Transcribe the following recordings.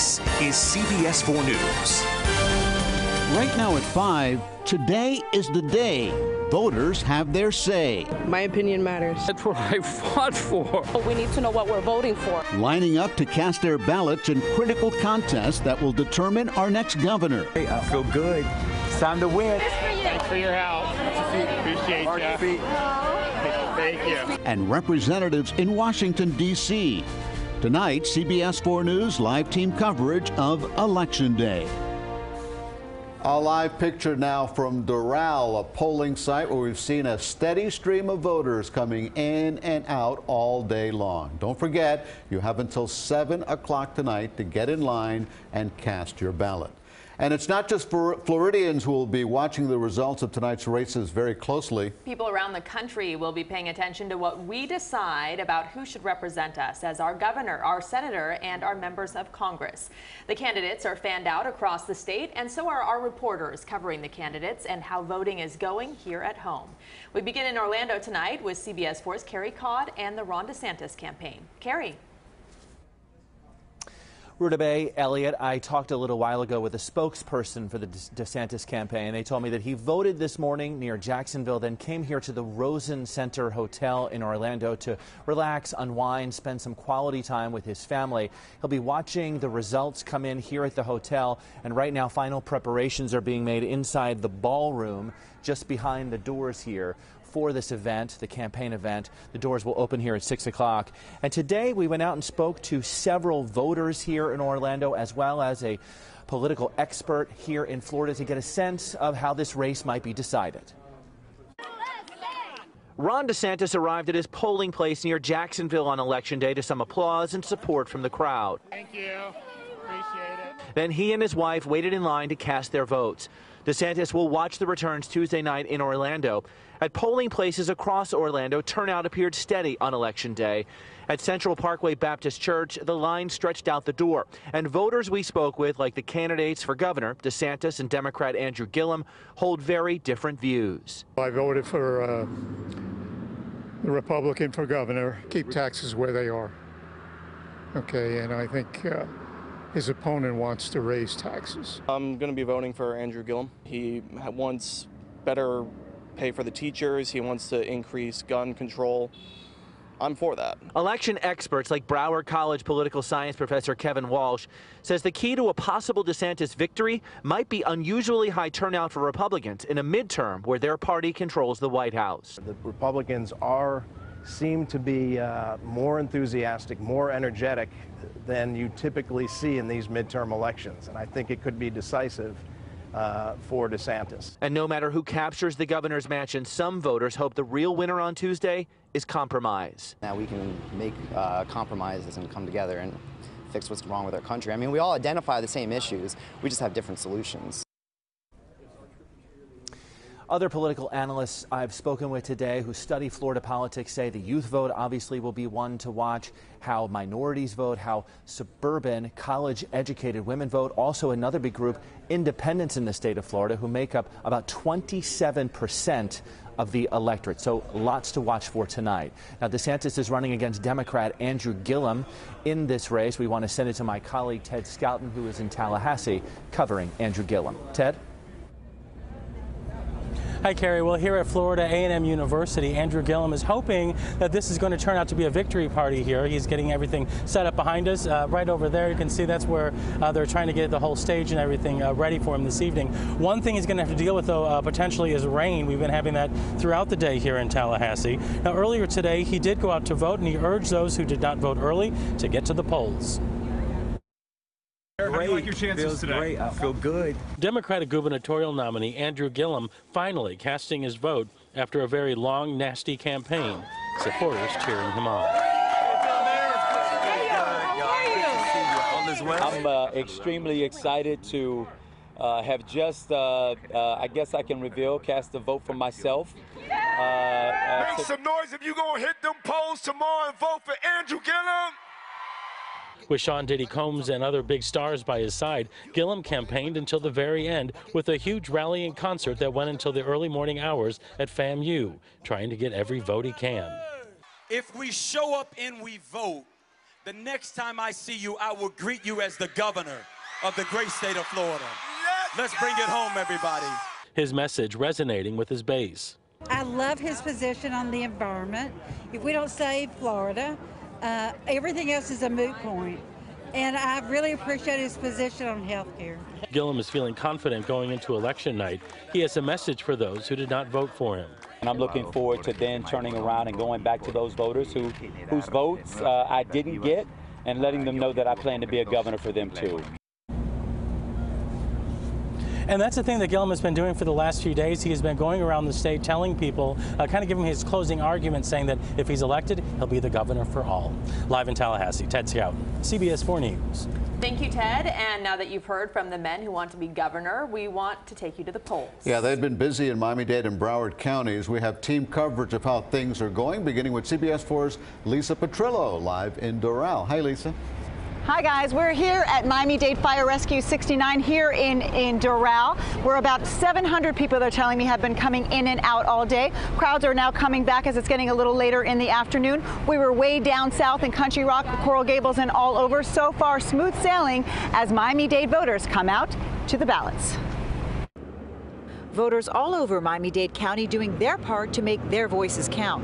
This is CBS 4 News. Right now at 5, today is the day voters have their say. My opinion matters. That's what I fought for. We need to know what we're voting for. Lining up to cast their ballots in critical contests that will determine our next governor. Hey, I feel good. It's time to win. Thanks for your help. Appreciate you. Thank you. And representatives in Washington, D.C. Tonight, CBS 4 News live team coverage of Election Day. A live picture now from Doral, a polling site where we've seen a steady stream of voters coming in and out all day long. Don't forget, you have until 7 o'clock tonight to get in line and cast your ballot. And it's not just for Floridians who will be watching the results of tonight's races very closely. People around the country will be paying attention to what we decide about who should represent us as our governor, our senator, and our members of Congress. The candidates are fanned out across the state, and so are our reporters covering the candidates and how voting is going here at home. We begin in Orlando tonight with CBS 4's Carey Codd and the Ron DeSantis campaign. Carey. Rudabeh, Elliott, I talked a little while ago with a spokesperson for the DeSantis campaign. They told me that he voted this morning near Jacksonville, then came here to the Rosen Center Hotel in Orlando to relax, unwind, spend some quality time with his family. He'll be watching the results come in here at the hotel, and right now final preparations are being made inside the ballroom just behind the doors here for this event, the campaign event. The doors will open here at 6 o'clock. And today we went out and spoke to several voters here in Orlando, as well as a political expert here in Florida to get a sense of how this race might be decided. Ron DeSantis arrived at his polling place near Jacksonville on Election Day to some applause and support from the crowd. Thank you. Appreciate it. Then he and his wife waited in line to cast their votes. DeSantis will watch the returns Tuesday night in Orlando. At polling places across Orlando, turnout appeared steady on Election Day. At Central Parkway Baptist Church, the line stretched out the door. And voters we spoke with, like the candidates for governor, DeSantis and Democrat Andrew Gillum, hold very different views. I voted for uh, the Republican for governor. Keep taxes where they are. Okay, and I think uh, his opponent wants to raise taxes. I'm going to be voting for Andrew Gillum. He wants better pay for the teachers. He wants to increase gun control. I'm for that. Election experts like Broward College political science professor Kevin Walsh says the key to a possible DeSantis victory might be unusually high turnout for Republicans in a midterm where their party controls the White House. The Republicans are seem to be uh, more enthusiastic, more energetic than you typically see in these midterm elections, and I think it could be decisive uh, for DeSantis. And no matter who captures the governor's mansion, some voters hope the real winner on Tuesday is compromise. Now we can make uh, compromises and come together and fix what's wrong with our country. I mean, we all identify the same issues, we just have different solutions. Other political analysts I've spoken with today who study Florida politics say the youth vote obviously will be one to watch, how minorities vote, how suburban college educated women vote. Also, another big group, independents in the state of Florida, who make up about 27 percent of the electorate. So lots to watch for tonight. Now, DeSantis is running against Democrat Andrew Gillum in this race. We want to send it to my colleague Ted Scouten, who is in Tallahassee covering Andrew Gillum. Ted? Hi, Carey. Well, here at Florida A&M University, Andrew Gillum is hoping that this is going to turn out to be a victory party here. He's getting everything set up behind us. Uh, right over there, you can see that's where uh, they're trying to get the whole stage and everything uh, ready for him this evening. One thing he's going to have to deal with, though, uh, potentially is rain. We've been having that throughout the day here in Tallahassee. Now, earlier today, he did go out to vote, and he urged those who did not vote early to get to the polls. Great. How do you like your chances Feels today? great. I feel good. Democratic gubernatorial nominee Andrew Gillum finally casting his vote after a very long, nasty campaign. Supporters cheering him on. I'm uh, extremely excited to uh, have just, uh, uh, I guess I can reveal, cast a vote for myself. Uh, uh, Make some noise if you're gonna hit them polls tomorrow and vote for Andrew Gillum. With Sean Diddy Combs and other big stars by his side, Gillum campaigned until the very end with a huge rallying concert that went until the early morning hours at FAMU, trying to get every vote he can. If we show up and we vote, the next time I see you, I will greet you as the governor of the great state of Florida. Let's bring it home, everybody. His message resonating with his base. I love his position on the environment. If we don't save Florida, uh, everything else is a moot point. And I really appreciate his position on health care. Gillum is feeling confident going into election night. He has a message for those who did not vote for him. And I'm looking forward to then turning around and going back to those voters who, whose votes uh, I didn't get and letting them know that I plan to be a governor for them too. And that's the thing that Gillum has been doing for the last few days. He has been going around the state telling people, uh, kind of giving his closing argument, saying that if he's elected, he'll be the governor for all. Live in Tallahassee, Ted Scouten, CBS 4 News. Thank you, Ted. And now that you've heard from the men who want to be governor, we want to take you to the polls. Yeah, they've been busy in Miami-Dade and Broward counties. We have team coverage of how things are going, beginning with CBS 4's Lisa Petrillo live in Doral. Hi, Lisa. Hi guys, we're here at Miami-Dade Fire Rescue 69 here in, in Doral. We're about 700 people, they're telling me, have been coming in and out all day. Crowds are now coming back as it's getting a little later in the afternoon. We were way down south in Country Walk, Coral Gables, and all over. So far, smooth sailing as Miami-Dade voters come out to the ballots. Voters all over Miami-Dade County doing their part to make their voices count.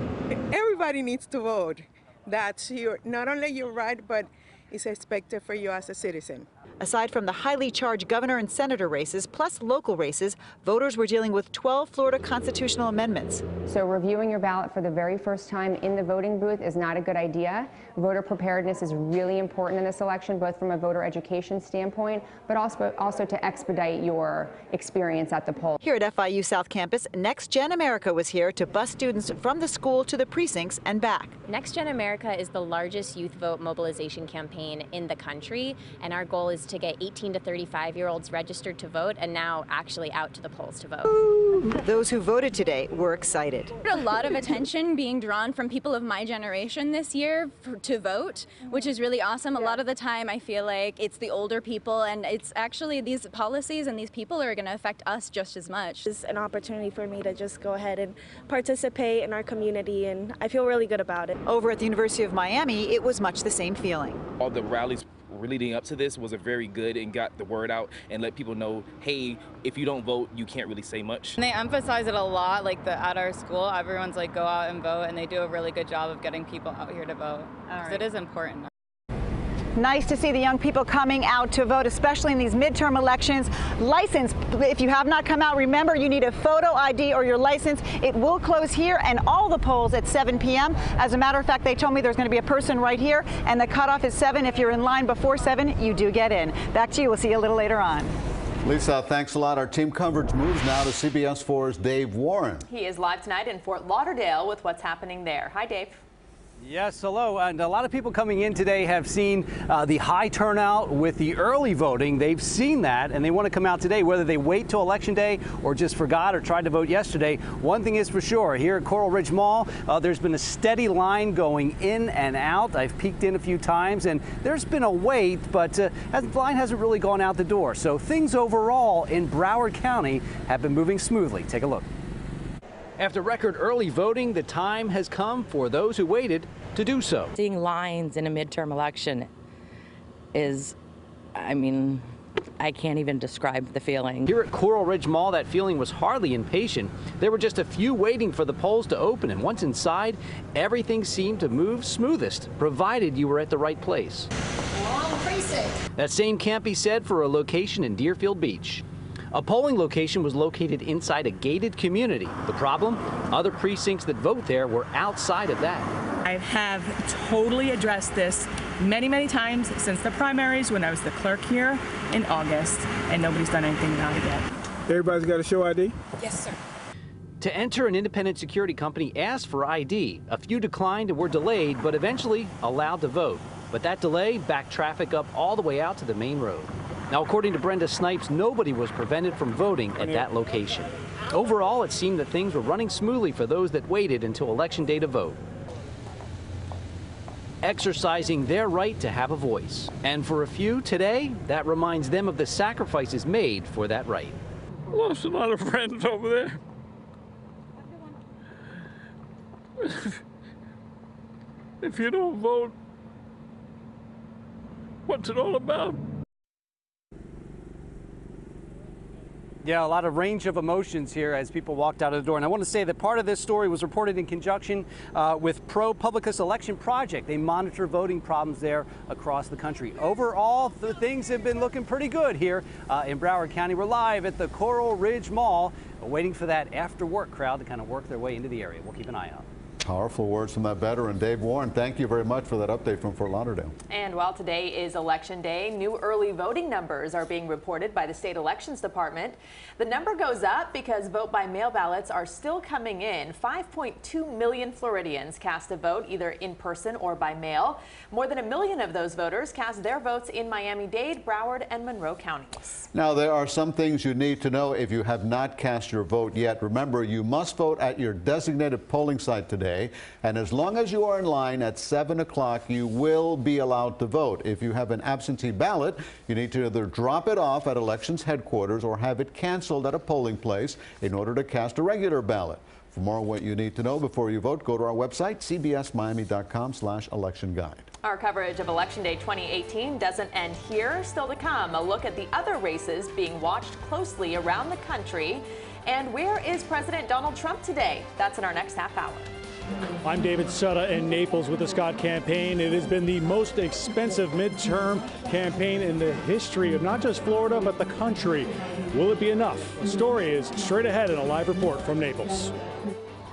Everybody needs to vote. That's your, not only your right, but is expected for you as a citizen. Aside from the highly charged governor and senator races, plus local races, voters were dealing with 12 Florida constitutional amendments. So reviewing your ballot for the very first time in the voting booth is not a good idea. Voter preparedness is really important in this election, both from a voter education standpoint, but also, also to expedite your experience at the poll. Here at FIU South Campus, NextGen America was here to bus students from the school to the precincts and back. NextGen America is the largest youth vote mobilization campaign in the country, and our goal is to get 18 to 35 year olds registered to vote and now actually out to the polls to vote. Those who voted today were excited. A lot of attention being drawn from people of my generation this year for, to vote, which is really awesome. A lot of the time I feel like it's the older people and it's actually these policies and these people are going to affect us just as much. It's an opportunity for me to just go ahead and participate in our community and I feel really good about it. Over at the University of Miami, it was much the same feeling. All the rallies leading up to this was a very good and got the word out and let people know, hey, if you don't vote, you can't really say much. And they emphasize it a lot, like the, at our school, everyone's like, go out and vote, and they do a really good job of getting people out here to vote, because right. it is important. Nice to see the young people coming out to vote, especially in these midterm elections. License, if you have not come out, remember you need a photo ID or your license. It will close here and all the polls at 7 p.m. As a matter of fact, they told me there's going to be a person right here, and the cutoff is 7. If you're in line before 7, you do get in. Back to you. We'll see you a little later on. Lisa, thanks a lot. Our team coverage moves now to CBS 4's Dave Warren. He is live tonight in Fort Lauderdale with what's happening there. Hi, Dave. Yes, hello. And a lot of people coming in today have seen uh, the high turnout with the early voting. They've seen that and they want to come out today, whether they wait till election day or just forgot or tried to vote yesterday. One thing is for sure here at Coral Ridge Mall, uh, there's been a steady line going in and out. I've peeked in a few times and there's been a wait, but uh, the line hasn't really gone out the door. So things overall in Broward County have been moving smoothly. Take a look. After record early voting, the time has come for those who waited to do so. Seeing lines in a midterm election is, I mean, I can't even describe the feeling. Here at Coral Ridge Mall, that feeling was hardly impatient. There were just a few waiting for the polls to open, and once inside, everything seemed to move smoothest, provided you were at the right place. That same can't be said for a location in Deerfield Beach. A polling location was located inside a gated community. The problem? Other precincts that vote there were outside of that. I have totally addressed this many, many times since the primaries when I was the clerk here in August, and nobody's done anything about it yet. Everybody's got a show ID? Yes, sir. To enter, an independent security company asked for ID. A few declined and were delayed, but eventually allowed to vote. But that delay backed traffic up all the way out to the main road. Now, according to Brenda Snipes, nobody was prevented from voting at that location. Overall, it seemed that things were running smoothly for those that waited until election day to vote. Exercising their right to have a voice. And for a few today, that reminds them of the sacrifices made for that right. Lost a lot of friends over there. if you don't vote, What's it all about? Yeah, a lot of range of emotions here as people walked out of the door. And I want to say that part of this story was reported in conjunction uh, with ProPublica's Election Project. They monitor voting problems there across the country. Overall, the things have been looking pretty good here uh, in Broward County. We're live at the Coral Ridge Mall, waiting for that after work crowd to kind of work their way into the area. We'll keep an eye out. Powerful words from that veteran, Dave Warren. Thank you very much for that update from Fort Lauderdale. And while today is Election Day, new early voting numbers are being reported by the State Elections Department. The number goes up because vote by mail ballots are still coming in. 5.2 million Floridians cast a vote either in person or by mail. More than a million of those voters cast their votes in Miami-Dade, Broward, and Monroe counties. Now, there are some things you need to know if you have not cast your vote yet. Remember, you must vote at your designated polling site today. And as long as you are in line at 7 o'clock, you will be allowed to vote. If you have an absentee ballot, you need to either drop it off at elections headquarters or have it canceled at a polling place in order to cast a regular ballot. For more on what you need to know before you vote, go to our website, cbsmiami.com slash election guide. Our coverage of Election Day 2018 doesn't end here. Still to come, a look at the other races being watched closely around the country. And where is President Donald Trump today? That's in our next half hour. I'm David Sutta in Naples with the Scott campaign. It has been the most expensive midterm campaign in the history of not just Florida, but the country. Will it be enough? The story is straight ahead in a live report from Naples.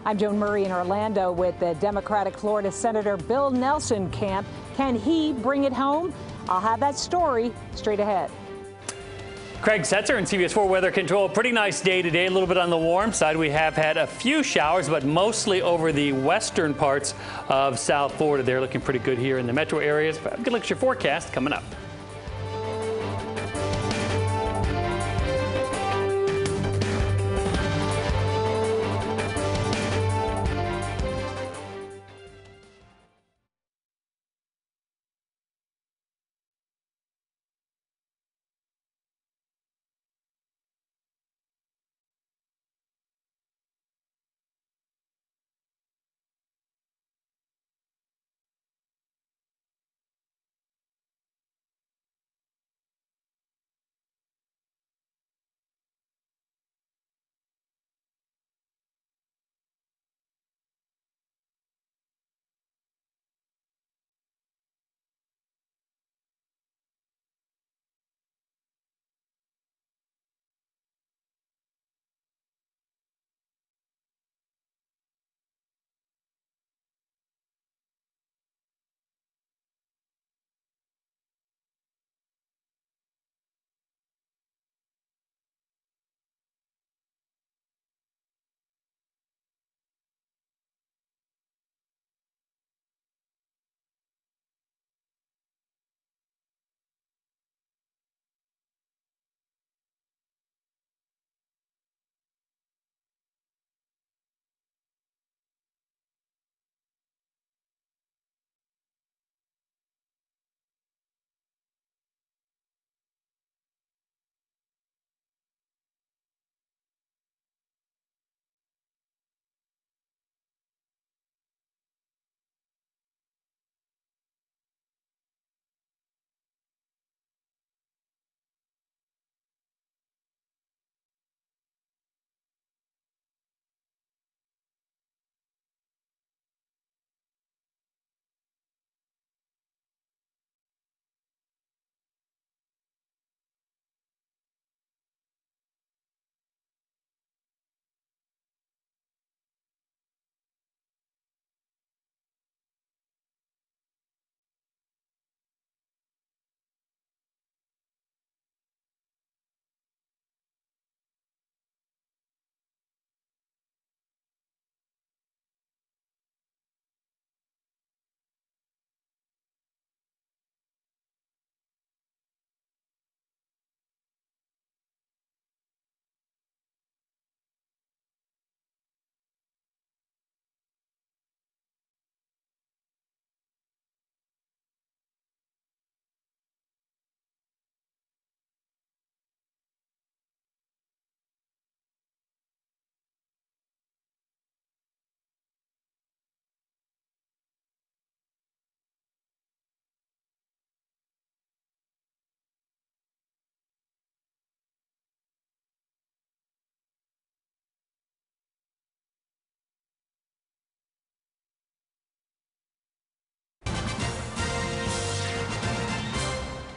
I'm Joan Murray in Orlando with the Democratic Florida Senator Bill Nelson camp. Can he bring it home? I'll have that story straight ahead. Craig Setzer in CBS 4 Weather Control. Pretty nice day today, a little bit on the warm side. We have had a few showers, but mostly over the western parts of South Florida. They're looking pretty good here in the metro areas. Good look at your forecast coming up.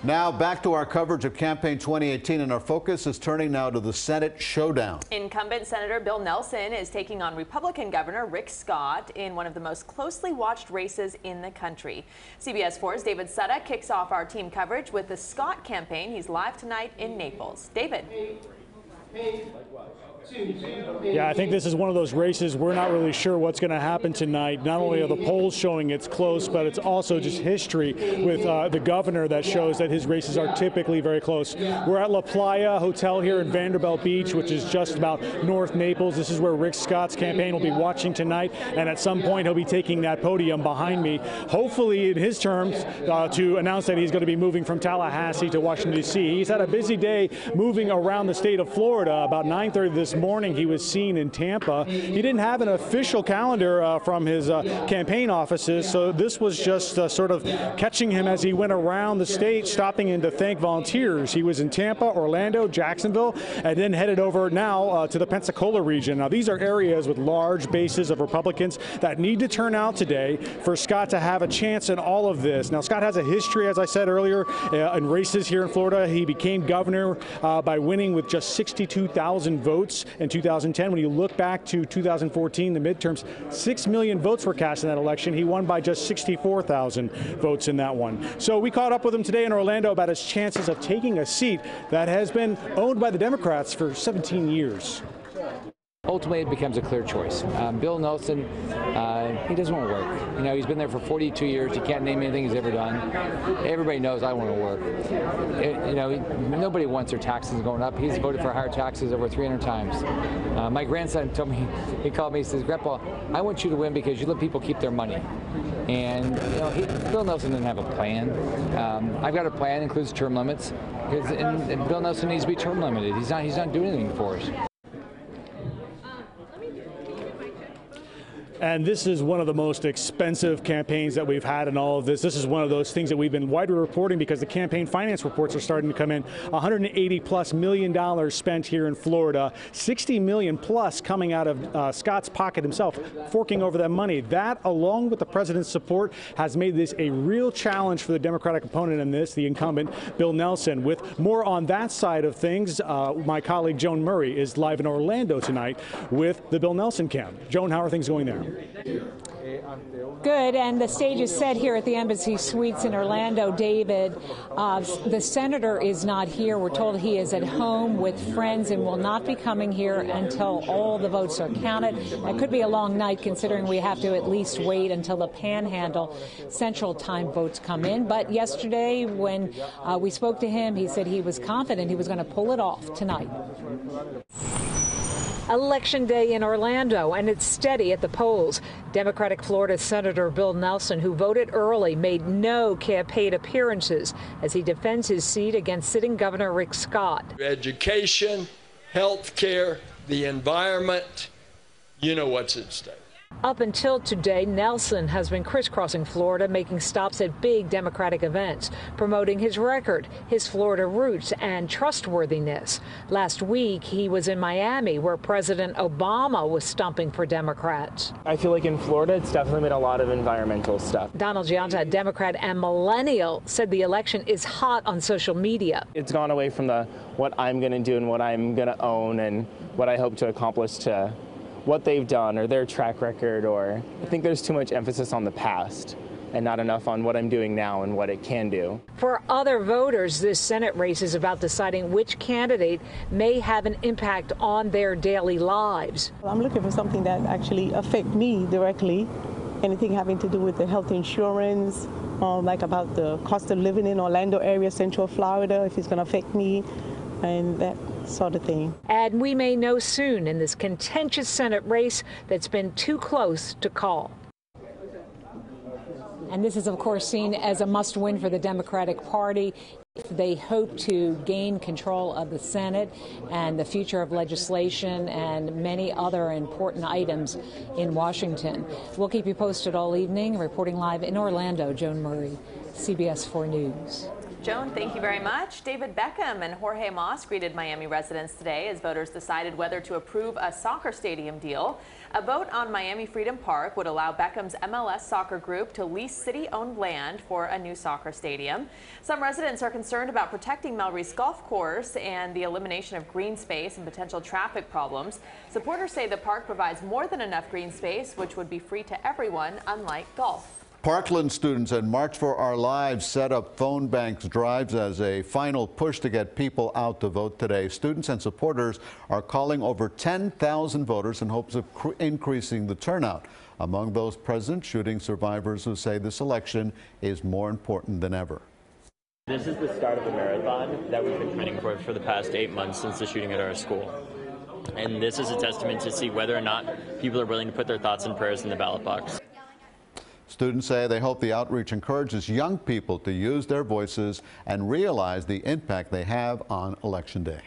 Now back to our coverage of campaign 2018 and our focus is turning now to the Senate showdown. Incumbent Senator Bill Nelson is taking on Republican Governor Rick Scott in one of the most closely watched races in the country. CBS 4's David Sutta kicks off our team coverage with the Scott campaign. He's live tonight in Naples. David. Yeah, I think this is one of those races we're not really sure what's going to happen tonight. Not only are the polls showing it's close, but it's also just history with uh, the governor that shows that his races are typically very close. We're at La Playa Hotel here in Vanderbilt Beach, which is just about North Naples. This is where Rick Scott's campaign will be watching tonight, and at some point he'll be taking that podium behind me, hopefully in his terms, uh, to announce that he's going to be moving from Tallahassee to Washington, D.C. He's had a busy day moving around the state of Florida. About 9.30 this morning, he was seen in Tampa. He didn't have an official calendar uh, from his uh, campaign offices, so this was just uh, sort of catching him as he went around the state, stopping in to thank volunteers. He was in Tampa, Orlando, Jacksonville, and then headed over now uh, to the Pensacola region. Now, these are areas with large bases of Republicans that need to turn out today for Scott to have a chance in all of this. Now, Scott has a history, as I said earlier, uh, in races here in Florida. He became governor uh, by winning with just 62,000 votes in 2010. When you look back to 2014, the midterms, 6 million votes were cast in that election. He won by just 64,000 votes in that one. So we caught up with him today in Orlando about his chances of taking a seat that has been owned by the Democrats for 17 years ultimately it becomes a clear choice. Um, Bill Nelson, uh, he doesn't want to work. You know, he's been there for 42 years. He can't name anything he's ever done. Everybody knows I want to work. It, you know, nobody wants their taxes going up. He's voted for higher taxes over 300 times. Uh, my grandson told me, he called me, he says, Grandpa, I want you to win because you let people keep their money. And you know, he, Bill Nelson didn't have a plan. Um, I've got a plan, includes term limits, and, and Bill Nelson needs to be term limited. He's not. He's not doing anything for us. And this is one of the most expensive campaigns that we've had in all of this. This is one of those things that we've been widely reporting because the campaign finance reports are starting to come in. 180 plus million dollars spent here in Florida, 60 million plus coming out of uh, Scott's pocket himself, forking over that money. That, along with the president's support, has made this a real challenge for the Democratic opponent in this, the incumbent Bill Nelson. With more on that side of things, uh, my colleague Joan Murray is live in Orlando tonight with the Bill Nelson camp. Joan, how are things going there? Good, and the stage is set here at the Embassy Suites in Orlando. David, uh, the senator is not here. We're told he is at home with friends and will not be coming here until all the votes are counted. It could be a long night considering we have to at least wait until the panhandle Central Time votes come in. But yesterday, when uh, we spoke to him, he said he was confident he was going to pull it off tonight. Election day in Orlando, and it's steady at the polls. Democratic Florida Senator Bill Nelson, who voted early, made no campaign appearances as he defends his seat against sitting Governor Rick Scott. Education, health care, the environment, you know what's at stake. Up until today, Nelson has been crisscrossing Florida, making stops at big Democratic events, promoting his record, his Florida roots, and trustworthiness. Last week, he was in Miami, where President Obama was stumping for Democrats. I feel like in Florida, it's definitely been a lot of environmental stuff. Donald Gianta, a Democrat and millennial, said the election is hot on social media. It's gone away from the what I'm going to do and what I'm going to own and what I hope to accomplish to what they've done or their track record, or I think there's too much emphasis on the past and not enough on what I'm doing now and what it can do. For other voters, this Senate race is about deciding which candidate may have an impact on their daily lives. I'm looking for something that actually affect me directly. Anything having to do with the health insurance, um, like about the cost of living in Orlando area, Central Florida, if it's going to affect me, and that sort of thing. And we may know soon in this contentious Senate race that's been too close to call. And this is, of course, seen as a must win for the Democratic Party. If they hope to gain control of the Senate and the future of legislation and many other important items in Washington. We'll keep you posted all evening. Reporting live in Orlando, Joan Murray, CBS 4 News. Joan, thank you very much. David Beckham and Jorge Mas greeted Miami residents today as voters decided whether to approve a soccer stadium deal. A vote on Miami Freedom Park would allow Beckham's MLS soccer group to lease city-owned land for a new soccer stadium. Some residents are concerned about protecting Melreese Golf Course and the elimination of green space and potential traffic problems. Supporters say the park provides more than enough green space, which would be free to everyone, unlike golf. Parkland students and March for Our Lives set up phone banks drives as a final push to get people out to vote today. Students and supporters are calling over 10,000 voters in hopes of increasing the turnout. Among those present, shooting survivors who say this election is more important than ever. This is the start of a marathon that we've been training for for the past eight months since the shooting at our school. And this is a testament to see whether or not people are willing to put their thoughts and prayers in the ballot box. Students say they hope the outreach encourages young people to use their voices and realize the impact they have on Election Day.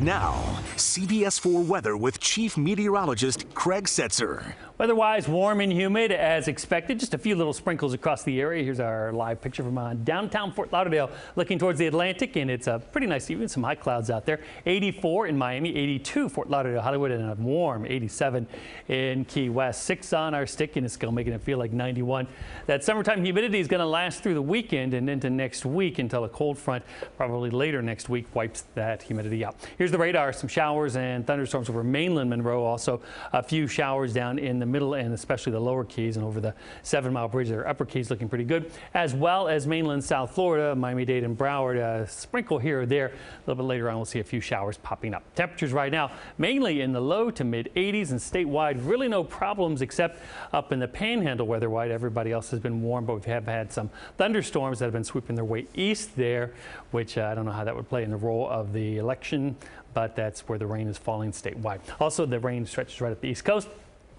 Now, CBS 4 weather with Chief Meteorologist Craig Setzer. Weather-wise, warm and humid as expected. Just a few little sprinkles across the area. Here's our live picture from uh, downtown Fort Lauderdale, looking towards the Atlantic, and it's a uh, pretty nice evening. some high clouds out there. 84 in Miami, 82 Fort Lauderdale, Hollywood, and a warm 87 in Key West. Six on our stickiness scale, making it feel like 91. That summertime humidity is going to last through the weekend and into next week until a cold front, probably later next week, wipes that humidity out. Here's the radar: some showers and thunderstorms over mainland Monroe. Also, a few showers down in the middle and especially the lower Keys and over the Seven Mile Bridge. Their upper Keys looking pretty good, as well as mainland South Florida, Miami-Dade and Broward. A sprinkle here or there. A little bit later on, we'll see a few showers popping up. Temperatures right now mainly in the low to mid 80s and statewide. Really no problems except up in the Panhandle weather-wise. Everybody else has been warm, but we have had some thunderstorms that have been sweeping their way east there, which uh, I don't know how that would play in the role of the election but that's where the rain is falling statewide. Also, the rain stretches right up the east coast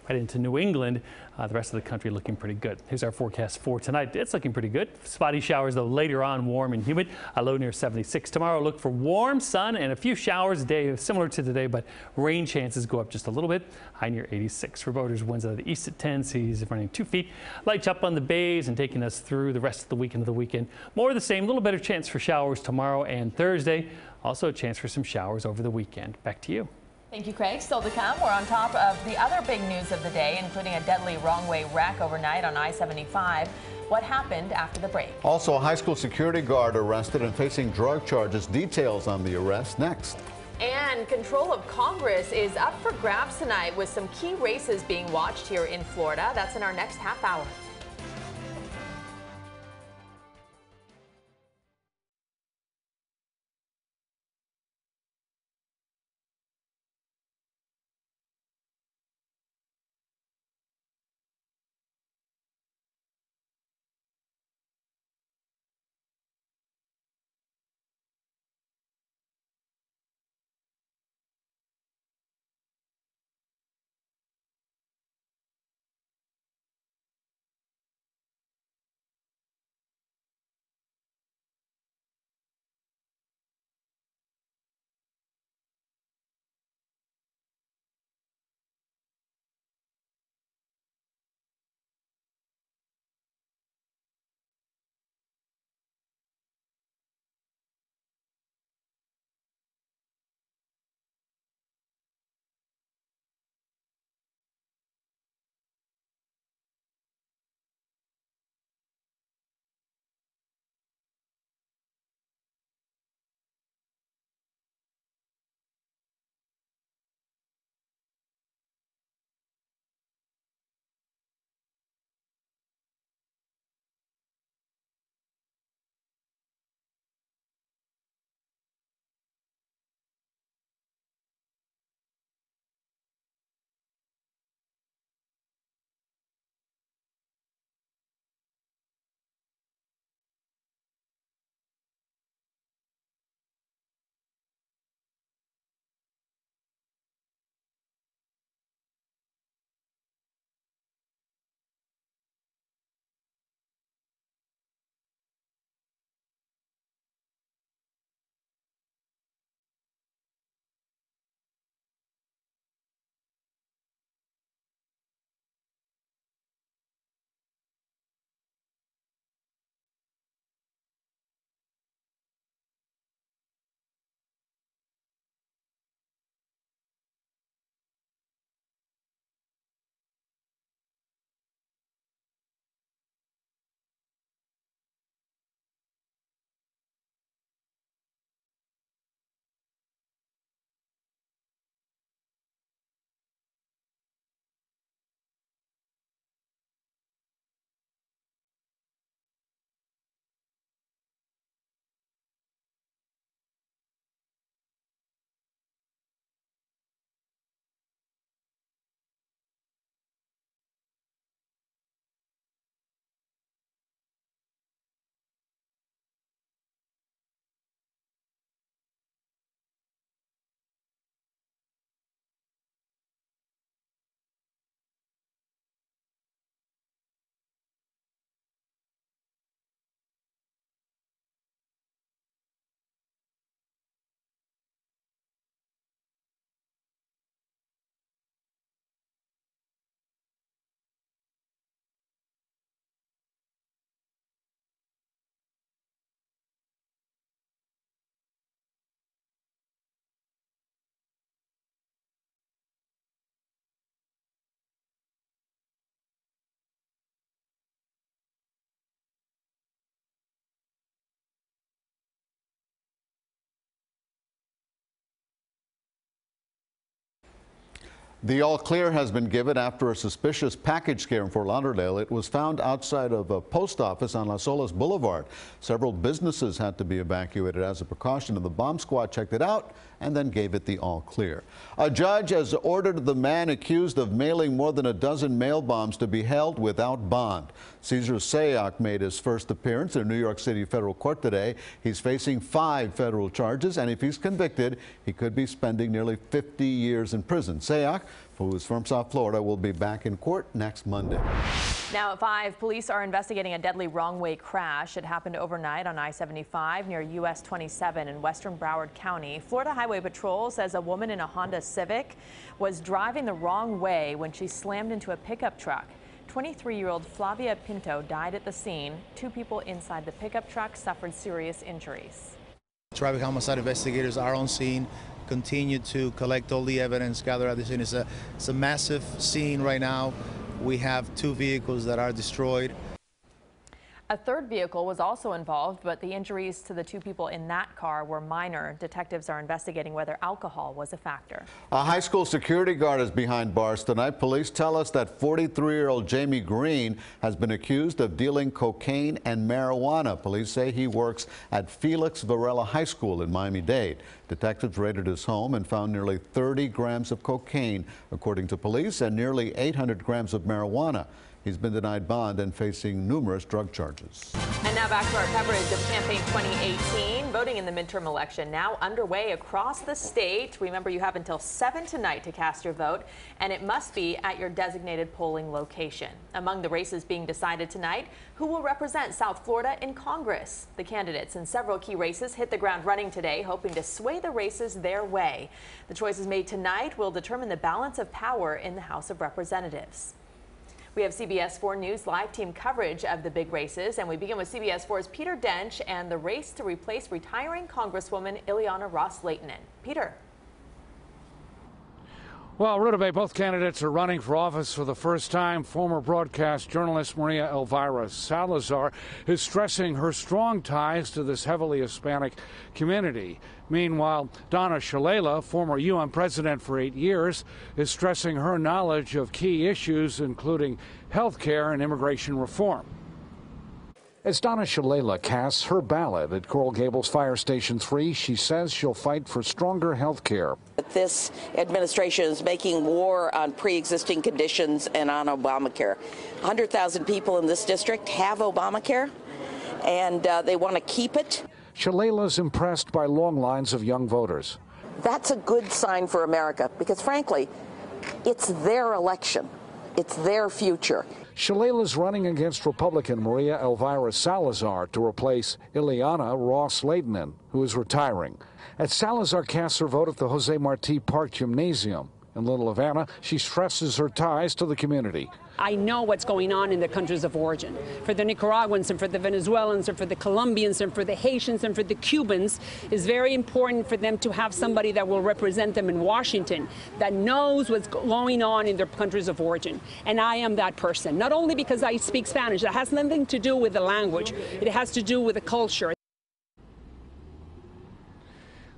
right into New England. Uh, the rest of the country looking pretty good. Here's our forecast for tonight. It's looking pretty good. Spotty showers, though, later on, warm and humid. A low near 76. Tomorrow, look for warm sun and a few showers a day, similar to today, but rain chances go up just a little bit. High near 86 for boaters. Winds out of the east at 10. Seas running two feet. Lights up on the bays and taking us through the rest of the weekend of the weekend. More of the same. A little better chance for showers tomorrow and Thursday. Also, a chance for some showers over the weekend. Back to you. Thank you, Craig. Still to come, we're on top of the other big news of the day, including a deadly wrong way wreck overnight on I 75. What happened after the break? Also, a high school security guard arrested and facing drug charges. Details on the arrest next. And control of Congress is up for grabs tonight with some key races being watched here in Florida. That's in our next half hour. The all clear has been given after a suspicious package scare in Fort Lauderdale. It was found outside of a post office on Las Olas Boulevard. Several businesses had to be evacuated as a precaution, and the bomb squad checked it out and then gave it the all clear. A judge has ordered the man accused of mailing more than a dozen mail bombs to be held without bond. Cesar Sayoc made his first appearance in New York City federal court today. He's facing five federal charges, and if he's convicted, he could be spending nearly 50 years in prison. Sayoc, who is from South Florida, will be back in court next Monday. Now at 5, police are investigating a deadly wrong-way crash. It happened overnight on I-75 near US 27 in western Broward County. Florida Highway Patrol says a woman in a Honda Civic was driving the wrong way when she slammed into a pickup truck. 23-year-old Flavia Pinto died at the scene. Two people inside the pickup truck suffered serious injuries. Traffic homicide investigators are on scene, continue to collect all the evidence gathered at the scene. It's a, it's a massive scene right now. We have two vehicles that are destroyed. A third vehicle was also involved, but the injuries to the two people in that car were minor. Detectives are investigating whether alcohol was a factor. A high school security guard is behind bars tonight. Police tell us that 43-year-old Jamie Green has been accused of dealing cocaine and marijuana. Police say he works at Felix Varela High School in Miami-Dade. Detectives raided his home and found nearly 30 grams of cocaine, according to police, and nearly 800 grams of marijuana. He's been denied bond and facing numerous drug charges. And now back to our coverage of Campaign 2018. Voting in the midterm election now underway across the state. Remember, you have until 7 tonight to cast your vote, and it must be at your designated polling location. Among the races being decided tonight, who will represent South Florida in Congress? The candidates in several key races hit the ground running today, hoping to sway the races their way. The choices made tonight will determine the balance of power in the House of Representatives. We have CBS 4 News live team coverage of the big races, and we begin with CBS 4's Peter Dench and the race to replace retiring Congresswoman Ileana Ros-Lehtinen. Peter. Well, Rudabeh, both candidates are running for office for the first time. Former broadcast journalist Maria Elvira Salazar is stressing her strong ties to this heavily Hispanic community. Meanwhile, Donna Shalala, former UN president for eight years, is stressing her knowledge of key issues, including health care and immigration reform. As Donna Shalala casts her ballot at Coral Gables Fire Station 3, she says she'll fight for stronger health care. This administration is making war on pre-existing conditions and on Obamacare. 100,000 people in this district have Obamacare, and uh, they want to keep it. Shalala's impressed by long lines of young voters. That's a good sign for America because, frankly, it's their election. It's their future. Shalala's running against Republican Maria Elvira Salazar to replace Ileana Ros-Lehtinen, who is retiring. As Salazar casts her vote at the Jose Marti Park Gymnasium in Little Havana, she stresses her ties to the community. I know what's going on in their countries of origin. For the Nicaraguans and for the Venezuelans and for the Colombians and for the Haitians and for the Cubans, it's very important for them to have somebody that will represent them in Washington that knows what's going on in their countries of origin. And I am that person, not only because I speak Spanish, that has nothing to do with the language, it has to do with the culture.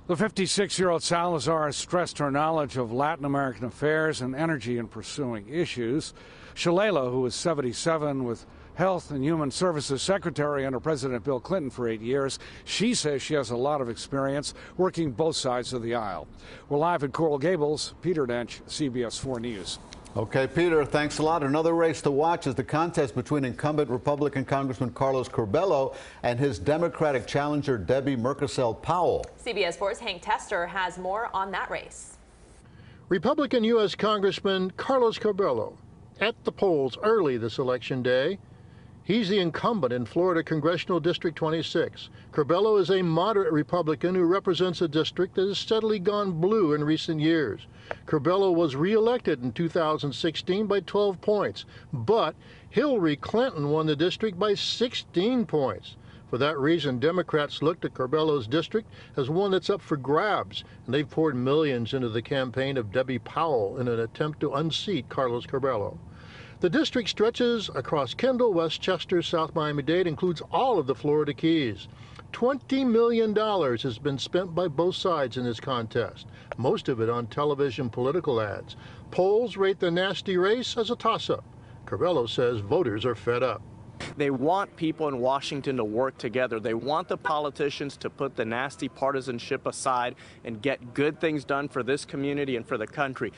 The 56 year old Salazar has stressed her knowledge of Latin American affairs and energy in pursuing issues. Shalala, who was 77 with Health and Human Services Secretary under President Bill Clinton for eight years. She says she has a lot of experience working both sides of the aisle. We're live at Coral Gables. Peter Dench, CBS 4 News. Okay, Peter, thanks a lot. Another race to watch is the contest between incumbent Republican Congressman Carlos Curbelo and his Democratic challenger Debbie Mucarsel Powell. CBS 4's Hank Tester has more on that race. Republican U.S. Congressman Carlos Curbelo at the polls early this election day. He's the incumbent in Florida Congressional District 26. Curbelo is a moderate Republican who represents a district that has steadily gone blue in recent years. Curbelo was reelected in 2016 by 12 points, but Hillary Clinton won the district by 16 points. For that reason, Democrats looked at Curbelo's district as one that's up for grabs, and they've poured millions into the campaign of Debbie Powell in an attempt to unseat Carlos Curbelo. The district stretches across Kendall, Westchester, South Miami-Dade, includes all of the Florida Keys. $20 million has been spent by both sides in this contest, most of it on television political ads. Polls rate the nasty race as a toss up. Curbelo says voters are fed up. They want people in Washington to work together. They want the politicians to put the nasty partisanship aside and get good things done for this community and for the country.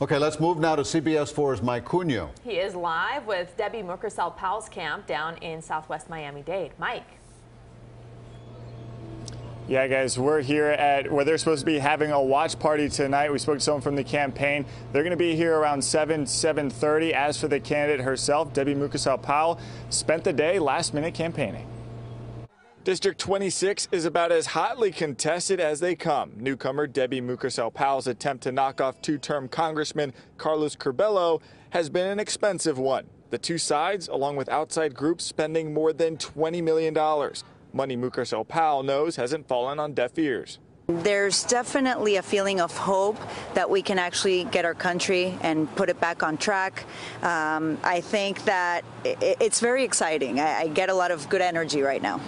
Okay, let's move now to CBS 4's Mike Cugno. He is live with Debbie Mucarsel Powell's camp down in southwest Miami-Dade. Mike. Yeah, guys, we're here at where they're supposed to be having a watch party tonight. We spoke to someone from the campaign. They're going to be here around 7, 7.30. As for the candidate herself, Debbie Mucarsel Powell spent the day last minute campaigning. District 26 is about as hotly contested as they come. Newcomer Debbie Mucarsel Powell's attempt to knock off two-term Congressman Carlos Curbelo has been an expensive one. The two sides, along with outside groups, spending more than $20 million. Money Mucarsel Powell knows hasn't fallen on deaf ears. There's definitely a feeling of hope that we can actually get our country and put it back on track. Um, I think that it's very exciting. I, I get a lot of good energy right now.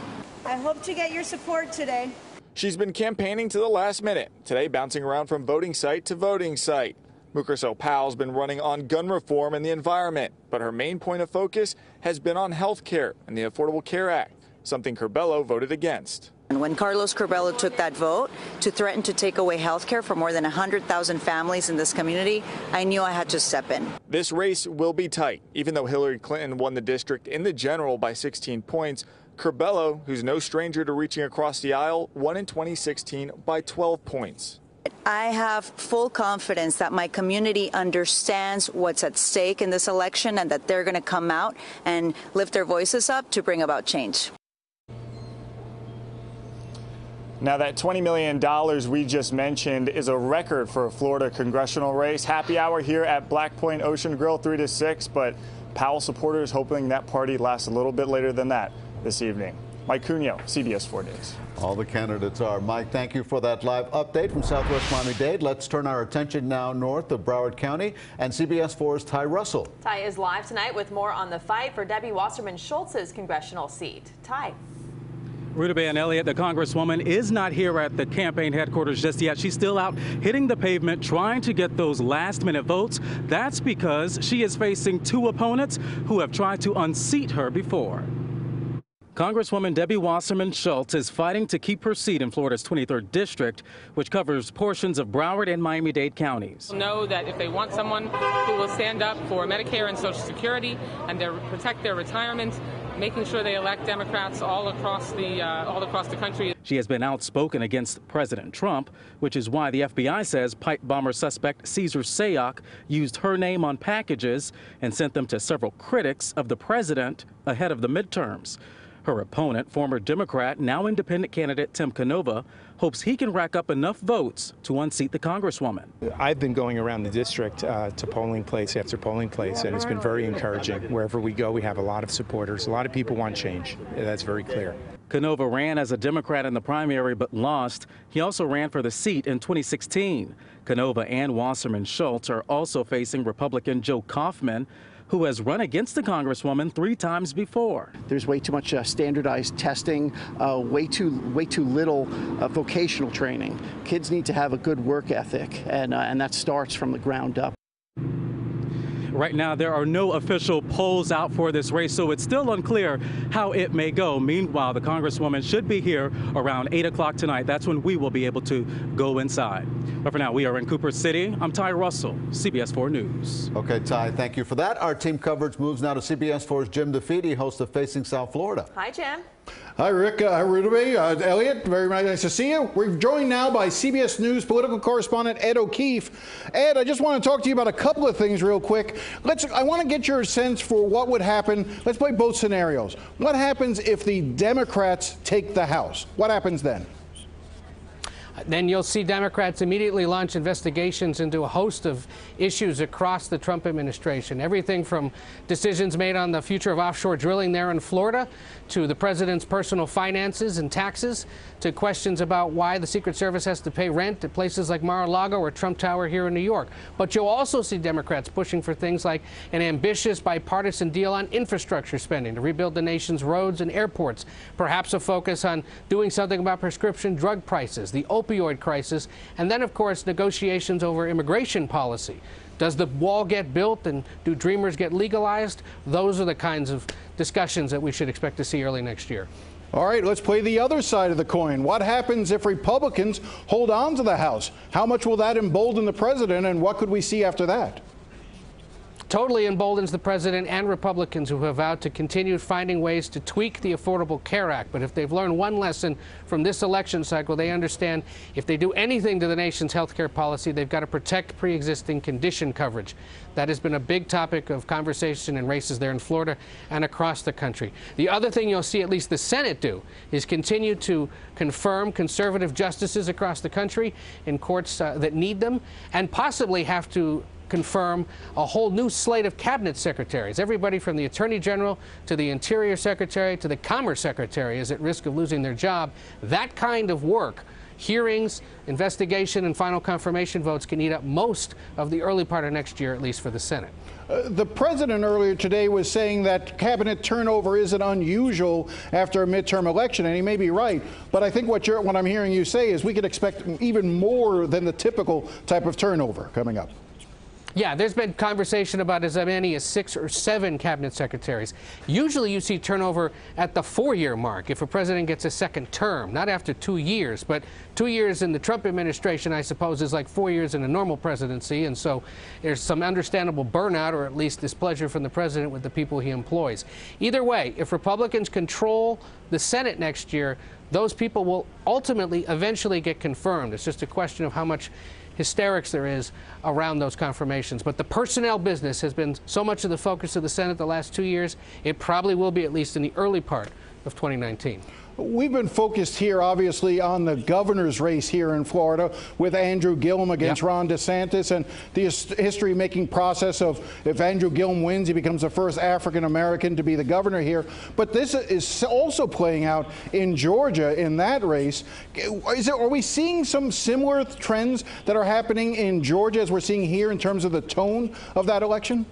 I hope to get your support today. She's been campaigning to the last minute, today bouncing around from voting site to voting site. Mucarsel Powell's been running on gun reform and the environment, but her main point of focus has been on health care and the Affordable Care Act, something Curbelo voted against. And when Carlos Curbelo took that vote to threaten to take away health care for more than 100,000 families in this community, I knew I had to step in. This race will be tight. Even though Hillary Clinton won the district in the general by 16 points, Curbelo, who's no stranger to reaching across the aisle, won in 2016 by 12 points. I have full confidence that my community understands what's at stake in this election and that they're going to come out and lift their voices up to bring about change. Now, that $20 million we just mentioned is a record for a Florida congressional race. Happy hour here at Black Point Ocean Grill, 3 to 6, but Powell supporters hoping that party lasts a little bit later than that this evening. Mike Cugno, CBS 4 News. All the candidates are. Mike, thank you for that live update from Southwest Miami-Dade. Let's turn our attention now north of Broward County and CBS 4's Ty Russell. Ty is live tonight with more on the fight for Debbie Wasserman Schultz's congressional seat. Ty. Rudabeh and Elliott, the Congresswoman, is not here at the campaign headquarters just yet. She's still out hitting the pavement trying to get those last minute votes. That's because she is facing two opponents who have tried to unseat her before. Congresswoman Debbie Wasserman Schultz is fighting to keep her seat in Florida's 23rd district, which covers portions of Broward and Miami-Dade counties. Know that if they want someone who will stand up for Medicare and Social Security and their, protect their retirement, making sure they elect Democrats all across the uh, all across the country. She has been outspoken against President Trump, which is why the FBI says pipe bomber suspect Cesar Sayoc used her name on packages and sent them to several critics of the president ahead of the midterms. Her opponent, former Democrat, now independent candidate Tim Canova, hopes he can rack up enough votes to unseat the Congresswoman. I've been going around the district uh, to polling place after polling place, and it's been very encouraging. Wherever we go, we have a lot of supporters. A lot of people want change. That's very clear. Canova ran as a Democrat in the primary but lost. He also ran for the seat in 2016. Canova and Wasserman Schultz are also facing Republican Joe Kaufman, who has run against the Congresswoman three times before. There's way too much uh, standardized testing, uh, way too way too little uh, vocational training. Kids need to have a good work ethic, and, uh, and that starts from the ground up. Right now, there are no official polls out for this race, so it's still unclear how it may go. Meanwhile, the Congresswoman should be here around 8 o'clock tonight. That's when we will be able to go inside. But for now, we are in Cooper City. I'm Ty Russell, CBS 4 News. Okay, Ty, thank you for that. Our team coverage moves now to CBS 4's Jim DeFede, host of Facing South Florida. Hi, Jim. Hi, Rick. Uh, Rudabeh, uh, Elliott, very nice to see you. We're joined now by CBS News political correspondent Ed O'Keefe. Ed, I just want to talk to you about a couple of things real quick. Let's. I want to get your sense for what would happen. Let's play both scenarios. What happens if the Democrats take the House? What happens then? Then you'll see Democrats immediately launch investigations into a host of issues across the Trump administration. Everything from decisions made on the future of offshore drilling there in Florida to the president's personal finances and taxes to questions about why the Secret Service has to pay rent at places like Mar-a-Lago or Trump Tower here in New York. But you'll also see Democrats pushing for things like an ambitious bipartisan deal on infrastructure spending to rebuild the nation's roads and airports, perhaps a focus on doing something about prescription drug prices, the opioid crisis, and then, of course, negotiations over immigration policy. Does the wall get built and do dreamers get legalized? Those are the kinds of discussions that we should expect to see early next year. All right, let's play the other side of the coin. What happens if Republicans hold on to the House? How much will that embolden the president, and what could we see after that? Totally emboldens the president and Republicans who have vowed to continue finding ways to tweak the Affordable Care Act. But if they've learned one lesson from this election cycle, they understand if they do anything to the nation's health care policy, they've got to protect pre existing condition coverage. That has been a big topic of conversation in races there in Florida and across the country. The other thing you'll see at least the Senate do is continue to confirm conservative justices across the country in courts uh, that need them and possibly have to confirm a whole new slate of cabinet secretaries. Everybody from the Attorney General to the Interior Secretary to the Commerce Secretary is at risk of losing their job. That kind of work hearings, investigation, and final confirmation votes can eat up most of the early part of next year, at least for the Senate. Uh, the president earlier today was saying that cabinet turnover isn't unusual after a midterm election, and he may be right. But I think what, what I'm hearing you say is we could expect even more than the typical type of turnover coming up. Yeah, there's been conversation about as many as six or seven cabinet secretaries. Usually you see turnover at the four-year mark if a president gets a second term, not after two years. But two years in the Trump administration, I suppose, is like four years in a normal presidency. And so there's some understandable burnout or at least displeasure from the president with the people he employs. Either way, if Republicans control the Senate next year, those people will ultimately eventually get confirmed. It's just a question of how much hysterics there is around those confirmations. But the personnel business has been so much of the focus of the Senate the last two years, it probably will be at least in the early part of 2019. We've been focused here, obviously, on the governor's race here in Florida with Andrew Gillum against yep. Ron DeSantis and the history making process of if Andrew Gillum wins, he becomes the first African American to be the governor here. But this is also playing out in Georgia in that race. Is it, are we seeing some similar trends that are happening in Georgia as we're seeing here in terms of the tone of that election?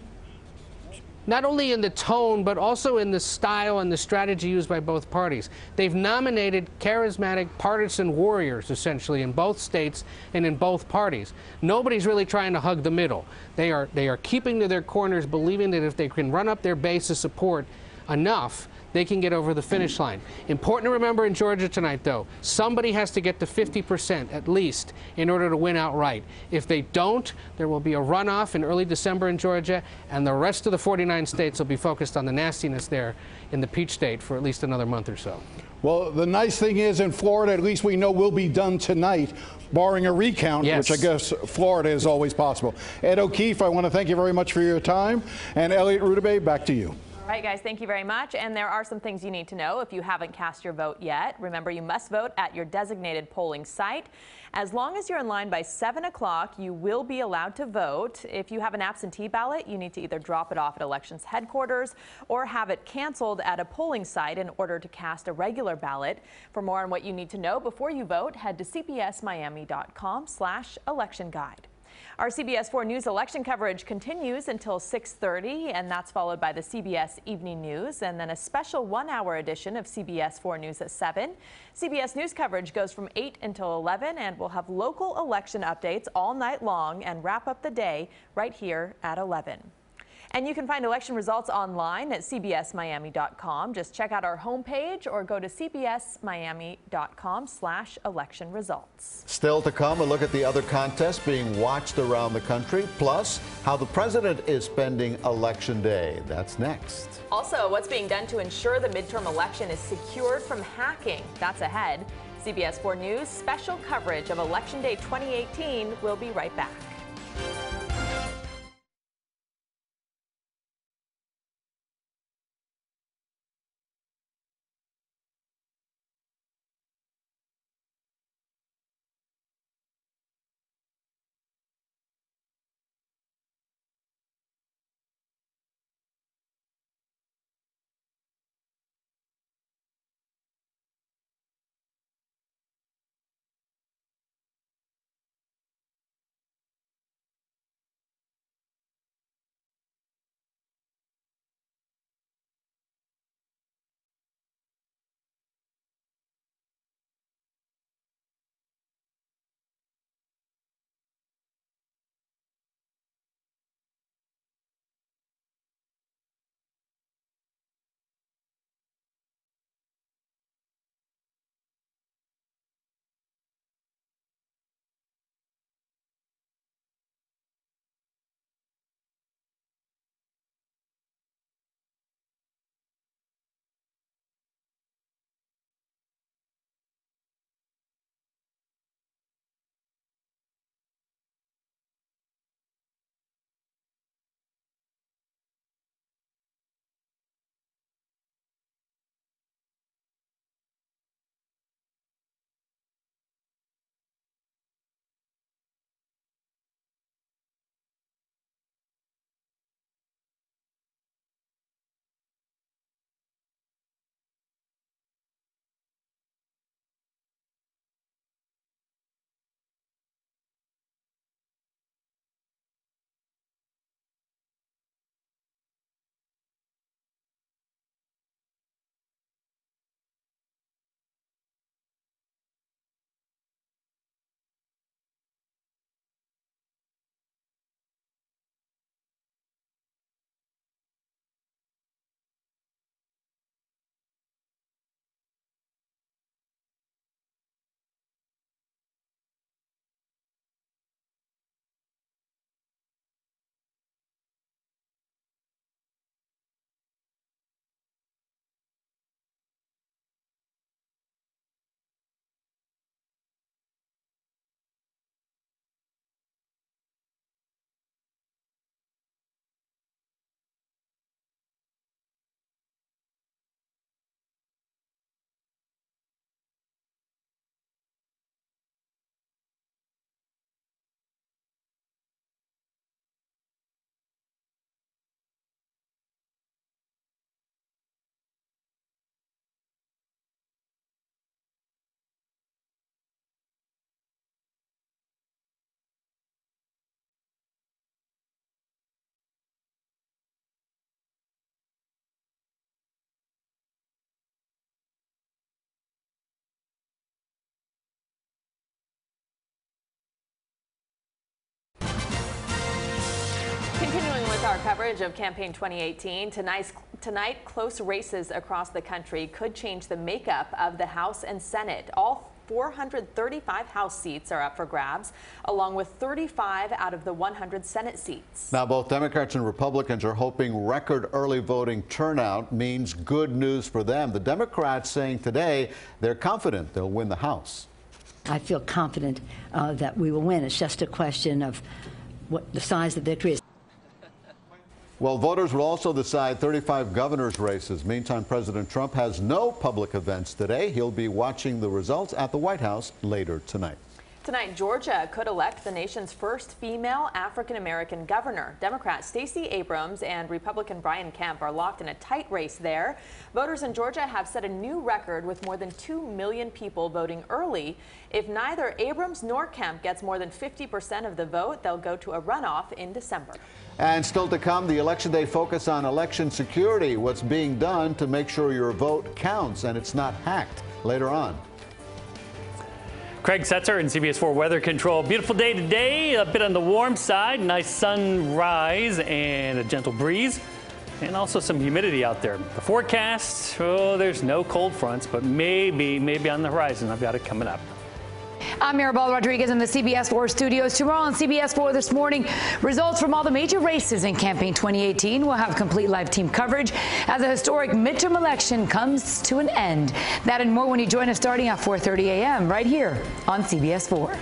Not only in the tone, but also in the style and the strategy used by both parties. They've nominated charismatic partisan warriors, essentially, in both states and in both parties. Nobody's really trying to hug the middle. They are, they are keeping to their corners, believing that if they can run up their base of support enough, they can get over the finish line. Important to remember in Georgia tonight, though, somebody has to get to 50% at least in order to win outright. If they don't, there will be a runoff in early December in Georgia, and the rest of the 49 states will be focused on the nastiness there in the Peach State for at least another month or so. Well, the nice thing is in Florida, at least we know we'll be done tonight, barring a recount, yes. which I guess Florida is always possible. Ed O'Keefe, I want to thank you very much for your time. And Elliot Rudabeh, back to you. All right, guys, thank you very much. And there are some things you need to know if you haven't cast your vote yet. Remember, you must vote at your designated polling site. As long as you're in line by 7 o'clock, you will be allowed to vote. If you have an absentee ballot, you need to either drop it off at elections headquarters or have it canceled at a polling site in order to cast a regular ballot. For more on what you need to know before you vote, head to cbsmiami.com slash election guide. Our CBS 4 News election coverage continues until 6.30, and that's followed by the CBS Evening News, and then a special one-hour edition of CBS 4 News at 7. CBS News coverage goes from 8 until 11, and we'll have local election updates all night long and wrap up the day right here at 11. And you can find election results online at cbsmiami.com. Just check out our homepage or go to cbsmiami.com slash election results. Still to come, a look at the other contests being watched around the country, plus how the president is spending Election Day. That's next. Also, what's being done to ensure the midterm election is secured from hacking. That's ahead. CBS 4 News special coverage of Election Day 2018 will be right back. Our coverage of Campaign 2018. Tonight's, tonight, close races across the country could change the makeup of the House and Senate. All 435 House seats are up for grabs, along with 35 out of the 100 Senate seats. Now, both Democrats and Republicans are hoping record early voting turnout means good news for them. The Democrats saying today they're confident they'll win the House. I feel confident uh, that we will win. It's just a question of what the size of the victory is. Well, voters will also decide 35 governor's races. Meantime, President Trump has no public events today. He'll be watching the results at the White House later tonight. Tonight, Georgia could elect the nation's first female African American governor. Democrat Stacey Abrams and Republican Brian Kemp are locked in a tight race there. Voters in Georgia have set a new record with more than 2 million people voting early. If neither Abrams nor Kemp gets more than 50% of the vote, they'll go to a runoff in December. And still to come, the Election Day focus on election security, what's being done to make sure your vote counts and it's not hacked later on. Craig Setzer in CBS 4 Weather Control. Beautiful day today, a bit on the warm side, nice sunrise and a gentle breeze, and also some humidity out there. The forecast, oh, there's no cold fronts, but maybe, maybe on the horizon. I've got it coming up. I'm Maribel Rodriguez in the CBS 4 studios. Tomorrow on CBS 4 this morning, results from all the major races in campaign 2018. We'll have complete live team coverage as a historic midterm election comes to an end. That and more when you join us starting at 4:30 a.m. right here on CBS 4.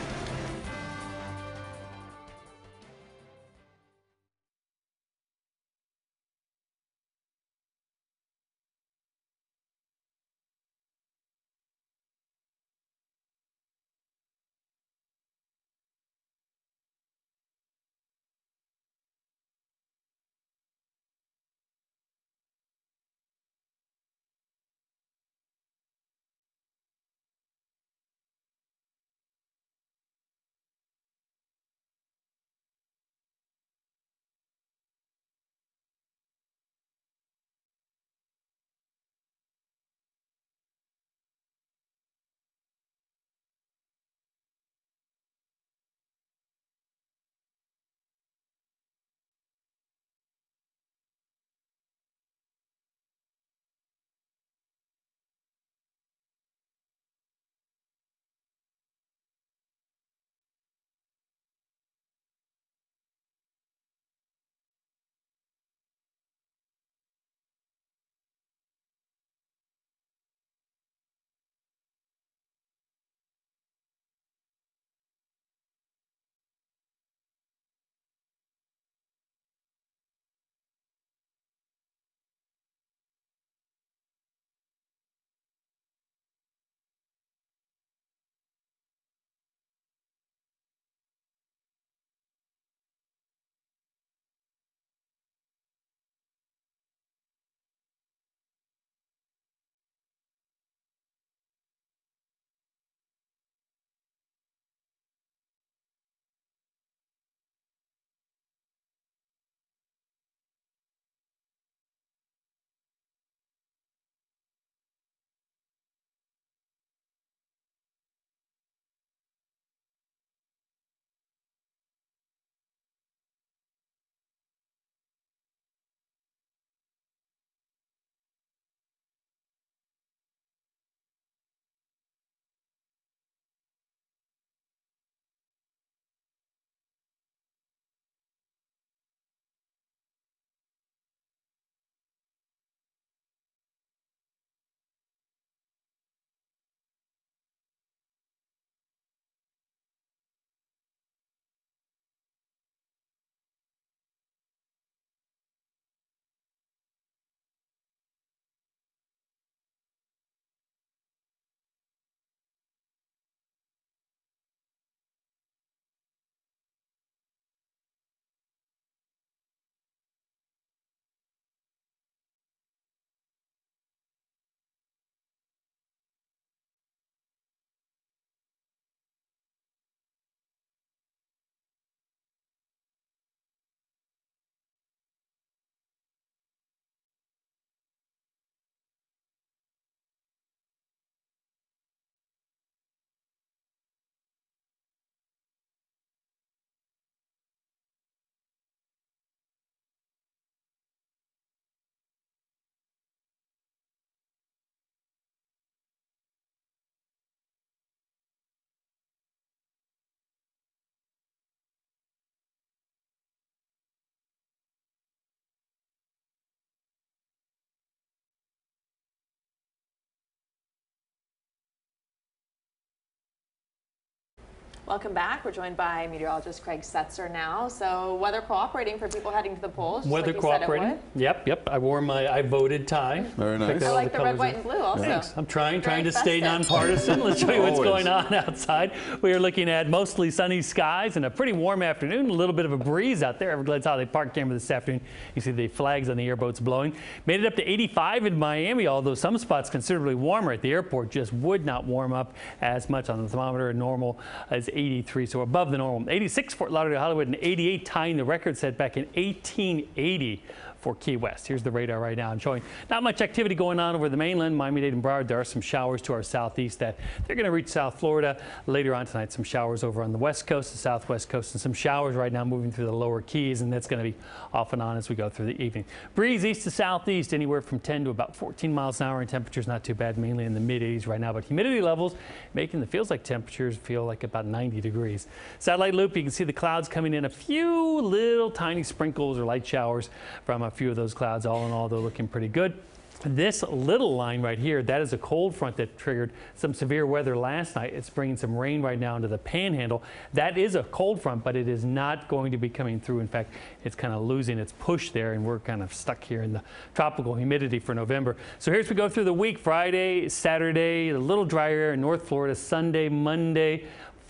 Welcome back. We're joined by meteorologist Craig Setzer now. So weather cooperating for people heading to the polls. Weather like you said it cooperating. Yep, yep. I wore my I voted tie. Very nice. I like the, the red, white, in. and blue also. Thanks. I'm trying, Very trying to stay nonpartisan. Let's show you what's going on outside. We are looking at mostly sunny skies and a pretty warm afternoon. A little bit of a breeze out there. Everglades Holiday Park camera this afternoon. You see the flags on the airboats blowing. Made it up to 85 in Miami, although some spots considerably warmer at the airport just would not warm up as much on the thermometer. And normal is 83, so above the normal. 86 Fort Lauderdale, Hollywood, and 88 tying the record set back in 1880 for Key West. Here's the radar right now. I'm showing not much activity going on over the mainland, Miami-Dade and Broward. There are some showers to our southeast that they're going to reach South Florida later on tonight. Some showers over on the west coast, the southwest coast, and some showers right now moving through the lower Keys, and that's going to be off and on as we go through the evening. Breeze east to southeast, anywhere from 10 to about 14 miles an hour, and temperatures not too bad, mainly in the mid 80s right now. But humidity levels making the feels like temperatures feel like about 90 degrees. Satellite loop, you can see the clouds coming in, a few little tiny sprinkles or light showers from a few of those clouds. All in all, they're looking pretty good. This little line right here, that is a cold front that triggered some severe weather last night. It's bringing some rain right now into the panhandle. That is a cold front, but it is not going to be coming through. In fact, it's kind of losing its push there, and we're kind of stuck here in the tropical humidity for November. So here's we go through the week Friday, Saturday, a little drier in North Florida, Sunday, Monday.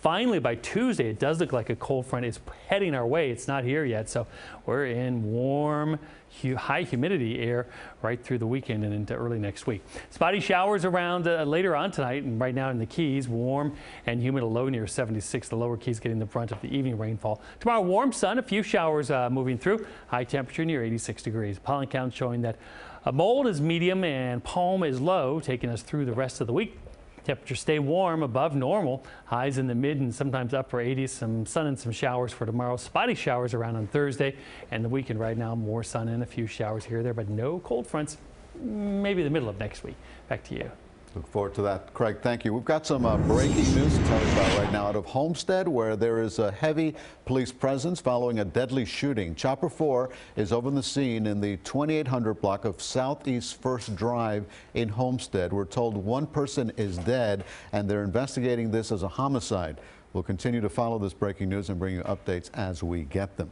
Finally, by Tuesday, it does look like a cold front is heading our way. It's not here yet, so we're in warm, hu high humidity air right through the weekend and into early next week. Spotty showers around uh, later on tonight, and right now in the Keys, warm and humid, a low near 76. The lower Keys getting the brunt of the evening rainfall. Tomorrow, warm sun, a few showers uh, moving through. High temperature near 86 degrees. Pollen count showing that uh, mold is medium and palm is low, taking us through the rest of the week. Temperatures stay warm above normal. Highs in the mid and sometimes upper 80s. Some sun and some showers for tomorrow. Spotty showers around on Thursday and the weekend right now. More sun and a few showers here or there, but no cold fronts. Maybe the middle of next week. Back to you. Look forward to that. Craig, thank you. We've got some uh, breaking news to tell you about right now out of Homestead, where there is a heavy police presence following a deadly shooting. Chopper 4 is over the scene in the 2800 block of Southeast First Drive in Homestead. We're told one person is dead, and they're investigating this as a homicide. We'll continue to follow this breaking news and bring you updates as we get them.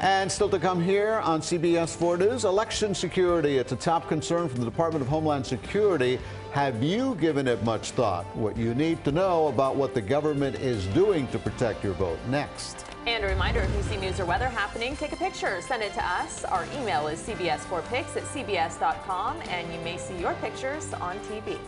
And still to come here on CBS 4 News, election security. It's a top concern from the Department of Homeland Security. Have you given it much thought? What you need to know about what the government is doing to protect your vote. Next. And a reminder, if you see news or weather happening, take a picture, send it to us. Our email is cbs4pics at cbs.com, and you may see your pictures on TV.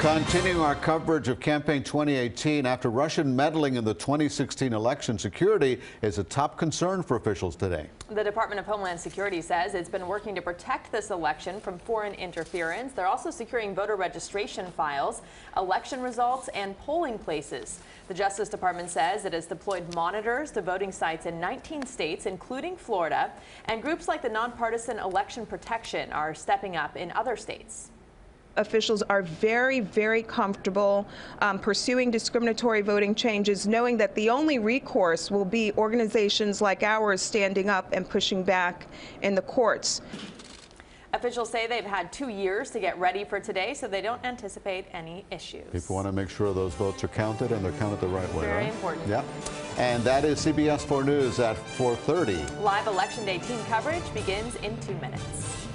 Continuing our coverage of Campaign 2018 after Russian meddling in the 2016 election, security is a top concern for officials today. The Department of Homeland Security says it's been working to protect this election from foreign interference. They're also securing voter registration files, election results, and polling places. The Justice Department says it has deployed monitors to voting sites in 19 states, including Florida, and groups like the Nonpartisan Election Protection are stepping up in other states officials are very, very comfortable um, pursuing discriminatory voting changes, knowing that the only recourse will be organizations like ours standing up and pushing back in the courts. Officials say they've had two years to get ready for today, so they don't anticipate any issues. People want to make sure those votes are counted and they're counted the right way. Very right? important. Yep. And that is CBS 4 News at 4:30. Live Election Day team coverage begins in two minutes.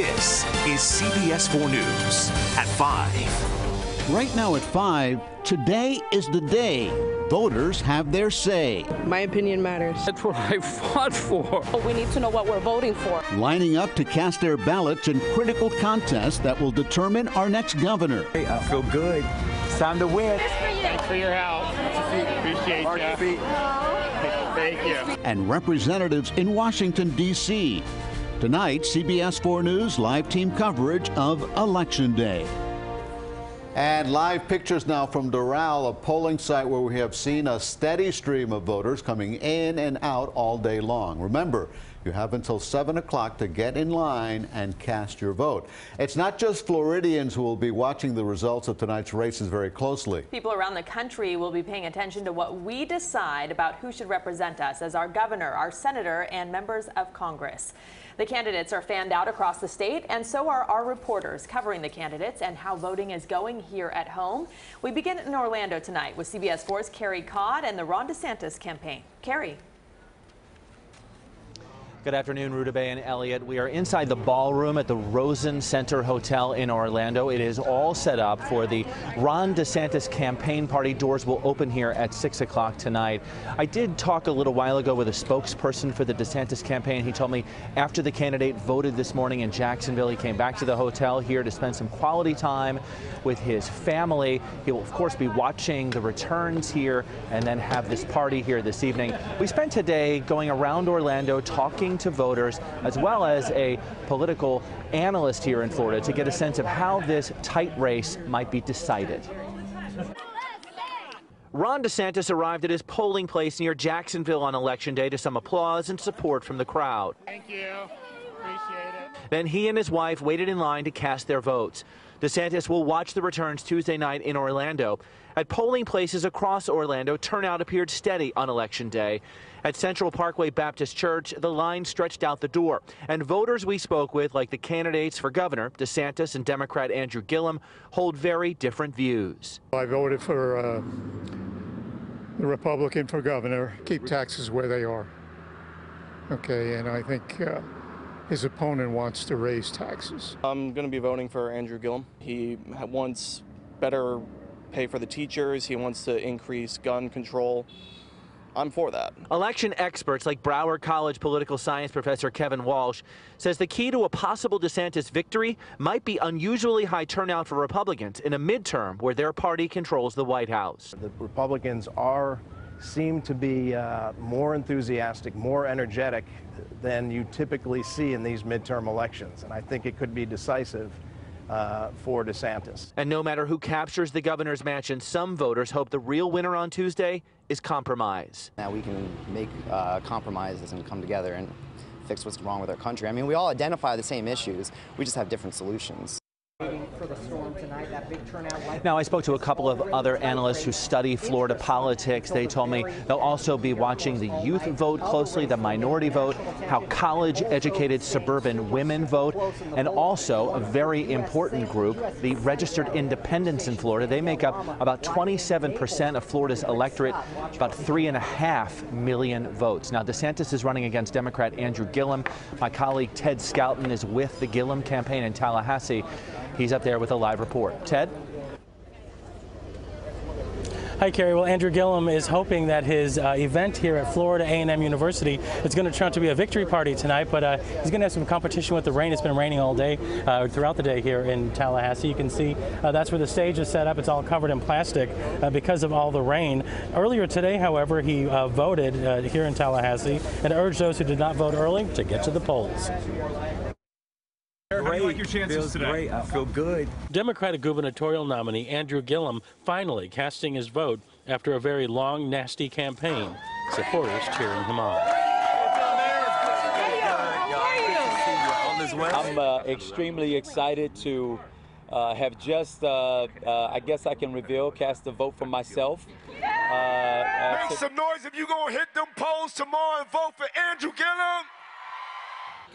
This is CBS 4 News at 5. Right now at 5, today is the day voters have their say. My opinion matters. That's what I fought for. We need to know what we're voting for. Lining up to cast their ballots in critical contests that will determine our next governor. Hey, I feel good. It's time to win. Thanks for your help. Appreciate you. Thank you. And representatives in Washington, D.C. Tonight, CBS 4 News live team coverage of Election Day. And live pictures now from Doral, a polling site where we have seen a steady stream of voters coming in and out all day long. Remember, you have until 7 o'clock to get in line and cast your vote. It's not just Floridians who will be watching the results of tonight's races very closely. People around the country will be paying attention to what we decide about who should represent us as our governor, our senator, and members of Congress. The candidates are fanned out across the state, and so are our reporters covering the candidates and how voting is going here at home. We begin in Orlando tonight with CBS 4's Carey Codd and the Ron DeSantis campaign. Carey. Good afternoon, Rudabeh and Elliott. We are inside the ballroom at the Rosen Center Hotel in Orlando. It is all set up for the Ron DeSantis campaign party. Doors will open here at 6 o'clock tonight. I did talk a little while ago with a spokesperson for the DeSantis campaign. He told me after the candidate voted this morning in Jacksonville, he came back to the hotel here to spend some quality time with his family. He will, of course, be watching the returns here and then have this party here this evening. We spent today going around Orlando talking to voters, as well as a political analyst here in Florida to get a sense of how this tight race might be decided. Ron DeSantis arrived at his polling place near Jacksonville on Election Day to some applause and support from the crowd. Thank you. Appreciate it. Then he and his wife waited in line to cast their votes. DeSantis will watch the returns Tuesday night in Orlando. At polling places across Orlando, turnout appeared steady on Election Day. At Central Parkway Baptist Church, the line stretched out the door. And voters we spoke with, like the candidates for governor, DeSantis and Democrat Andrew Gillum, hold very different views. I voted for uh, the Republican for governor, keep taxes where they are. Okay, and I think uh, his opponent wants to raise taxes. I'm going to be voting for Andrew Gillum. He wants better pay for the teachers, he wants to increase gun control. I'm for that. Election experts like Broward College political science professor Kevin Walsh says the key to a possible DeSantis victory might be unusually high turnout for Republicans in a midterm where their party controls the White House. The Republicans are seem to be uh, more enthusiastic, more energetic than you typically see in these midterm elections, and I think it could be decisive uh, for DeSantis. And no matter who captures the governor's mansion, some voters hope the real winner on Tuesday is compromise. Now we can make uh, compromises and come together and fix what's wrong with our country. I mean, we all identify the same issues, we just have different solutions. Now, I spoke to a couple of other analysts who study Florida politics. They told me they'll also be watching the youth vote closely, the minority vote, how college educated suburban women vote, and also a very important group, the registered independents in Florida. They make up about 27% of Florida's electorate, about three and a half million votes. Now, DeSantis is running against Democrat Andrew Gillum. My colleague Ted Scouten is with the Gillum campaign in Tallahassee. He's up there with a live report. Ted? Hi, Carey. Well, Andrew Gillum is hoping that his uh, event here at Florida A&M University is going to turn out to be a victory party tonight, but uh, he's going to have some competition with the rain. It's been raining all day, uh, throughout the day here in Tallahassee. You can see uh, that's where the stage is set up. It's all covered in plastic uh, because of all the rain. Earlier today, however, he uh, voted here in Tallahassee and urged those who did not vote early to get to the polls. Great. How do you like your chances Feels today? Great. I feel good. Democratic gubernatorial nominee Andrew Gillum finally casting his vote after a very long, nasty campaign. Supporters cheering him on. I'm uh, extremely excited to uh, have just, uh, uh I guess I can reveal, cast a vote for myself. Uh, uh, Make some noise if you're gonna hit them polls tomorrow and vote for Andrew Gillum.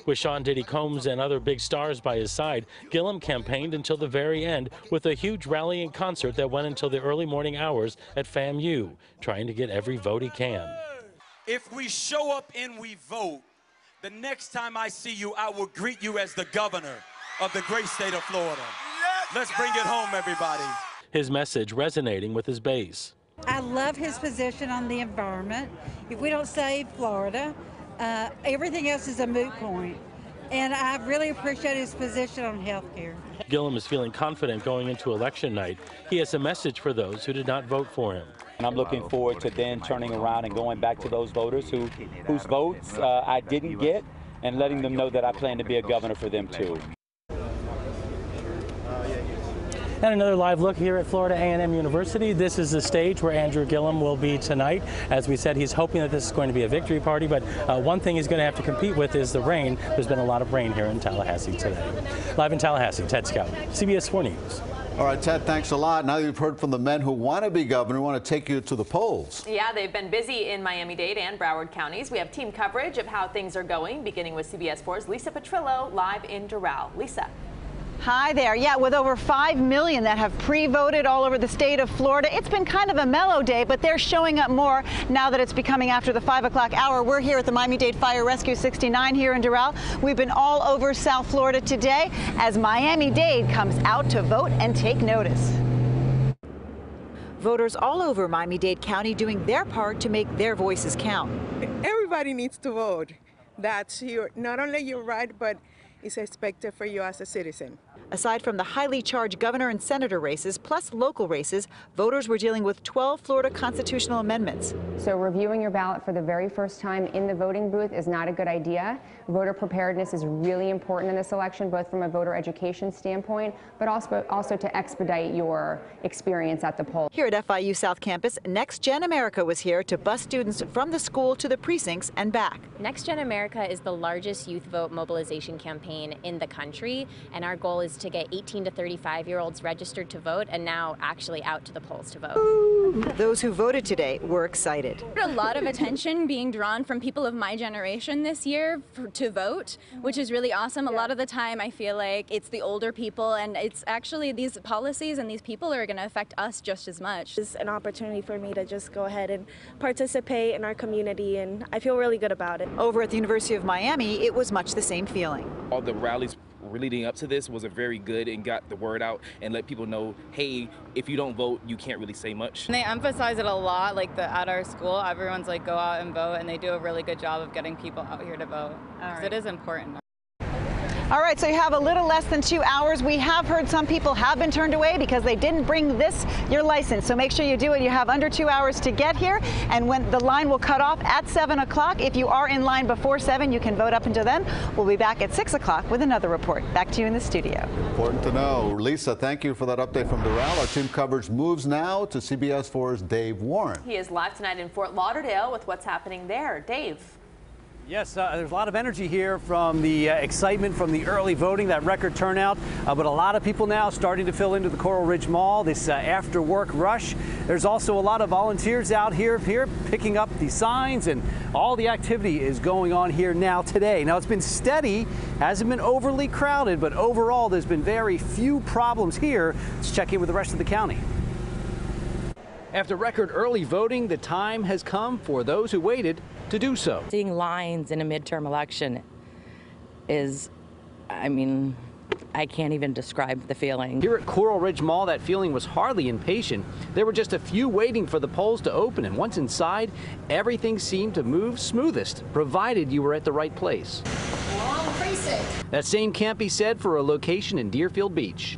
With Sean Diddy Combs and other big stars by his side, Gillum campaigned until the very end with a huge rallying concert that went until the early morning hours at FAMU, trying to get every vote he can. If we show up and we vote, the next time I see you, I will greet you as the governor of the great state of Florida. Let's bring it home, everybody. His message resonating with his base. I love his position on the environment. If we don't save Florida, uh, everything else is a moot point. And I really appreciate his position on health care. Gillum is feeling confident going into election night. He has a message for those who did not vote for him. And I'm looking forward to then turning around and going back to those voters who, whose votes uh, I didn't get and letting them know that I plan to be a governor for them too. And another live look here at Florida A&M University. This is the stage where Andrew Gillum will be tonight. As we said, he's hoping that this is going to be a victory party, but uh, one thing he's going to have to compete with is the rain. There's been a lot of rain here in Tallahassee today. Live in Tallahassee, Ted Scout, CBS 4 News. All right, Ted, thanks a lot. Now you've heard from the men who want to be governor, want to take you to the polls. Yeah, they've been busy in Miami-Dade and Broward counties. We have team coverage of how things are going, beginning with CBS 4's Lisa Petrillo live in Doral. Lisa. Hi there. Yeah, with over 5 million that have pre-voted all over the state of Florida, it's been kind of a mellow day, but they're showing up more now that it's becoming after the 5 o'clock hour. We're here at the Miami-Dade Fire Rescue 69 here in Doral. We've been all over South Florida today as Miami-Dade comes out to vote and take notice. Voters all over Miami-Dade County doing their part to make their voices count. Everybody needs to vote. That's your, not only your right, but it's expected for you as a citizen. Aside from the highly charged governor and senator races, plus local races, voters were dealing with 12 Florida constitutional amendments. So reviewing your ballot for the very first time in the voting booth is not a good idea. Voter preparedness is really important in this election, both from a voter education standpoint, but also, also to expedite your experience at the poll. Here at FIU South Campus, NextGen America was here to bus students from the school to the precincts and back. NextGen America is the largest youth vote mobilization campaign in the country, and our goal is to get 18 to 35 year olds registered to vote and now actually out to the polls to vote. Those who voted today were excited. A lot of attention being drawn from people of my generation this year for, to vote, which is really awesome. A lot of the time, I feel like it's the older people, and it's actually these policies and these people are going to affect us just as much. It's an opportunity for me to just go ahead and participate in our community, and I feel really good about it. Over at the University of Miami, it was much the same feeling. All the rallies leading up to this was a very good and got the word out and let people know, hey, if you don't vote, you can't really say much. And they emphasize it a lot, like the, at our school, everyone's like, go out and vote, and they do a really good job of getting people out here to vote. Because right. it is important. All right, so you have a little less than two hours. We have heard some people have been turned away because they didn't bring this, your license. So make sure you do it. You have under two hours to get here. And when the line will cut off at 7 o'clock, if you are in line before 7, you can vote up until then. We'll be back at 6 o'clock with another report. Back to you in the studio. Important to know. Lisa, thank you for that update from Doral. Our team coverage moves now to CBS 4's Dave Warren. He is live tonight in Fort Lauderdale with what's happening there. Dave. Yes, uh, there's a lot of energy here from the uh, excitement from the early voting, that record turnout, uh, but a lot of people now starting to fill into the Coral Ridge Mall, this uh, after work rush. There's also a lot of volunteers out here, here picking up the signs and all the activity is going on here now today. Now it's been steady, hasn't been overly crowded, but overall there's been very few problems here. Let's check in with the rest of the county. After record early voting, the time has come for those who waited to do so. Seeing lines in a midterm election is, I mean, I can't even describe the feeling. Here at Coral Ridge Mall, that feeling was hardly impatient. There were just a few waiting for the polls to open, and once inside, everything seemed to move smoothest, provided you were at the right place. Wrong. That same can't be said for a location in Deerfield Beach.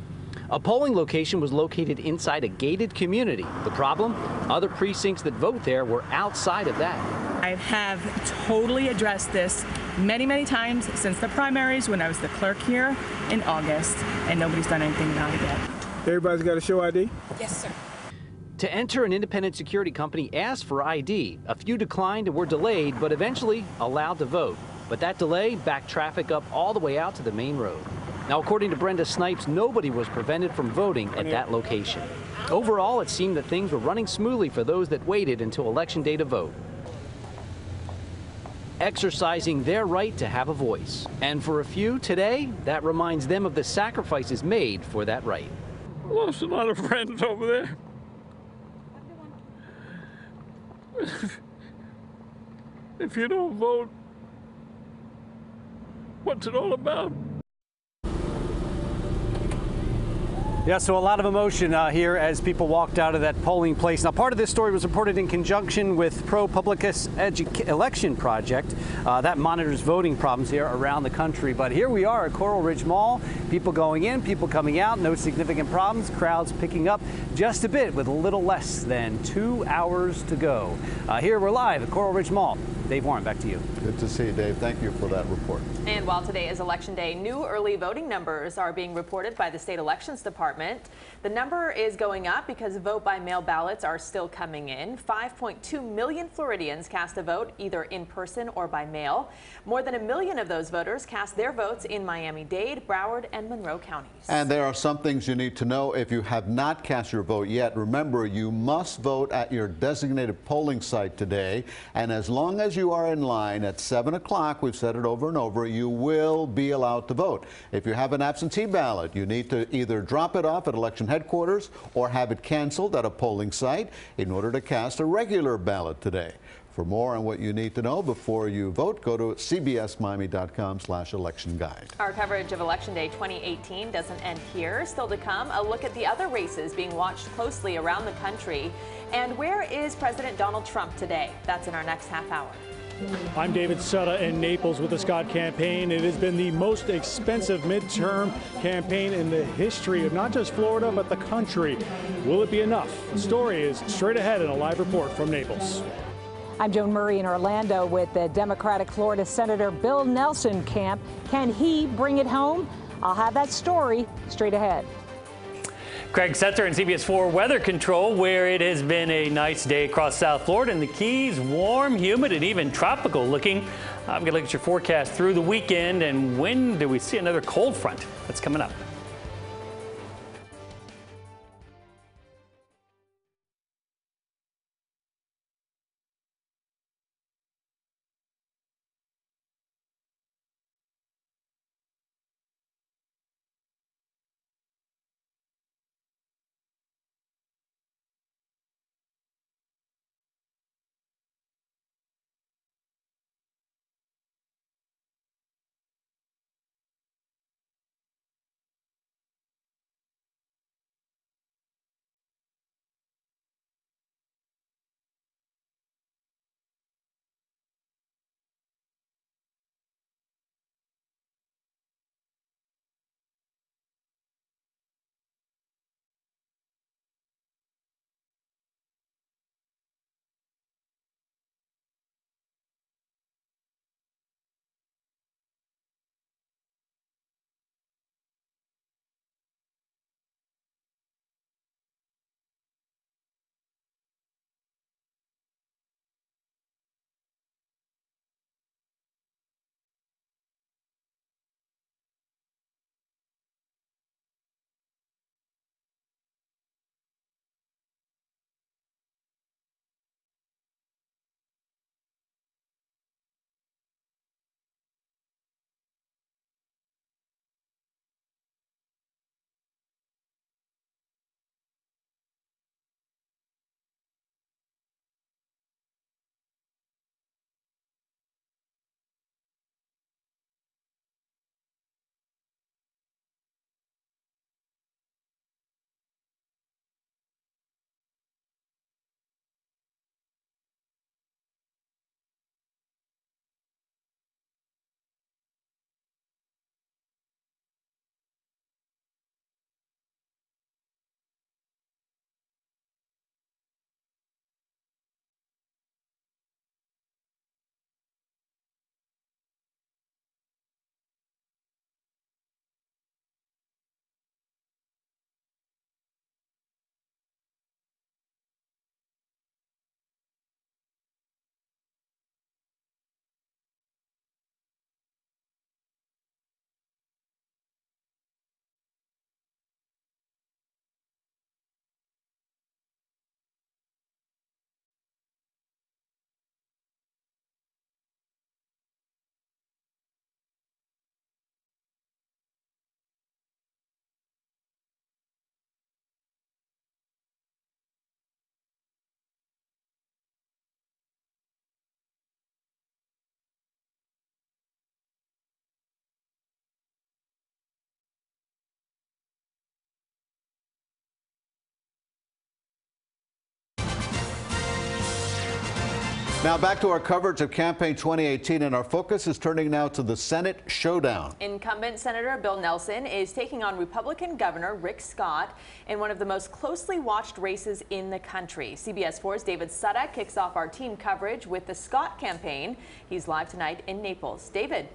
A polling location was located inside a gated community. The problem? Other precincts that vote there were outside of that. I have totally addressed this many, many times since the primaries when I was the clerk here in August, and nobody's done anything about it yet. Everybody's got a show ID? Yes, sir. To enter, an independent security company asked for ID. A few declined and were delayed, but eventually allowed to vote. But that delay backed traffic up all the way out to the main road. Now, according to Brenda Snipes, nobody was prevented from voting at that location. Overall, it seemed that things were running smoothly for those that waited until election day to vote exercising their right to have a voice. And for a few today, that reminds them of the sacrifices made for that right. Lost a lot of friends over there. if you don't vote, what's it all about? Yeah, so a lot of emotion uh, here as people walked out of that polling place. Now, part of this story was reported in conjunction with ProPublica's Election Project uh, that monitors voting problems here around the country. But here we are at Coral Ridge Mall. People going in, people coming out, no significant problems. Crowds picking up just a bit with a little less than two hours to go. Uh, here we're live at Coral Ridge Mall. Dave Warren, back to you. Good to see you, Dave. Thank you for that report. And while today is Election Day, new early voting numbers are being reported by the State Elections Department. The number is going up because vote by mail ballots are still coming in. 5.2 million Floridians cast a vote either in person or by mail. More than a million of those voters cast their votes in Miami-Dade, Broward, and Monroe counties. And there are some things you need to know if you have not cast your vote yet. Remember, you must vote at your designated polling site today. And as long as you are in line at 7 o'clock, we've said it over and over, you will be allowed to vote. If you have an absentee ballot, you need to either drop it off at election headquarters or have it canceled at a polling site in order to cast a regular ballot today. For more on what you need to know before you vote, go to cbsmiami.com slash election guide. Our coverage of Election Day 2018 doesn't end here. Still to come, a look at the other races being watched closely around the country. And where is President Donald Trump today? That's in our next half hour. I'm David Sutta in Naples with the Scott campaign. It has been the most expensive midterm campaign in the history of not just Florida, but the country. Will it be enough? The story is straight ahead in a live report from Naples. I'm Joan Murray in Orlando with the Democratic Florida Senator Bill Nelson camp. Can he bring it home? I'll have that story straight ahead. Craig Setzer in CBS 4 Weather Control, where it has been a nice day across South Florida and the Keys, warm, humid, and even tropical looking. I'm going to look at your forecast through the weekend and when do we see another cold front? That's coming up. Now back to our coverage of campaign 2018 and our focus is turning now to the Senate showdown. Incumbent Senator Bill Nelson is taking on Republican Governor Rick Scott in one of the most closely watched races in the country. CBS 4's David Sutta kicks off our team coverage with the Scott campaign. He's live tonight in Naples. David.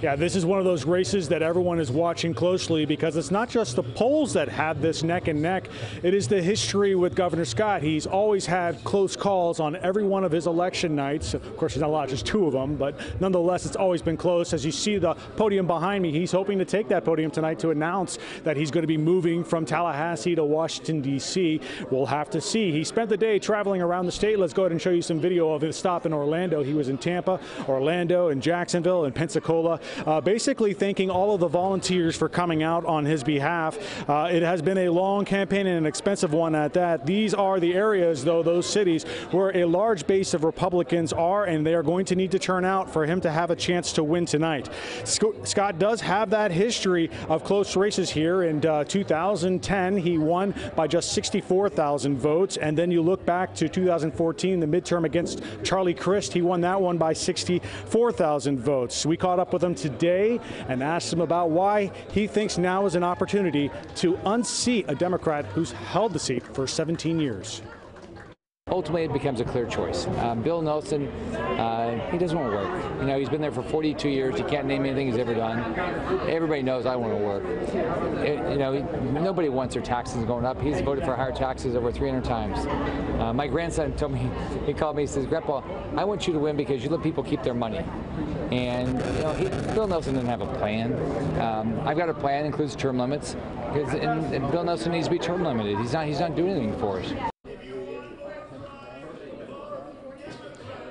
Yeah, this is one of those races that everyone is watching closely because it's not just the polls that have this neck and neck. It is the history with Governor Scott. He's always had close calls on every one of his election nights. Of course, there's not a lot, just two of them, but nonetheless, it's always been close. As you see the podium behind me, he's hoping to take that podium tonight to announce that he's going to be moving from Tallahassee to Washington, D.C. We'll have to see. He spent the day traveling around the state. Let's go ahead and show you some video of his stop in Orlando. He was in Tampa, Orlando, and Jacksonville, in Pensacola, uh, basically thanking all of the volunteers for coming out on his behalf. Uh, it has been a long campaign and an expensive one at that. These are the areas, though, those cities where a large base of Republicans are, and they are going to need to turn out for him to have a chance to win tonight. Scott does have that history of close races here. In uh, 2010, he won by just 64,000 votes, and then you look back to 2014, the midterm against Charlie Crist, he won that one by 64,000 votes. We caught up with him today and asked him about why he thinks now is an opportunity to unseat a Democrat who's held the seat for 17 years ultimately it becomes a clear choice. Um, Bill Nelson, uh, he doesn't want to work. You know, he's been there for 42 years. He can't name anything he's ever done. Everybody knows I want to work. It, you know, nobody wants their taxes going up. He's voted for higher taxes over 300 times. Uh, my grandson told me, he called me, he says, Grandpa, I want you to win because you let people keep their money. And you know, he, Bill Nelson didn't have a plan. Um, I've got a plan, includes term limits, because Bill Nelson needs to be term limited. He's not. He's not doing anything for us.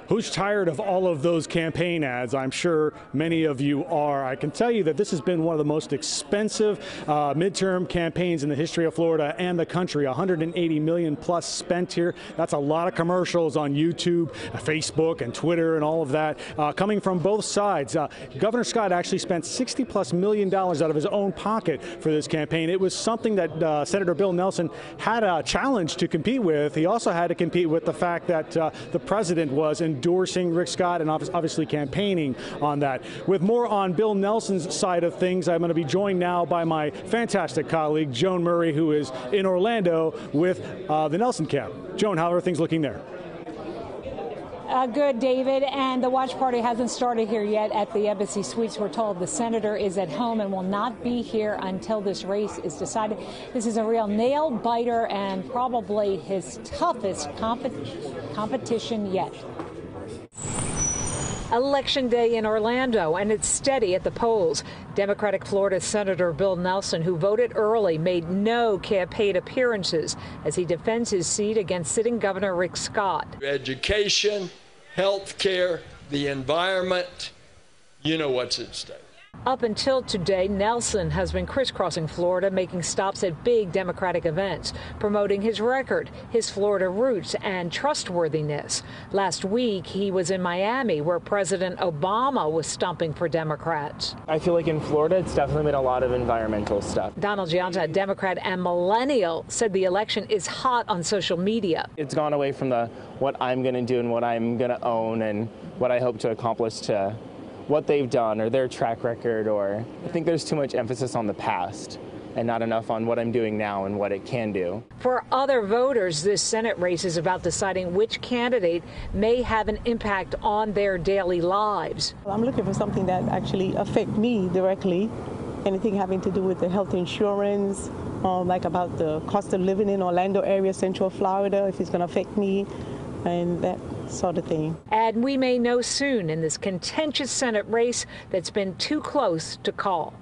Who's tired of all of those campaign ads? I'm sure many of you are. I can tell you that this has been one of the most expensive uh, midterm campaigns in the history of Florida and the country. 180 million plus spent here. That's a lot of commercials on YouTube, Facebook, and Twitter, and all of that uh, coming from both sides. Uh, Governor Scott actually spent 60 plus million dollars out of his own pocket for this campaign. It was something that uh, Senator Bill Nelson had a challenge to compete with. He also had to compete with the fact that uh, the president was in endorsing Rick Scott and obviously campaigning on that. With more on Bill Nelson's side of things, I'm going to be joined now by my fantastic colleague, Joan Murray, who is in Orlando with uh, the Nelson camp. Joan, how are things looking there? Uh, good, David. And the watch party hasn't started here yet at the Embassy Suites. We're told the senator is at home and will not be here until this race is decided. This is a real nail biter and probably his toughest comp- competition yet. Election day in Orlando, and it's steady at the polls. Democratic Florida Senator Bill Nelson, who voted early, made no campaign appearances as he defends his seat against sitting Governor Rick Scott. Education, health care, the environment, you know what's at stake. Up until today, Nelson has been crisscrossing Florida, making stops at big Democratic events, promoting his record, his Florida roots, and trustworthiness. Last week, he was in Miami, where President Obama was stumping for Democrats. I feel like in Florida, it's definitely been a lot of environmental stuff. Donald Gianta, a Democrat and millennial, said the election is hot on social media. It's gone away from the what I'm going to do and what I'm going to own and what I hope to accomplish to what they've done or their track record, or I think there's too much emphasis on the past and not enough on what I'm doing now and what it can do. For other voters, this Senate race is about deciding which candidate may have an impact on their daily lives. I'm looking for something that actually affect me directly. Anything having to do with the health insurance, um, like about the cost of living in Orlando area, Central Florida, if it's going to affect me, and that sort of thing. And we may know soon in this contentious Senate race that's been too close to call.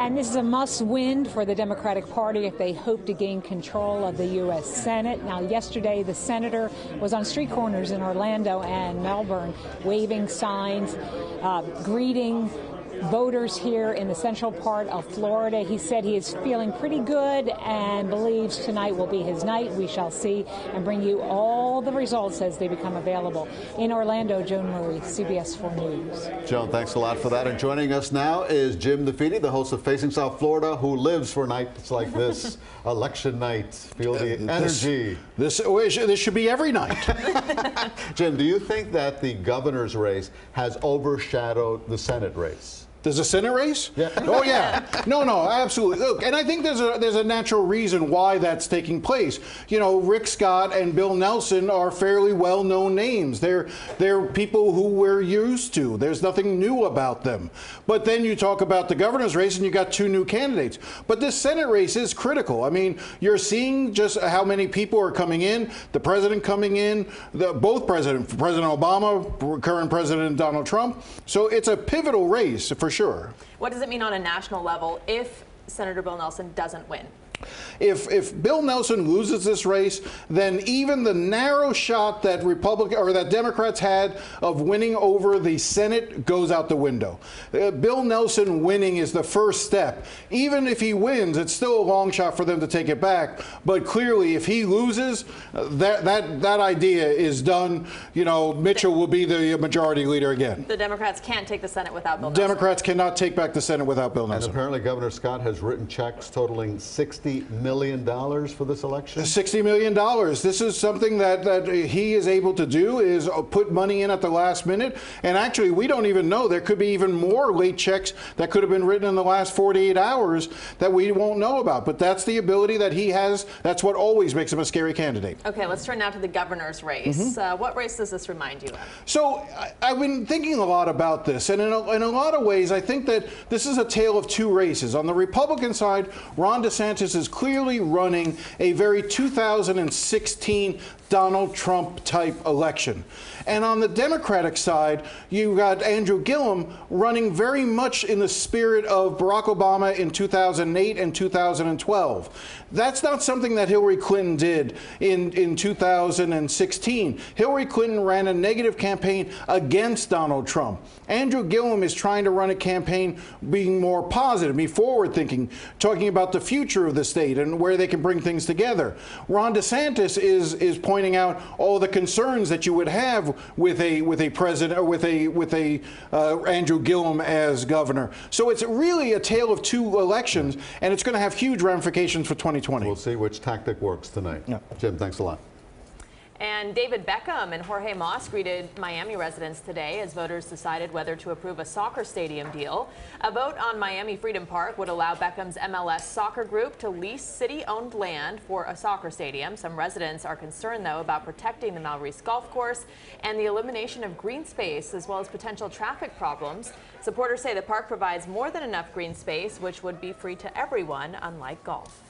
And this is a must win for the Democratic Party if they hope to gain control of the U.S. Senate. Now, yesterday, the senator was on street corners in Orlando and Melbourne waving signs, uh, greeting voters here in the central part of Florida. He said he is feeling pretty good and believes tonight will be his night. We shall see and bring you all the results as they become available. In Orlando, Joan Murray, CBS 4 News. Joan, thanks a lot for that. And joining us now is Jim DeFede, the host of Facing South Florida, who lives for nights like this, election night. Feel the uh, energy. This, oh, this, this should be every night. Jim, do you think that the governor's race has overshadowed the Senate race? There's a Senate race? Yeah. Oh yeah. No, no, absolutely. Look, and I think there's a there's a natural reason why that's taking place. You know, Rick Scott and Bill Nelson are fairly well-known names. They're they're people who we're used to. There's nothing new about them. But then you talk about the governor's race and you got two new candidates. But this Senate race is critical. I mean, you're seeing just how many people are coming in, the president coming in, the both president President Obama, current President Donald Trump. So it's a pivotal race for sure. What does it mean on a national level if Senator Bill Nelson doesn't win? If if Bill Nelson loses this race, then even the narrow shot that Republican or that Democrats had of winning over the Senate goes out the window. Uh, Bill Nelson winning is the first step. Even if he wins, it's still a long shot for them to take it back. But clearly, if he loses, uh, that that that idea is done. You know, Mitchell will be the majority leader again. The Democrats can't take the Senate without Bill Nelson. Democrats cannot take back the Senate without Bill And Nelson. apparently Governor Scott has written checks totaling $60 million for this election. $60 million. This is something that, that he is able to do is uh, put money in at the last minute. And actually, we don't even know. There could be even more late checks that could have been written in the last 48 hours that we won't know about. But that's the ability that he has. That's what always makes him a scary candidate. Okay, let's turn now to the governor's race. Mhm. Uh, what race does this remind you of? So I, I've been thinking a lot about this, and in a, in a lot of ways, I think that this is a tale of two races. On the Republican side, Ron DeSantis is clearly running a very 2016 Donald Trump type election. And on the Democratic side, you got Andrew Gillum running very much in the spirit of Barack Obama in 2008 and 2012. That's not something that Hillary Clinton did in, in 2016. Hillary Clinton ran a negative campaign against Donald Trump. Andrew Gillum is trying to run a campaign being more positive, be forward thinking, talking about the future of the state and where they can bring things together. Ron DeSantis is, is pointing out all the concerns that you would have with a with a president or with a with a uh, Andrew Gillum as governor. So it's really a tale of two elections, and it's going to have huge ramifications for 2020. We'll see which tactic works tonight. Jim, thanks a lot. And David Beckham and Jorge Mas greeted Miami residents today as voters decided whether to approve a soccer stadium deal. A vote on Miami Freedom Park would allow Beckham's MLS soccer group to lease city owned land for a soccer stadium. Some residents are concerned, though, about protecting the Melreese Golf Course and the elimination of green space, as well as potential traffic problems. Supporters say the park provides more than enough green space, which would be free to everyone, unlike golf.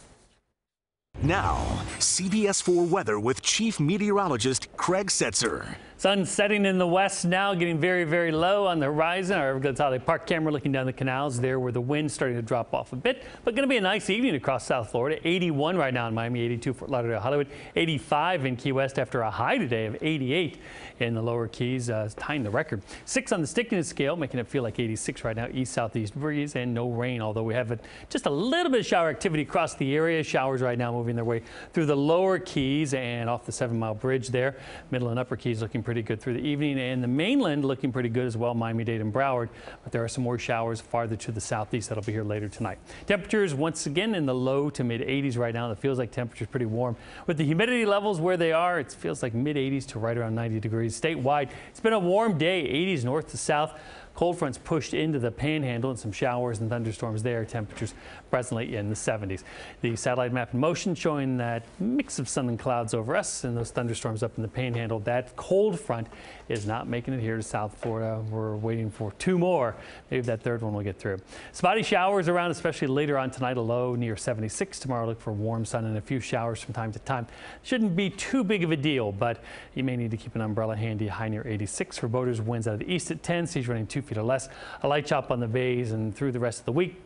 Now, CBS 4 weather with Chief Meteorologist Craig Setzer. Sun setting in the west now, getting very, very low on the horizon. Our Gonzalez Park camera looking down the canals there where the wind's starting to drop off a bit. But going to be a nice evening across South Florida. 81 right now in Miami, 82 Fort Lauderdale, Hollywood, 85 in Key West after a high today of 88 in the lower Keys, uh, tying the record. Six on the stickiness scale, making it feel like 86 right now. East southeast breeze and no rain, although we have a, just a little bit of shower activity across the area. Showers right now moving their way through the lower Keys and off the Seven Mile Bridge there. Middle and upper Keys looking pretty good through the evening, and the mainland looking pretty good as well. Miami Dade and Broward, but there are some more showers farther to the southeast that'll be here later tonight. Temperatures once again in the low to mid 80s right now. It feels like temperatures pretty warm. With the humidity levels where they are, it feels like mid 80s to right around 90 degrees statewide. It's been a warm day, 80s north to south. Cold fronts pushed into the panhandle and some showers and thunderstorms there. Temperatures presently in the 70s. The satellite map in motion showing that mix of sun and clouds over us and those thunderstorms up in the panhandle. That cold front is not making it here to South Florida. We're waiting for two more. Maybe that third one will get through. Spotty showers around, especially later on tonight, a low near 76. Tomorrow, look for warm sun and a few showers from time to time. Shouldn't be too big of a deal, but you may need to keep an umbrella handy. High near 86 for boaters. Winds out of the east at 10. Seas running two feet or less. A light chop on the bays and through the rest of the week.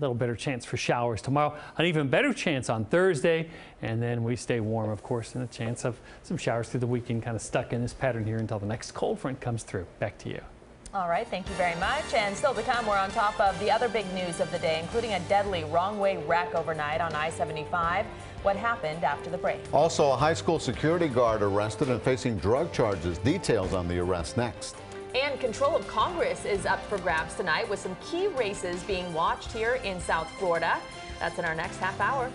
A little better chance for showers tomorrow. An even better chance on Thursday. And then we stay warm, of course, and a chance of some showers through the weekend, kind of stuck in this pattern here until the next cold front comes through. Back to you. All right, thank you very much. And still to come, we're on top of the other big news of the day, including a deadly wrong way wreck overnight on I 75. What happened after the break? Also, a high school security guard arrested and facing drug charges. Details on the arrest next. And control of Congress is up for grabs tonight with some key races being watched here in South Florida. That's in our next half hour.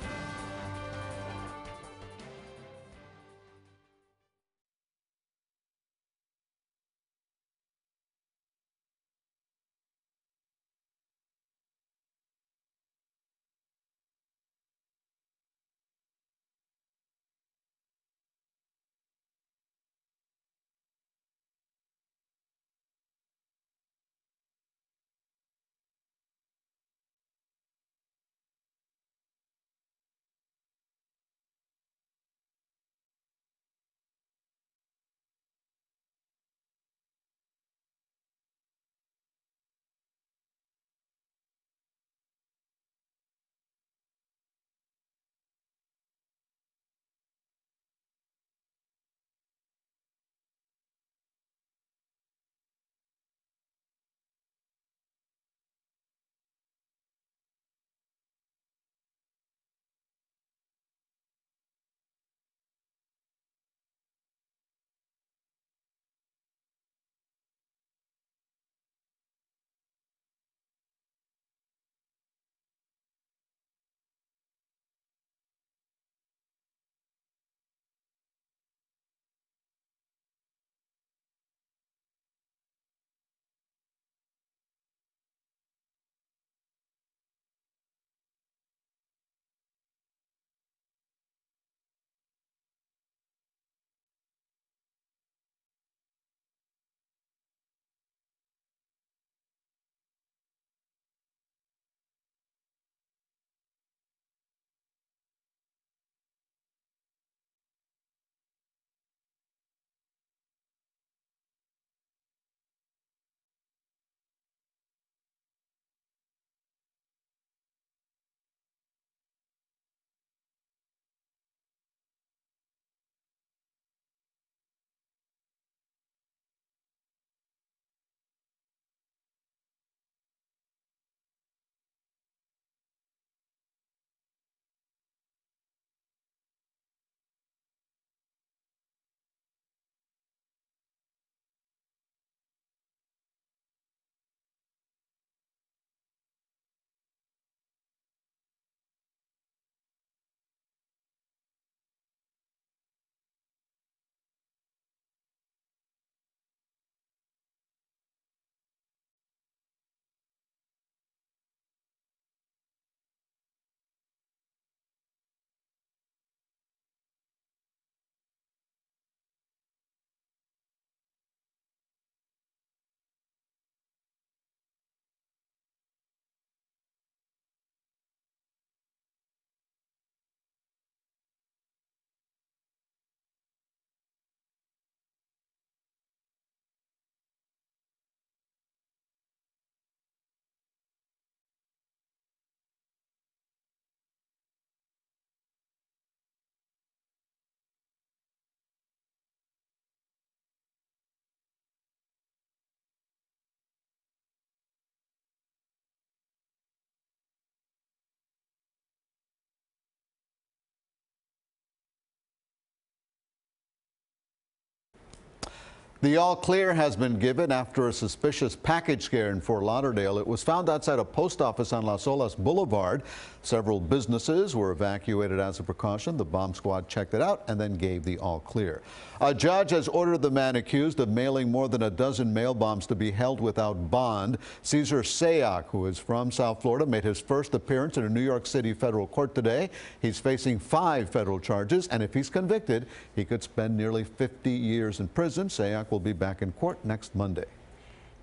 The all clear has been given after a suspicious package scare in Fort Lauderdale. It was found outside a post office on Las Olas Boulevard. Several businesses were evacuated as a precaution. The bomb squad checked it out and then gave the all clear. A judge has ordered the man accused of mailing more than a dozen mail bombs to be held without bond. Cesar Sayoc, who is from South Florida, made his first appearance in a New York City federal court today. He's facing five federal charges, and if he's convicted, he could spend nearly 50 years in prison. Sayoc will be back in court next Monday.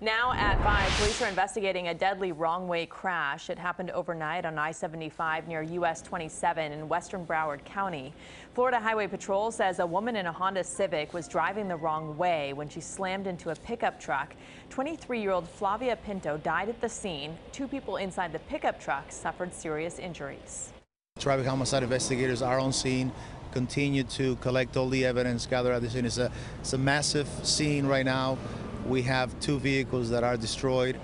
Now at 5, police are investigating a deadly wrong-way crash. It happened overnight on I-75 near US 27 in western Broward County. Florida Highway Patrol says a woman in a Honda Civic was driving the wrong way when she slammed into a pickup truck. 23-year-old Flavia Pinto died at the scene. Two people inside the pickup truck suffered serious injuries. Traffic homicide investigators are on scene continue to collect all the evidence gathered at the scene. It's a, it's a massive scene right now. We have two vehicles that are destroyed.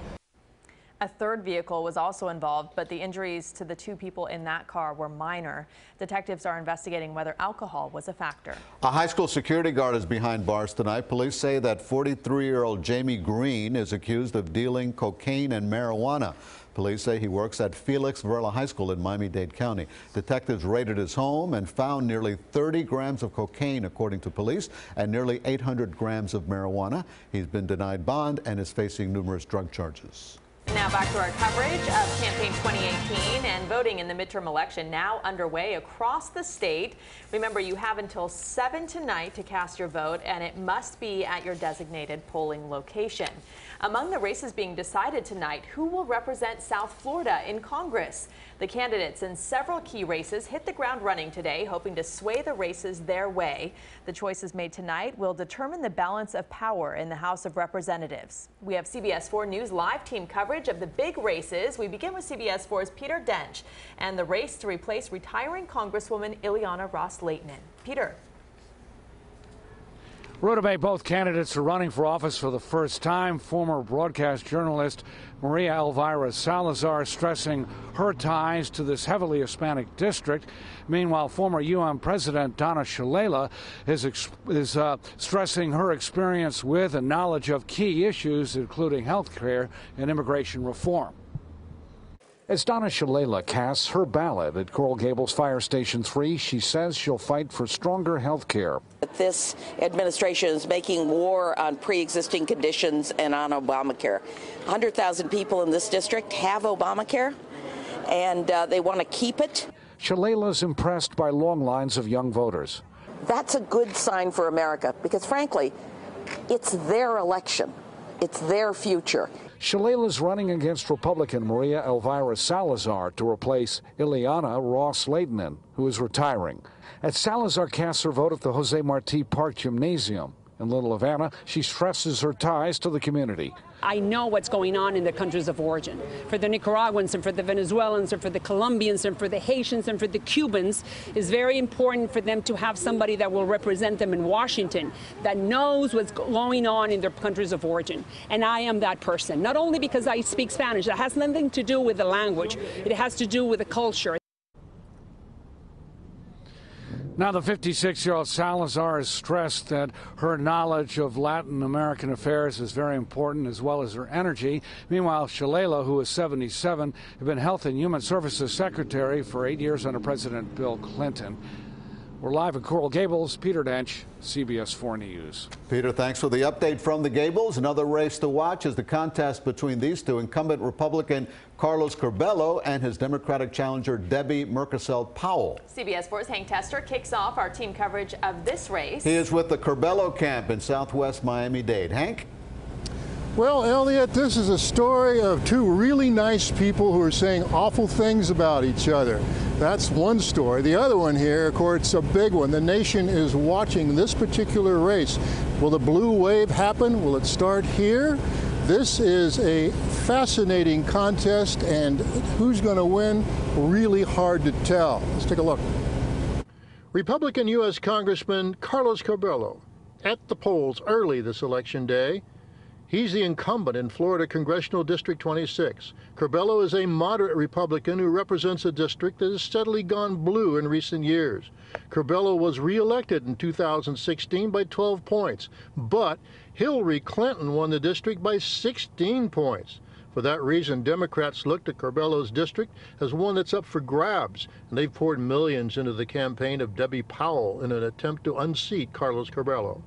A third vehicle was also involved, but the injuries to the two people in that car were minor. Detectives are investigating whether alcohol was a factor. A high school security guard is behind bars tonight. Police say that 43-year-old Jamie Green is accused of dealing cocaine and marijuana. Police say he works at Felix Varela High School in Miami-Dade County. Detectives raided his home and found nearly 30 grams of cocaine, according to police, and nearly 800 grams of marijuana. He's been denied bond and is facing numerous drug charges. Now back to our coverage of campaign 2018 and voting in the midterm election now underway across the state. Remember, you have until 7 tonight to cast your vote, and it must be at your designated polling location. Among the races being decided tonight, who will represent South Florida in Congress? The candidates in several key races hit the ground running today, hoping to sway the races their way. The choices made tonight will determine the balance of power in the House of Representatives. We have CBS 4 News live team coverage of the big races. We begin with CBS 4's Peter Dench and the race to replace retiring Congresswoman Ileana Ros-Lehtinen. Peter. May, both candidates are running for office for the first time. Former broadcast journalist Maria Elvira Salazar stressing her ties to this heavily Hispanic district. Meanwhile, former UN President Donna Shalala is, is uh, stressing her experience with and knowledge of key issues, including health care and immigration reform. As Donna Shalala casts her ballot at Coral Gables Fire Station 3, she says she'll fight for stronger health care. This administration is making war on pre-existing conditions and on Obamacare. 100,000 people in this district have Obamacare, and uh, they want to keep it. Shalala's impressed by long lines of young voters. That's a good sign for America because, frankly, it's their election. It's their future. Shalala is running against Republican Maria Elvira Salazar to replace Ileana Ros-Lehtinen, who is retiring. As Salazar casts her vote at the Jose Marti Park Gymnasium in Little Havana, she stresses her ties to the community. I know what's going on in the countries of origin. For the Nicaraguans and for the Venezuelans and for the Colombians and for the Haitians and for the Cubans, it's very important for them to have somebody that will represent them in Washington that knows what's going on in their countries of origin. And I am that person, not only because I speak Spanish, that has nothing to do with the language, it has to do with the culture. Now, the 56 year old Salazar has stressed that her knowledge of Latin American affairs is very important, as well as her energy. Meanwhile, Shalala, who is 77, had been Health and Human Services Secretary for eight years under President Bill Clinton. We're live in Coral Gables. Peter Dench, CBS 4 News. Peter, thanks for the update from the Gables. Another race to watch is the contest between these two incumbent Republican Carlos Curbelo and his Democratic challenger Debbie Mucarsel Powell. CBS 4's Hank Tester kicks off our team coverage of this race. He is with the Curbelo camp in southwest Miami Dade. Hank? Well, Elliot, this is a story of two really nice people who are saying awful things about each other. That's one story. The other one here, of course, it's a big one. The nation is watching this particular race. Will the blue wave happen? Will it start here? This is a fascinating contest, and who's going to win? Really hard to tell. Let's take a look. Republican U.S. Congressman Carlos Curbelo at the polls early this election day. He's the incumbent in Florida Congressional District 26. Curbelo is a moderate Republican who represents a district that has steadily gone blue in recent years. Curbelo was reelected in 2016 by 12 points, but Hillary Clinton won the district by 16 points. For that reason, Democrats looked at Curbelo's district as one that's up for grabs, and they've poured millions into the campaign of Debbie Powell in an attempt to unseat Carlos Curbelo.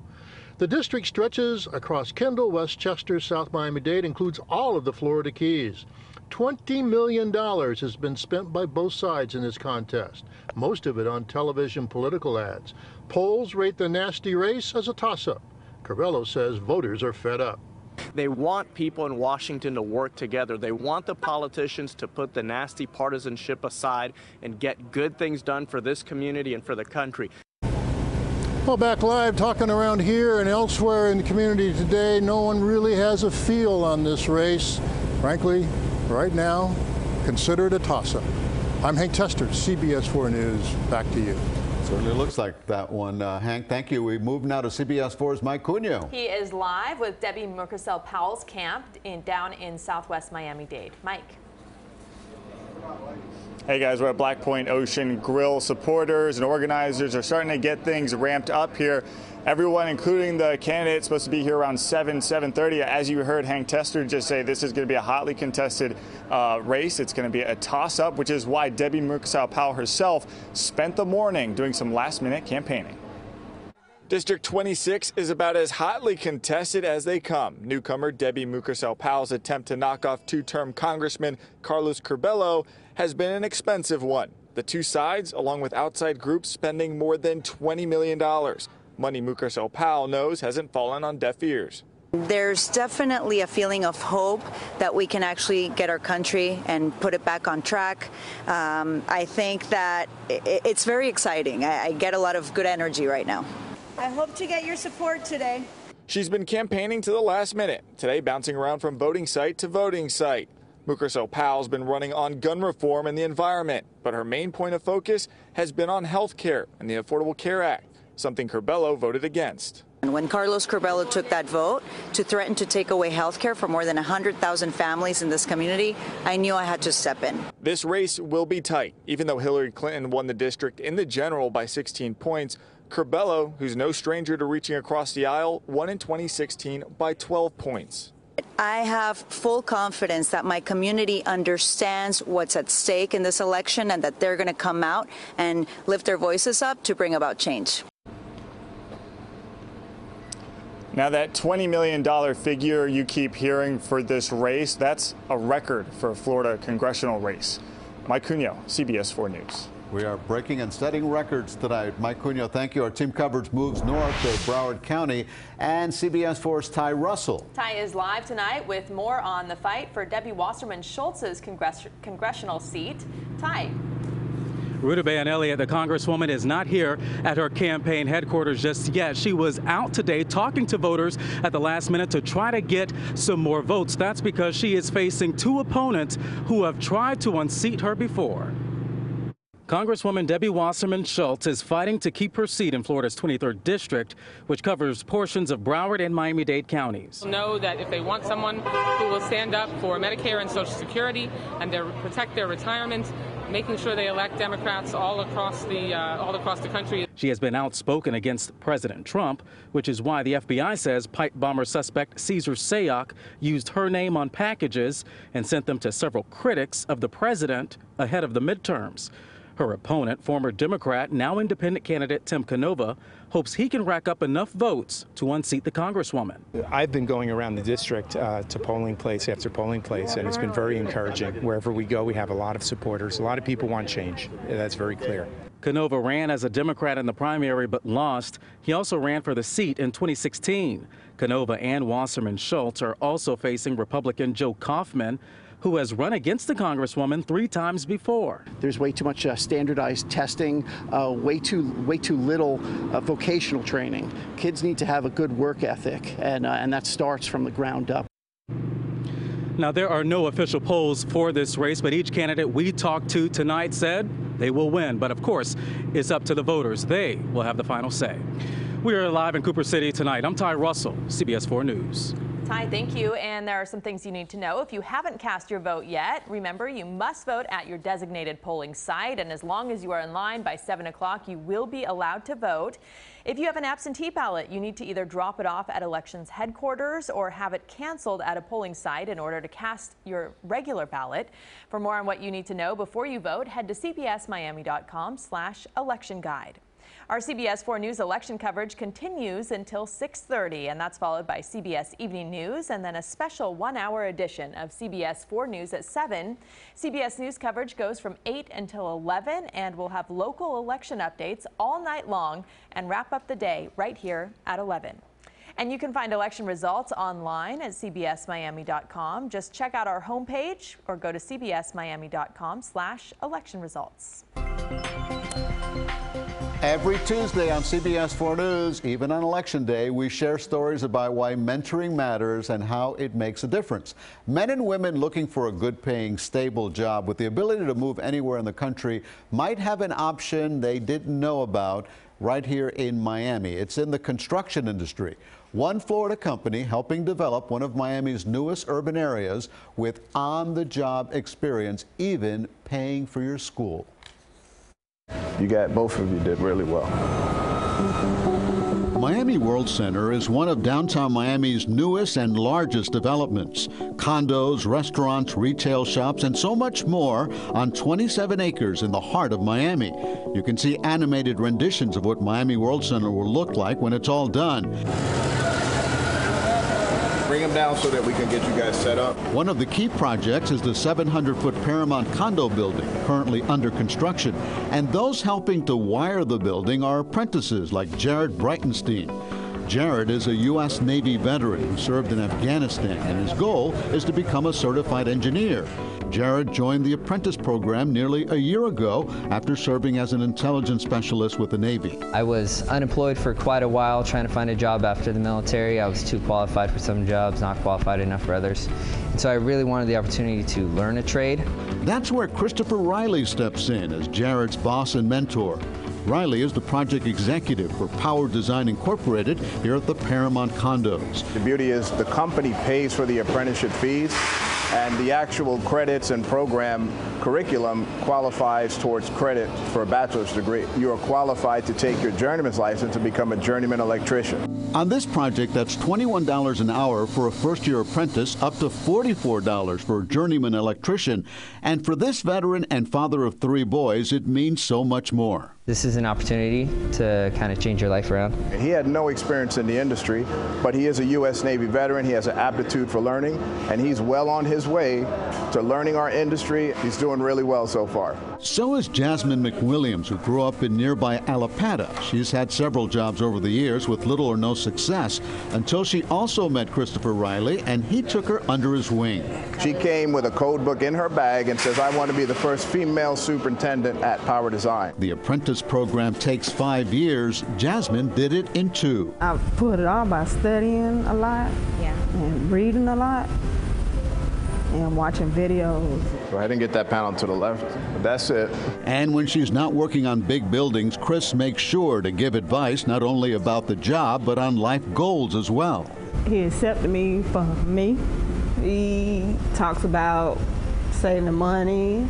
The district stretches across Kendall, Westchester, South Miami-Dade, includes all of the Florida Keys. $20 million has been spent by both sides in this contest, most of it on television political ads. Polls rate the nasty race as a toss-up. Curbelo says voters are fed up. They want people in Washington to work together. They want the politicians to put the nasty partisanship aside and get good things done for this community and for the country. Well, back live talking around here and elsewhere in the community today, no one really has a feel on this race. Frankly, right now, consider it a toss-up. I'm Hank Tester, CBS 4 News. Back to you. Certainly looks like that one, uh, Hank. Thank you. We move now to CBS 4's Mike Cugno. He is live with Debbie Mucarsel Powell's camp in down in Southwest Miami-Dade. Mike. Hey guys, we're at Black Point Ocean Grill. Supporters and organizers are starting to get things ramped up here. Everyone, including the candidates, supposed to be here around 7, 7.30. As you heard Hank Tester just say, this is going to be a hotly contested uh, race. It's going to be a toss-up, which is why Debbie Mucarsel Powell herself spent the morning doing some last-minute campaigning. District 26 is about as hotly contested as they come. Newcomer Debbie Mucarsel Powell's attempt to knock off two-term Congressman Carlos Curbelo has been an expensive one. The two sides, along with outside groups, spending more than $20 million. Money Mucarsel Powell knows hasn't fallen on deaf ears. There's definitely a feeling of hope that we can actually get our country and put it back on track. Um, I think that it's very exciting. I get a lot of good energy right now. I hope to get your support today. She's been campaigning to the last minute, today bouncing around from voting site to voting site. Mucarsel Powell's been running on gun reform and the environment, but her main point of focus has been on health care and the Affordable Care Act, something Curbelo voted against. When Carlos Curbelo took that vote to threaten to take away health care for more than 100,000 families in this community, I knew I had to step in. This race will be tight. Even though Hillary Clinton won the district in the general by 16 points, Curbelo, who's no stranger to reaching across the aisle, won in 2016 by 12 points. I have full confidence that my community understands what's at stake in this election and that they're going to come out and lift their voices up to bring about change. Now, that $20 million figure you keep hearing for this race, that's a record for a Florida congressional race. Mike Cugno, CBS 4 News. We are breaking and setting records tonight. Mike Cugno, thank you. Our team coverage moves north to Broward County and CBS 4's Ty Russell. Ty is live tonight with more on the fight for Debbie Wasserman Schultz's congress congressional seat. Ty. Rudabeh and Elliott, the Congresswoman, is not here at her campaign headquarters just yet. She was out today talking to voters at the last minute to try to get some more votes. That's because she is facing two opponents who have tried to unseat her before. Congresswoman Debbie Wasserman Schultz is fighting to keep her seat in Florida's 23rd district, which covers portions of Broward and Miami-Dade counties. Know that if they want someone who will stand up for Medicare and Social Security and their, protect their retirement, making sure they elect Democrats all across the uh, all across the country. She has been outspoken against President Trump, which is why the FBI says pipe bomber suspect Cesar Sayoc used her name on packages and sent them to several critics of the president ahead of the midterms. Her opponent, former Democrat, now independent candidate Tim Canova, hopes he can rack up enough votes to unseat the Congresswoman. I've been going around the district uh, to polling place after polling place, and it's been very encouraging. Wherever we go, we have a lot of supporters. A lot of people want change. That's very clear. Canova ran as a Democrat in the primary but lost. He also ran for the seat in 2016. Canova and Wasserman Schultz are also facing Republican Joe Kaufman who has run against the Congresswoman three times before. There's way too much uh, standardized testing, uh, way too way too little uh, vocational training. Kids need to have a good work ethic, and, uh, and that starts from the ground up. Now, there are no official polls for this race, but each candidate we talked to tonight said they will win. But of course, it's up to the voters. They will have the final say. We are live in Cooper City tonight. I'm Ty Russell, CBS 4 News. Ty, thank you. And there are some things you need to know. If you haven't cast your vote yet, remember you must vote at your designated polling site. And as long as you are in line by 7 o'clock, you will be allowed to vote. If you have an absentee ballot, you need to either drop it off at elections headquarters or have it canceled at a polling site in order to cast your regular ballot. For more on what you need to know before you vote, head to cbsmiami.com slash election guide. Our CBS 4 News election coverage continues until 6:30, and that's followed by CBS Evening News and then a special one-hour edition of CBS 4 News at 7. CBS News coverage goes from 8 until 11, and we'll have local election updates all night long and wrap up the day right here at 11. And you can find election results online at cbsmiami.com. Just check out our homepage or go to cbsmiami.com slash election results. Every Tuesday on CBS 4 News, even on Election Day, we share stories about why mentoring matters and how it makes a difference. Men and women looking for a good paying, stable job with the ability to move anywhere in the country might have an option they didn't know about right here in Miami. It's in the construction industry. One Florida company helping develop one of Miami's newest urban areas with on the job experience, even paying for your school. You got both of you did really well. Miami World Center is one of downtown Miami's newest and largest developments. Condos, restaurants, retail shops, and so much more on 27 acres in the heart of Miami. You can see animated renditions of what Miami World Center will look like when it's all done. Bring them down so that we can get you guys set up. One of the key projects is the 700 foot Paramount condo building, currently under construction. And those helping to wire the building are apprentices like Jared Breitenstein. Jared is a U.S. Navy veteran who served in Afghanistan, and his goal is to become a certified engineer. Jared joined the apprentice program nearly a year ago after serving as an intelligence specialist with the Navy. I was unemployed for quite a while trying to find a job after the military. I was too qualified for some jobs, not qualified enough for others. And so I really wanted the opportunity to learn a trade. That's where Christopher Riley steps in as Jared's boss and mentor. Riley is the project executive for Power Design Incorporated here at the Paramount Condos. The beauty is the company pays for the apprenticeship fees and the actual credits and program curriculum qualifies towards credit for a bachelor's degree. You are qualified to take your journeyman's license and become a journeyman electrician. On this project, that's $21 an hour for a first year apprentice, up to $44 for a journeyman electrician. And for this veteran and father of three boys, it means so much more. This is an opportunity to kind of change your life around. He had no experience in the industry, but he is a U.S. Navy veteran. He has an aptitude for learning, and he's well on his way to learning our industry. He's doing really well so far. So is Jasmine McWilliams, who grew up in nearby Allapattah. She's had several jobs over the years with little or no success until she also met Christopher Riley, and he took her under his wing. She came with a code book in her bag and says, I want to be the first female superintendent at Power Design. The apprentice program takes five years. Jasmine did it in two. I put it on by studying a lot yeah. and reading a lot and watching videos. Go ahead and get that panel to the left. That's it. And when she's not working on big buildings, Chris makes sure to give advice not only about the job, but on life goals as well. He accepted me for me. He talks about saving the money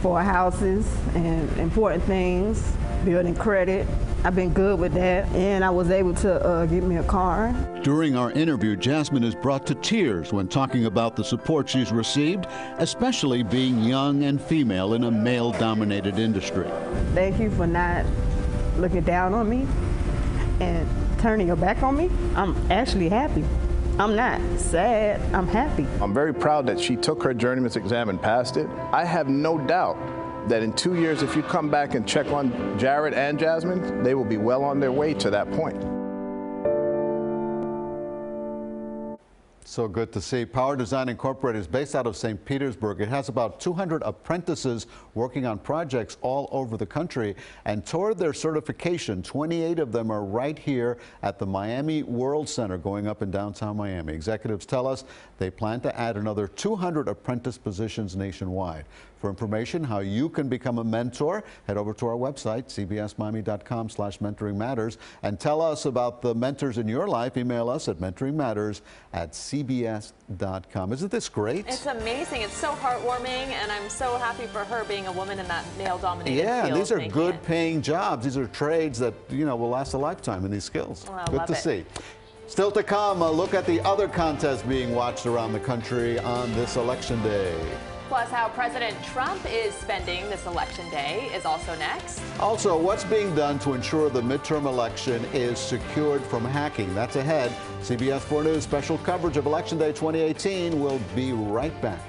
for houses and important things, building credit, I've been good with that, and I was able to uh, get me a car. During our interview, Jasmine is brought to tears when talking about the support she's received, especially being young and female in a male dominated industry. Thank you for not looking down on me and turning your back on me. I'm actually happy. I'm not sad, I'm happy. I'm very proud that she took her journeyman's exam and passed it. I have no doubt that in two years, if you come back and check on Jared and Jasmine, they will be well on their way to that point. So good to see. Power Design Incorporated is based out of St. Petersburg. It has about 200 apprentices working on projects all over the country. And toward their certification, 28 of them are right here at the Miami World Center going up in downtown Miami. Executives tell us they plan to add another 200 apprentice positions nationwide. For information how you can become a mentor, head over to our website, cbsmiami.com slash mentoring matters, and tell us about the mentors in your life. Email us at mentoringmatters at cbs.com. Isn't this great? It's amazing. It's so heartwarming, and I'm so happy for her being a woman in that male-dominated yeah, field. these are good-paying jobs. These are trades that, you know, will last a lifetime in these skills. Well, good to it. see. Still to come, a look at the other contests being watched around the country on this election day. Plus, how President Trump is spending this election day is also next. Also, what's being done to ensure the midterm election is secured from hacking? That's ahead. CBS 4 News special coverage of Election Day 2018 will be right back.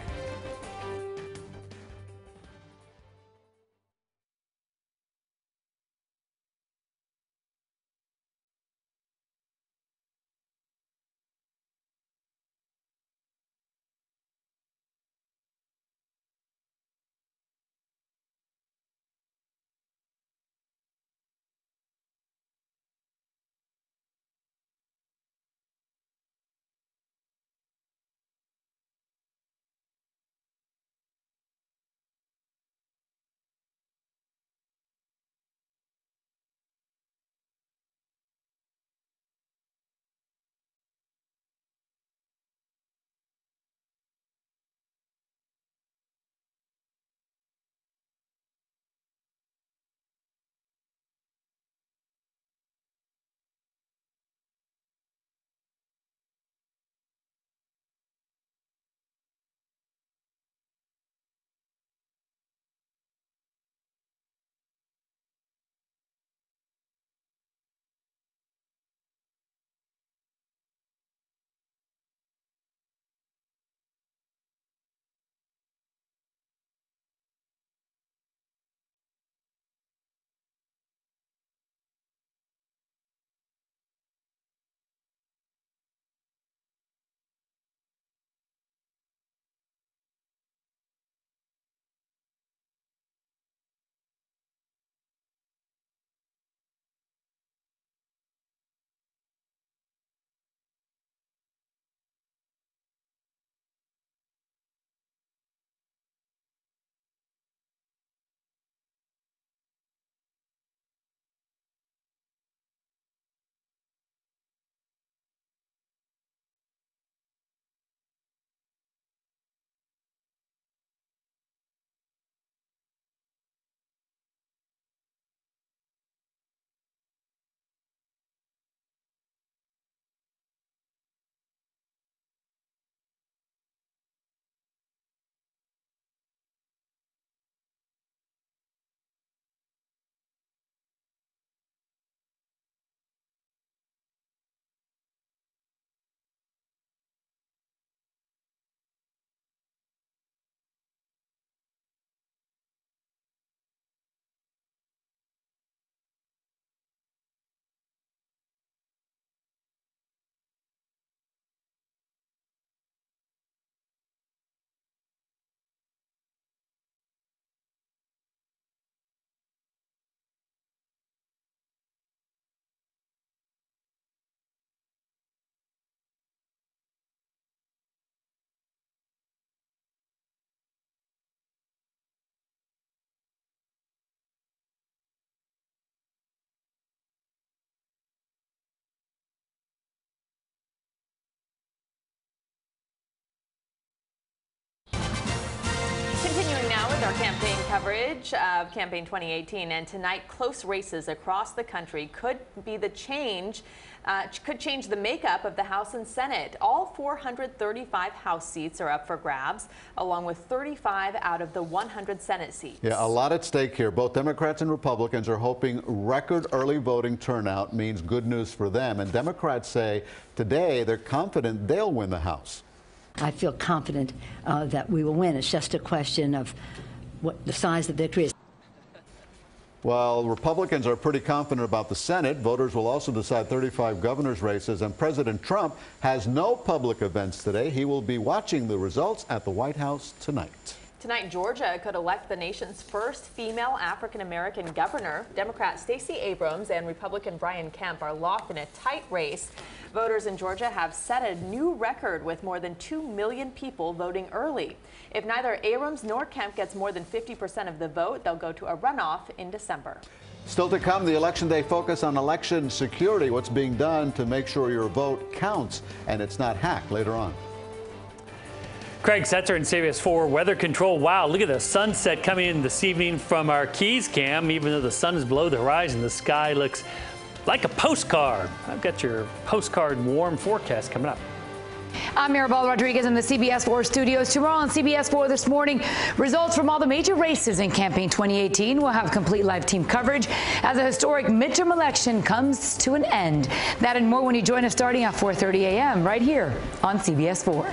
Our campaign coverage of Campaign 2018. And tonight, close races across the country could be the change, uh, could change the makeup of the House and Senate. All 435 House seats are up for grabs, along with 35 out of the 100 Senate seats. Yeah, a lot at stake here. Both Democrats and Republicans are hoping record early voting turnout means good news for them. And Democrats say today they're confident they'll win the House. I feel confident uh, that we will win. It's just a question of what the size of their victory is. Well, Republicans are pretty confident about the Senate. Voters will also decide 35 governor's races, and President Trump has no public events today. He will be watching the results at the White House tonight. Tonight, Georgia could elect the nation's first female African American governor. Democrat Stacey Abrams and Republican Brian Kemp are locked in a tight race. Voters in Georgia have set a new record with more than 2 million people voting early. If neither Abrams nor Kemp gets more than 50% of the vote, they'll go to a runoff in December. Still to come, the Election Day focus on election security, what's being done to make sure your vote counts and it's not hacked later on. Craig Setzer in CBS 4 Weather Control. Wow, look at the sunset coming in this evening from our Keys cam. Even though the sun is below the horizon, the sky looks like a postcard. I've got your postcard warm forecast coming up. I'm Maribel Rodriguez in the CBS 4 studios. Tomorrow on CBS 4 this morning, results from all the major races in campaign 2018. We'll have complete live team coverage as a historic midterm election comes to an end. That and more when you join us starting at 4:30 a.m. right here on CBS 4.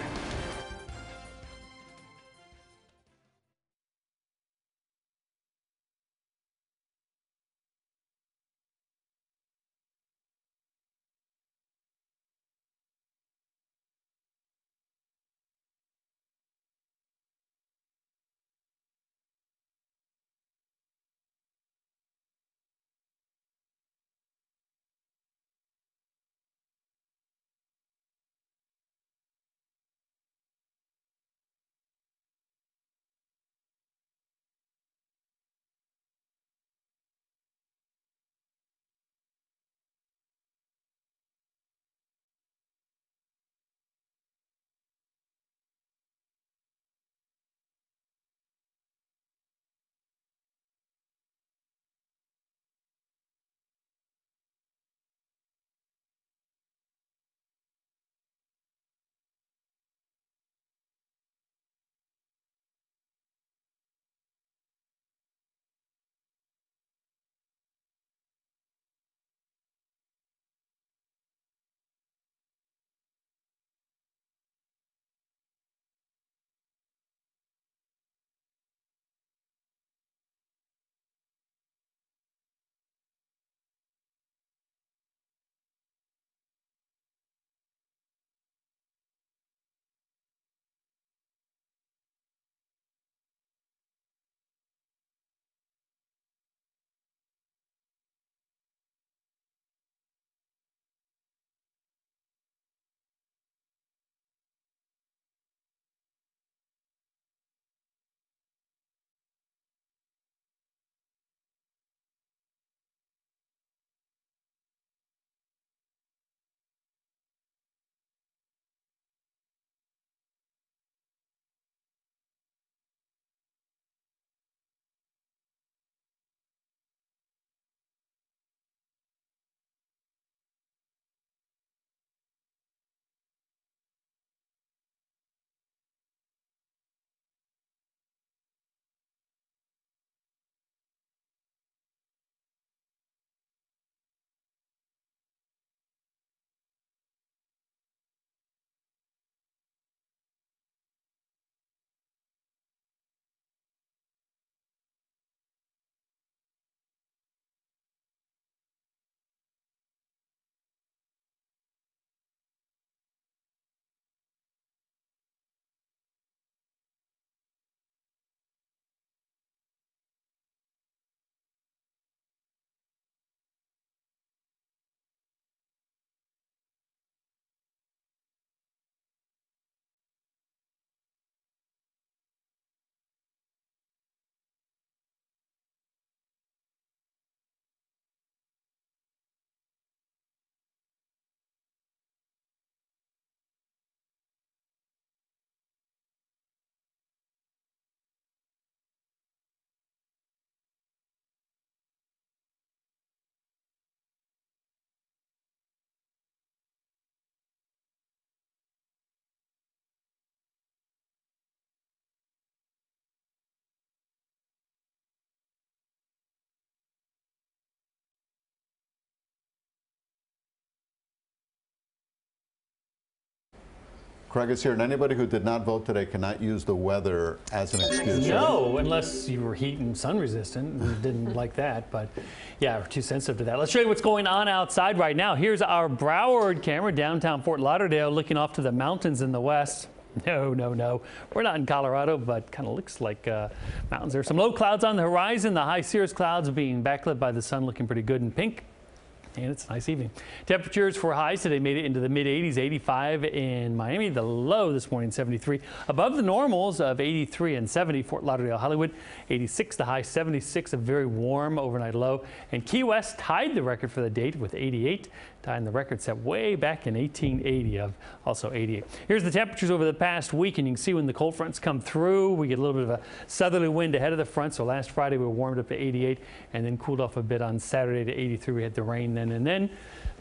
Craig is here, and anybody who did not vote today cannot use the weather as an excuse. No, unless you were heat and sun resistant and didn't like that. But yeah, we're too sensitive to that. Let's show you what's going on outside right now. Here's our Broward camera downtown Fort Lauderdale looking off to the mountains in the west. No, no, no. We're not in Colorado, but kind of looks like uh, mountains. There's some low clouds on the horizon. The high cirrus clouds being backlit by the sun, looking pretty good in pink. And it's a nice evening. Temperatures for highs today made it into the mid 80s, 85 in Miami. The low this morning, 73. Above the normals of 83 and 70, Fort Lauderdale, Hollywood, 86. The high, 76, a very warm overnight low. And Key West tied the record for the date with 88 tying the record set way back in 1880 of also 88. Here's the temperatures over the past week, and you can see when the cold fronts come through, we get a little bit of a southerly wind ahead of the front. So last Friday we warmed up to 88 and then cooled off a bit on Saturday to 83. We had the rain then and then.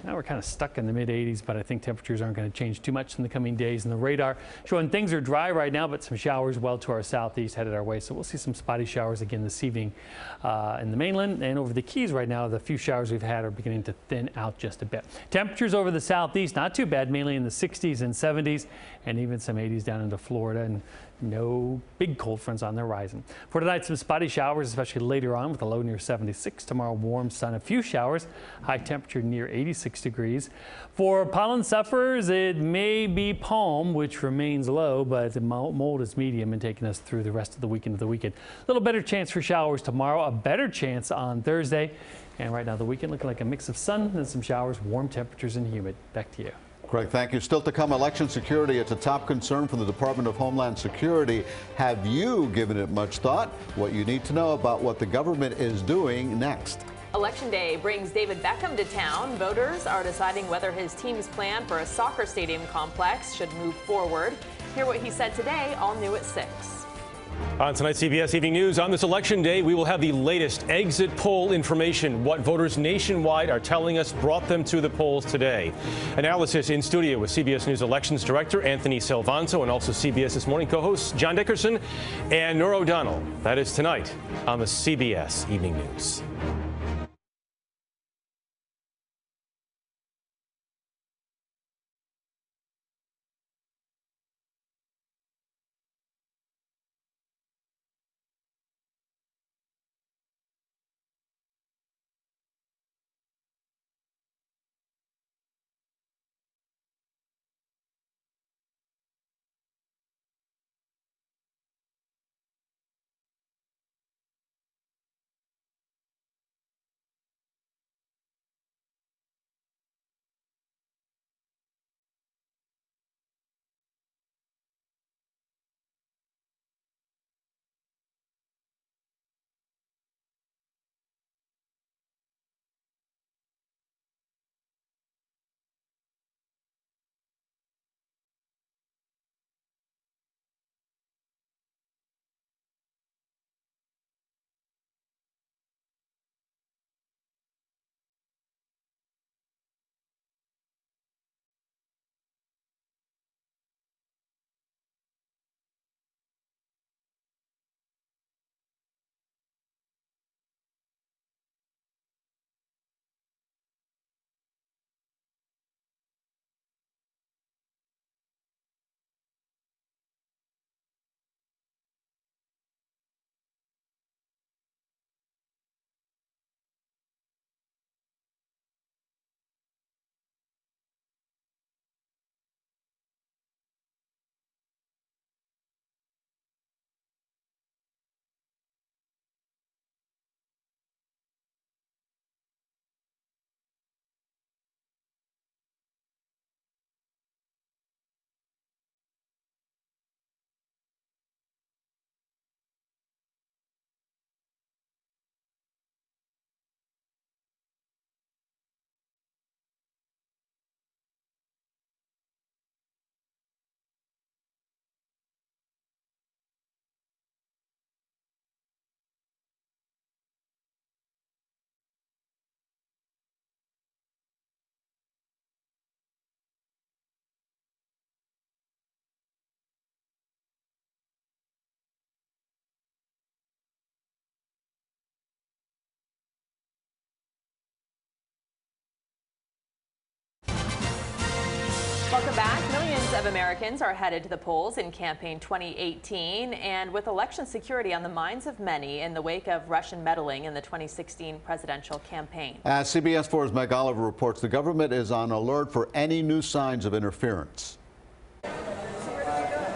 Now we're kind of stuck in the mid 80s, but I think temperatures aren't going to change too much in the coming days. And the radar showing things are dry right now, but some showers well to our southeast headed our way. So we'll see some spotty showers again this evening uh, in the mainland and over the Keys right now. The few showers we've had are beginning to thin out just a bit. Temperatures over the southeast, not too bad, mainly in the 60s and 70s, and even some 80s down into Florida. And no big cold fronts on the horizon. For tonight, some spotty showers, especially later on with a low near 76. Tomorrow, warm sun, a few showers, high temperature near 86 degrees. For pollen sufferers, it may be palm, which remains low, but the mold is medium and taking us through the rest of the weekend of the weekend. A little better chance for showers tomorrow, a better chance on Thursday. And right now, the weekend looking like a mix of sun and some showers, warm temperatures and humid. Back to you. Craig, thank you. Still to come, election security. It's a top concern for the Department of Homeland Security. Have you given it much thought? What you need to know about what the government is doing next. Election Day brings David Beckham to town. Voters are deciding whether his team's plan for a soccer stadium complex should move forward. Hear what he said today, all new at 6. On tonight's CBS Evening News, on this election day, we will have the latest exit poll information. What voters nationwide are telling us brought them to the polls today. Analysis in studio with CBS News Elections Director Anthony Salvanto and also CBS This Morning co-hosts John Dickerson and Norah O'Donnell. That is tonight on the CBS Evening News. Of Americans are headed to the polls in campaign 2018, and with election security on the minds of many in the wake of Russian meddling in the 2016 presidential campaign. As CBS 4's Meg Oliver reports, the government is on alert for any new signs of interference.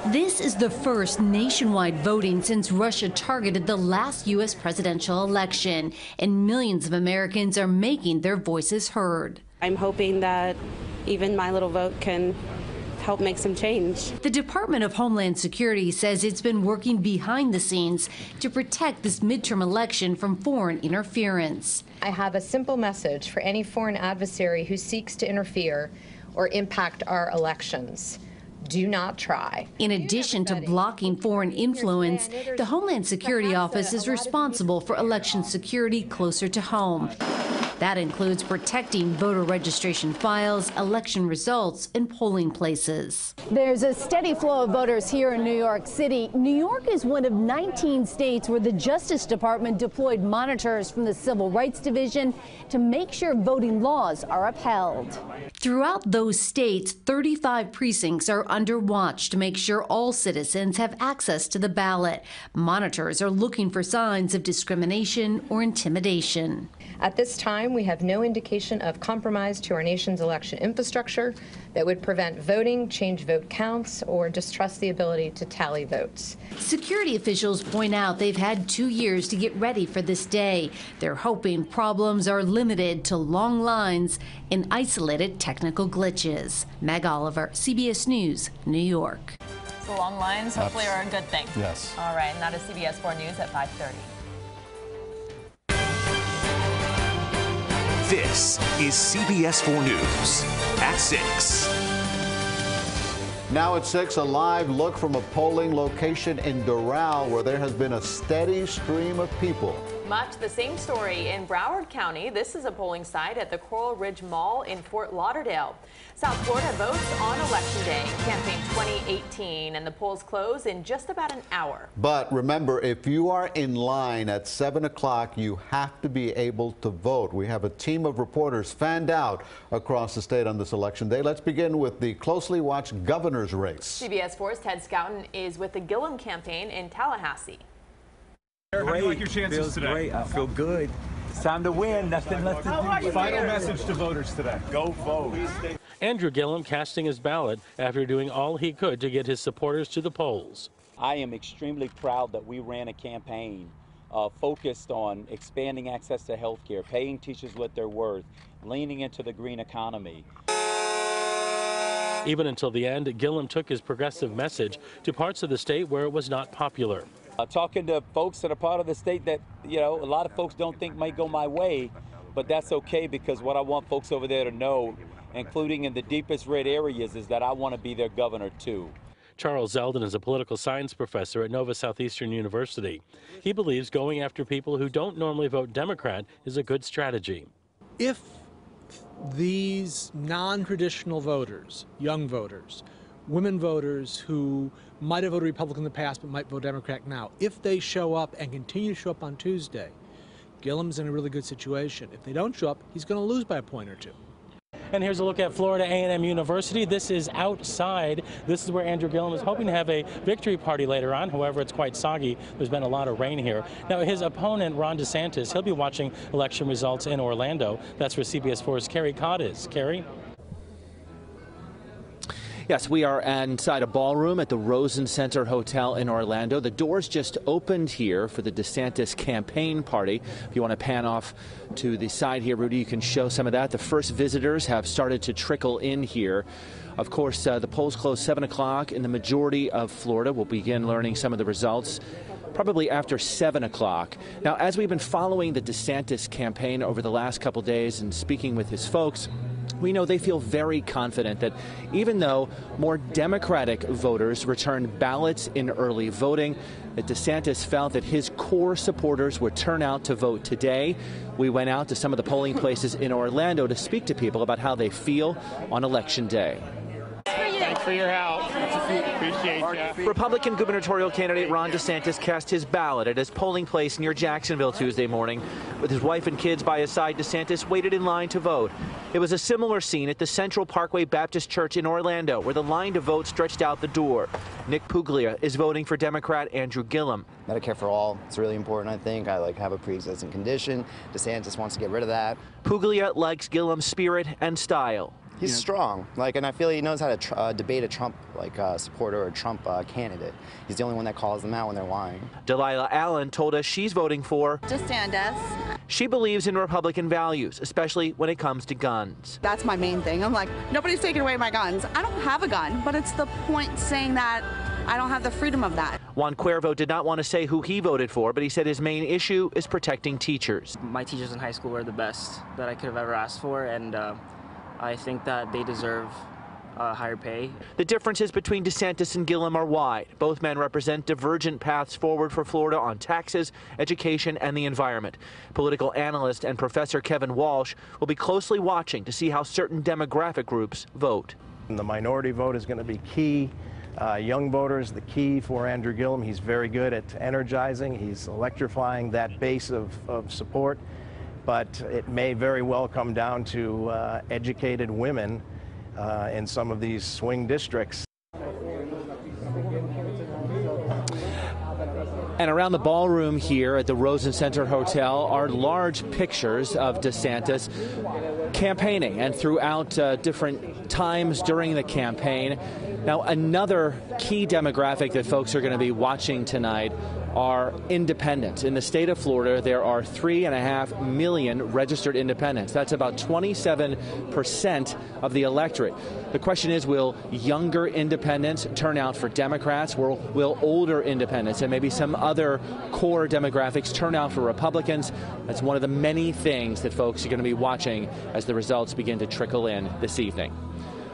This is the first nationwide voting since Russia targeted the last U.S. presidential election, and millions of Americans are making their voices heard. I'm hoping that even my little vote can help make some change. The Department of Homeland Security says it's been working behind the scenes to protect this midterm election from foreign interference. I have a simple message for any foreign adversary who seeks to interfere or impact our elections. Do not try. In addition to blocking foreign influence, the Homeland Security Office is responsible for election security closer to home. That includes protecting voter registration files, election results, and polling places. There's a steady flow of voters here in New York City. New York is one of 19 states where the Justice Department deployed monitors from the Civil Rights Division to make sure voting laws are upheld. Throughout those states, 35 precincts are under watch to make sure all citizens have access to the ballot. Monitors are looking for signs of discrimination or intimidation. At this time, we have no indication of compromise to our nation's election infrastructure that would prevent voting, change vote counts, or distrust the ability to tally votes. Security officials point out they've had two years to get ready for this day. They're hoping problems are limited to long lines and isolated technical glitches. Meg Oliver, CBS News, New York. The long lines hopefully are a good thing. Yes. All right, and that is CBS 4 News at 530. This is CBS 4 News at 6. Now at 6, a live look from a polling location in Doral where there has been a steady stream of people. Much the same story in Broward County. This is a polling site at the Coral Ridge Mall in Fort Lauderdale. South Florida votes on Election Day, campaign 2018, and the polls close in just about an hour. But remember, if you are in line at 7 o'clock, you have to be able to vote. We have a team of reporters fanned out across the state on this election day. Let's begin with the closely watched governor's race. CBS 4's Ted Scouten is with the Gillum campaign in Tallahassee. Great. How do you like your chances Feels today? great. I feel good. It's time to win. Nothing left to do. Final message to voters today. Go vote. Andrew Gillum casting his ballot after doing all he could to get his supporters to the polls. I am extremely proud that we ran a campaign uh, focused on expanding access to health care, paying teachers what they're worth, leaning into the green economy. Even until the end, Gillum took his progressive message to parts of the state where it was not popular. Uh, talking to folks that are part of the state that, you know, a lot of folks don't think might go my way, but that's okay because what I want folks over there to know, including in the deepest red areas, is that I want to be their governor too. Charles Zelden is a political science professor at Nova Southeastern University. He believes going after people who don't normally vote Democrat is a good strategy. If these non traditional voters, young voters, women voters who might have voted Republican in the past but might vote Democrat now, if they show up and continue to show up on Tuesday, Gillum's in a really good situation. If they don't show up, he's going to lose by a point or two. And here's a look at Florida A&M University. This is outside. This is where Andrew Gillum is hoping to have a victory party later on. However, it's quite soggy. There's been a lot of rain here. Now, his opponent, Ron DeSantis, he'll be watching election results in Orlando. That's where CBS 4's Carey Codd is. Carey? Yes, we are inside a ballroom at the Rosen Center Hotel in Orlando. The doors just opened here for the DeSantis campaign party. If you want to pan off to the side here, Rudy, you can show some of that. The first visitors have started to trickle in here. Of course, uh, the polls close 7 o'clock in the majority of Florida. We'll begin learning some of the results probably after 7 o'clock. Now, as we've been following the DeSantis campaign over the last couple days and speaking with his folks, we know they feel very confident that even though more Democratic voters returned ballots in early voting, that DeSantis felt that his core supporters would turn out to vote today. We went out to some of the polling places in Orlando to speak to people about how they feel on Election Day. Thanks for your help. Appreciate you. Republican gubernatorial candidate Ron DeSantis cast his ballot at his polling place near Jacksonville Tuesday morning. With his wife and kids by his side, DeSantis waited in line to vote. It was a similar scene at the Central Parkway Baptist Church in Orlando, where the line to vote stretched out the door. Nick Puglia is voting for Democrat Andrew Gillum. Medicare for all, it's really important, I think. I like have a pre-existing condition. DeSantis wants to get rid of that. Puglia likes Gillum's spirit and style. He's you know, strong, like, and I feel he knows how to tr- uh, debate a Trump like uh, supporter or a Trump uh, candidate. He's the only one that calls them out when they're lying. Delilah Allen told us she's voting for DeSantis. She believes in Republican values, especially when it comes to guns. That's my main thing. I'm like, nobody's taking away my guns. I don't have a gun, but it's the point saying that I don't have the freedom of that. Juan Cuervo did not want to say who he voted for, but he said his main issue is protecting teachers. My teachers in high school were the best that I could have ever asked for, and uh, I think that they deserve uh, higher pay. The differences between DeSantis and Gillum are wide. Both men represent divergent paths forward for Florida on taxes, education, and the environment. Political analyst and professor Kevin Walsh will be closely watching to see how certain demographic groups vote. And the minority vote is going to be key. Uh, young voters, the key for Andrew Gillum. He's very good at energizing. He's electrifying that base of, of support. But it may very well come down to uh, educated women uh, in some of these swing districts. And around the ballroom here at the Rosen Center Hotel are large pictures of DeSantis campaigning and throughout uh, different times during the campaign. Now, another key demographic that folks are going to be watching tonight are independents. In the state of Florida, there are three and a half million registered independents. That's about 27% of the electorate. The question is will younger independents turn out for Democrats? Will, will older independents and maybe some other core demographics turn out for Republicans? That's one of the many things that folks are going to be watching as the results begin to trickle in this evening.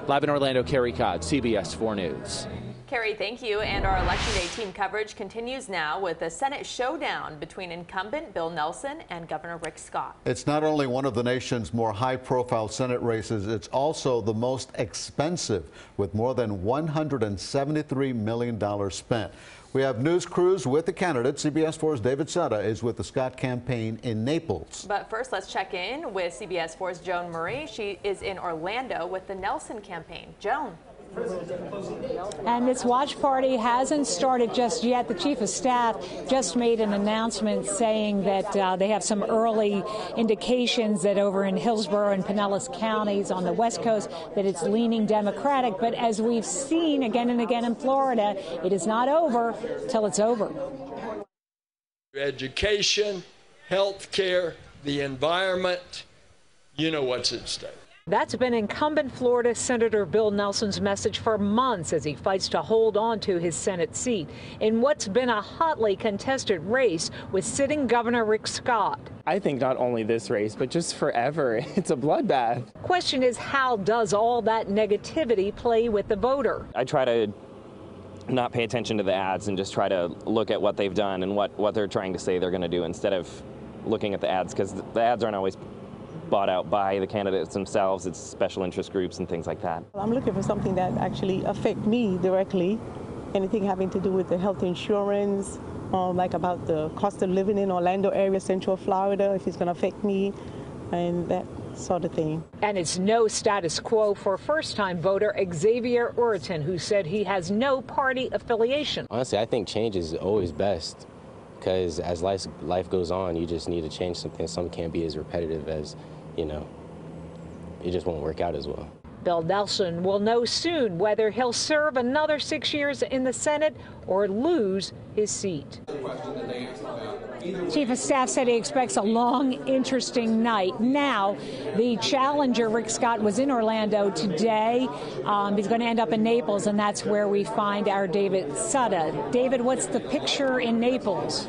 Live in Orlando, Carey Codd, CBS 4 News. Carey, thank you. And our Election Day team coverage continues now with the Senate showdown between incumbent Bill Nelson and Governor Rick Scott. It's not only one of the nation's more high profile Senate races, it's also the most expensive, with more than $173 million spent. We have news crews with the candidates. CBS 4's David Sutta is with the Scott campaign in Naples. But first, let's check in with CBS 4's Joan Murray. She is in Orlando with the Nelson campaign. Joan. And this watch party hasn't started just yet. The chief of staff just made an announcement saying that uh, they have some early indications that over in Hillsborough and Pinellas counties on the west coast that it's leaning Democratic. But as we've seen again and again in Florida, it is not over till it's over. Education, health care, the environment, you know what's at stake. That's been incumbent Florida Senator Bill Nelson's message for months as he fights to hold on to his Senate seat in what's been a hotly contested race with sitting Governor Rick Scott. I think not only this race, but just forever. It's a bloodbath. Question is, how does all that negativity play with the voter? I try to not pay attention to the ads and just try to look at what they've done and what, what they're trying to say they're going to do instead of looking at the ads because the ads aren't always bought out by the candidates themselves. It's special interest groups and things like that. I'm looking for something that actually affect me directly. Anything having to do with the health insurance, um, like about the cost of living in Orlando area, Central Florida, if it's going to affect me, and that sort of thing. And it's no status quo for first-time voter Xavier Uriton, who said he has no party affiliation. Honestly, I think change is always best because as life, life goes on, you just need to change something. Some can't be as repetitive as you know, it just won't work out as well. Bill Nelson will know soon whether he'll serve another six years in the Senate or lose his seat. Chief of Staff said he expects a long, interesting night. Now, the challenger, Rick Scott, was in Orlando today. Um, he's going to end up in Naples, and that's where we find our David Sutta. David, what's the picture in Naples?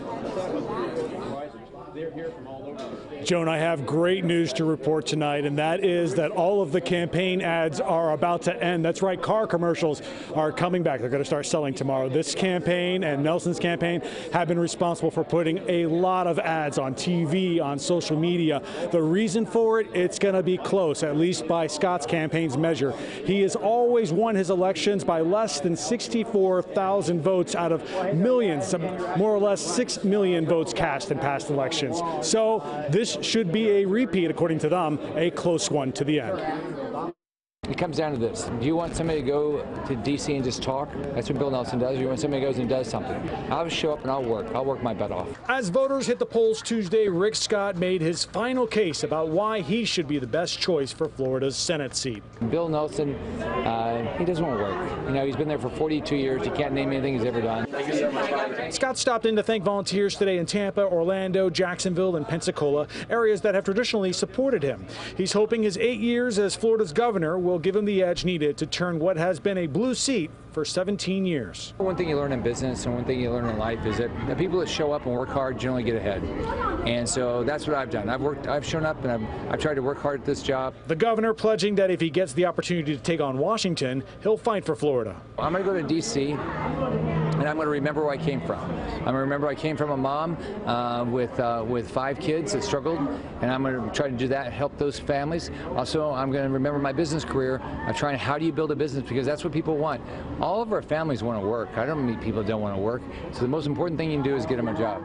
Joan, I have great news to report tonight, and that is that all of the campaign ads are about to end. That's right, car commercials are coming back. They're going to start selling tomorrow. This campaign and Nelson's campaign have been responsible for putting a lot of ads on TV, on social media. The reason for it, it's going to be close, at least by Scott's campaign's measure. He has always won his elections by less than 64,000 votes out of millions, more or less 6 million votes cast in past elections. So this should be a repeat, according to them, a close one to the end. It comes down to this. Do you want somebody to go to D.C. and just talk? That's what Bill Nelson does. Or you want somebody goes and does something? I'll show up and I'll work. I'll work my butt off. As voters hit the polls Tuesday, Rick Scott made his final case about why he should be the best choice for Florida's Senate seat. Bill Nelson, uh, he doesn't want to work. You know, he's been there for 42 years. He can't name anything he's ever done. Scott stopped in to thank volunteers today in Tampa, Orlando, Jacksonville, and Pensacola, areas that have traditionally supported him. He's hoping his eight years as Florida's governor will give him the edge needed to turn what has been a blue seat for 17 years. One thing you learn in business and one thing you learn in life is that the people that show up and work hard generally get ahead. And so that's what I've done. I've worked, I've shown up and I've, I've tried to work hard at this job. The governor pledging that if he gets the opportunity to take on Washington, he'll fight for Florida. I'm going to go to D.C. and I'm going to remember where I came from. I'm going to remember I came from a mom uh, with uh, with five kids that struggled, and I'm going to try to do that, and help those families. Also, I'm going to remember my business career. I'm trying how do you build a business because that's what people want. All of our families want to work. I don't meet people that don't want to work. So the most important thing you can do is get them a job.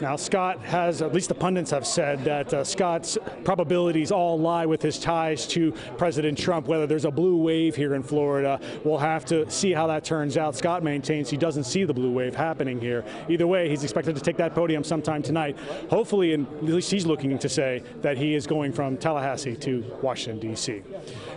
Now, Scott has, at least the pundits have said, that uh, Scott's probabilities all lie with his ties to President Trump. Whether there's a blue wave here in Florida, we'll have to see how that turns out. Scott maintains he doesn't see the blue wave happening here. Either way, he's expected to take that podium sometime tonight. Hopefully, and at least he's looking to say that he is going from Tallahassee to Washington, D.C.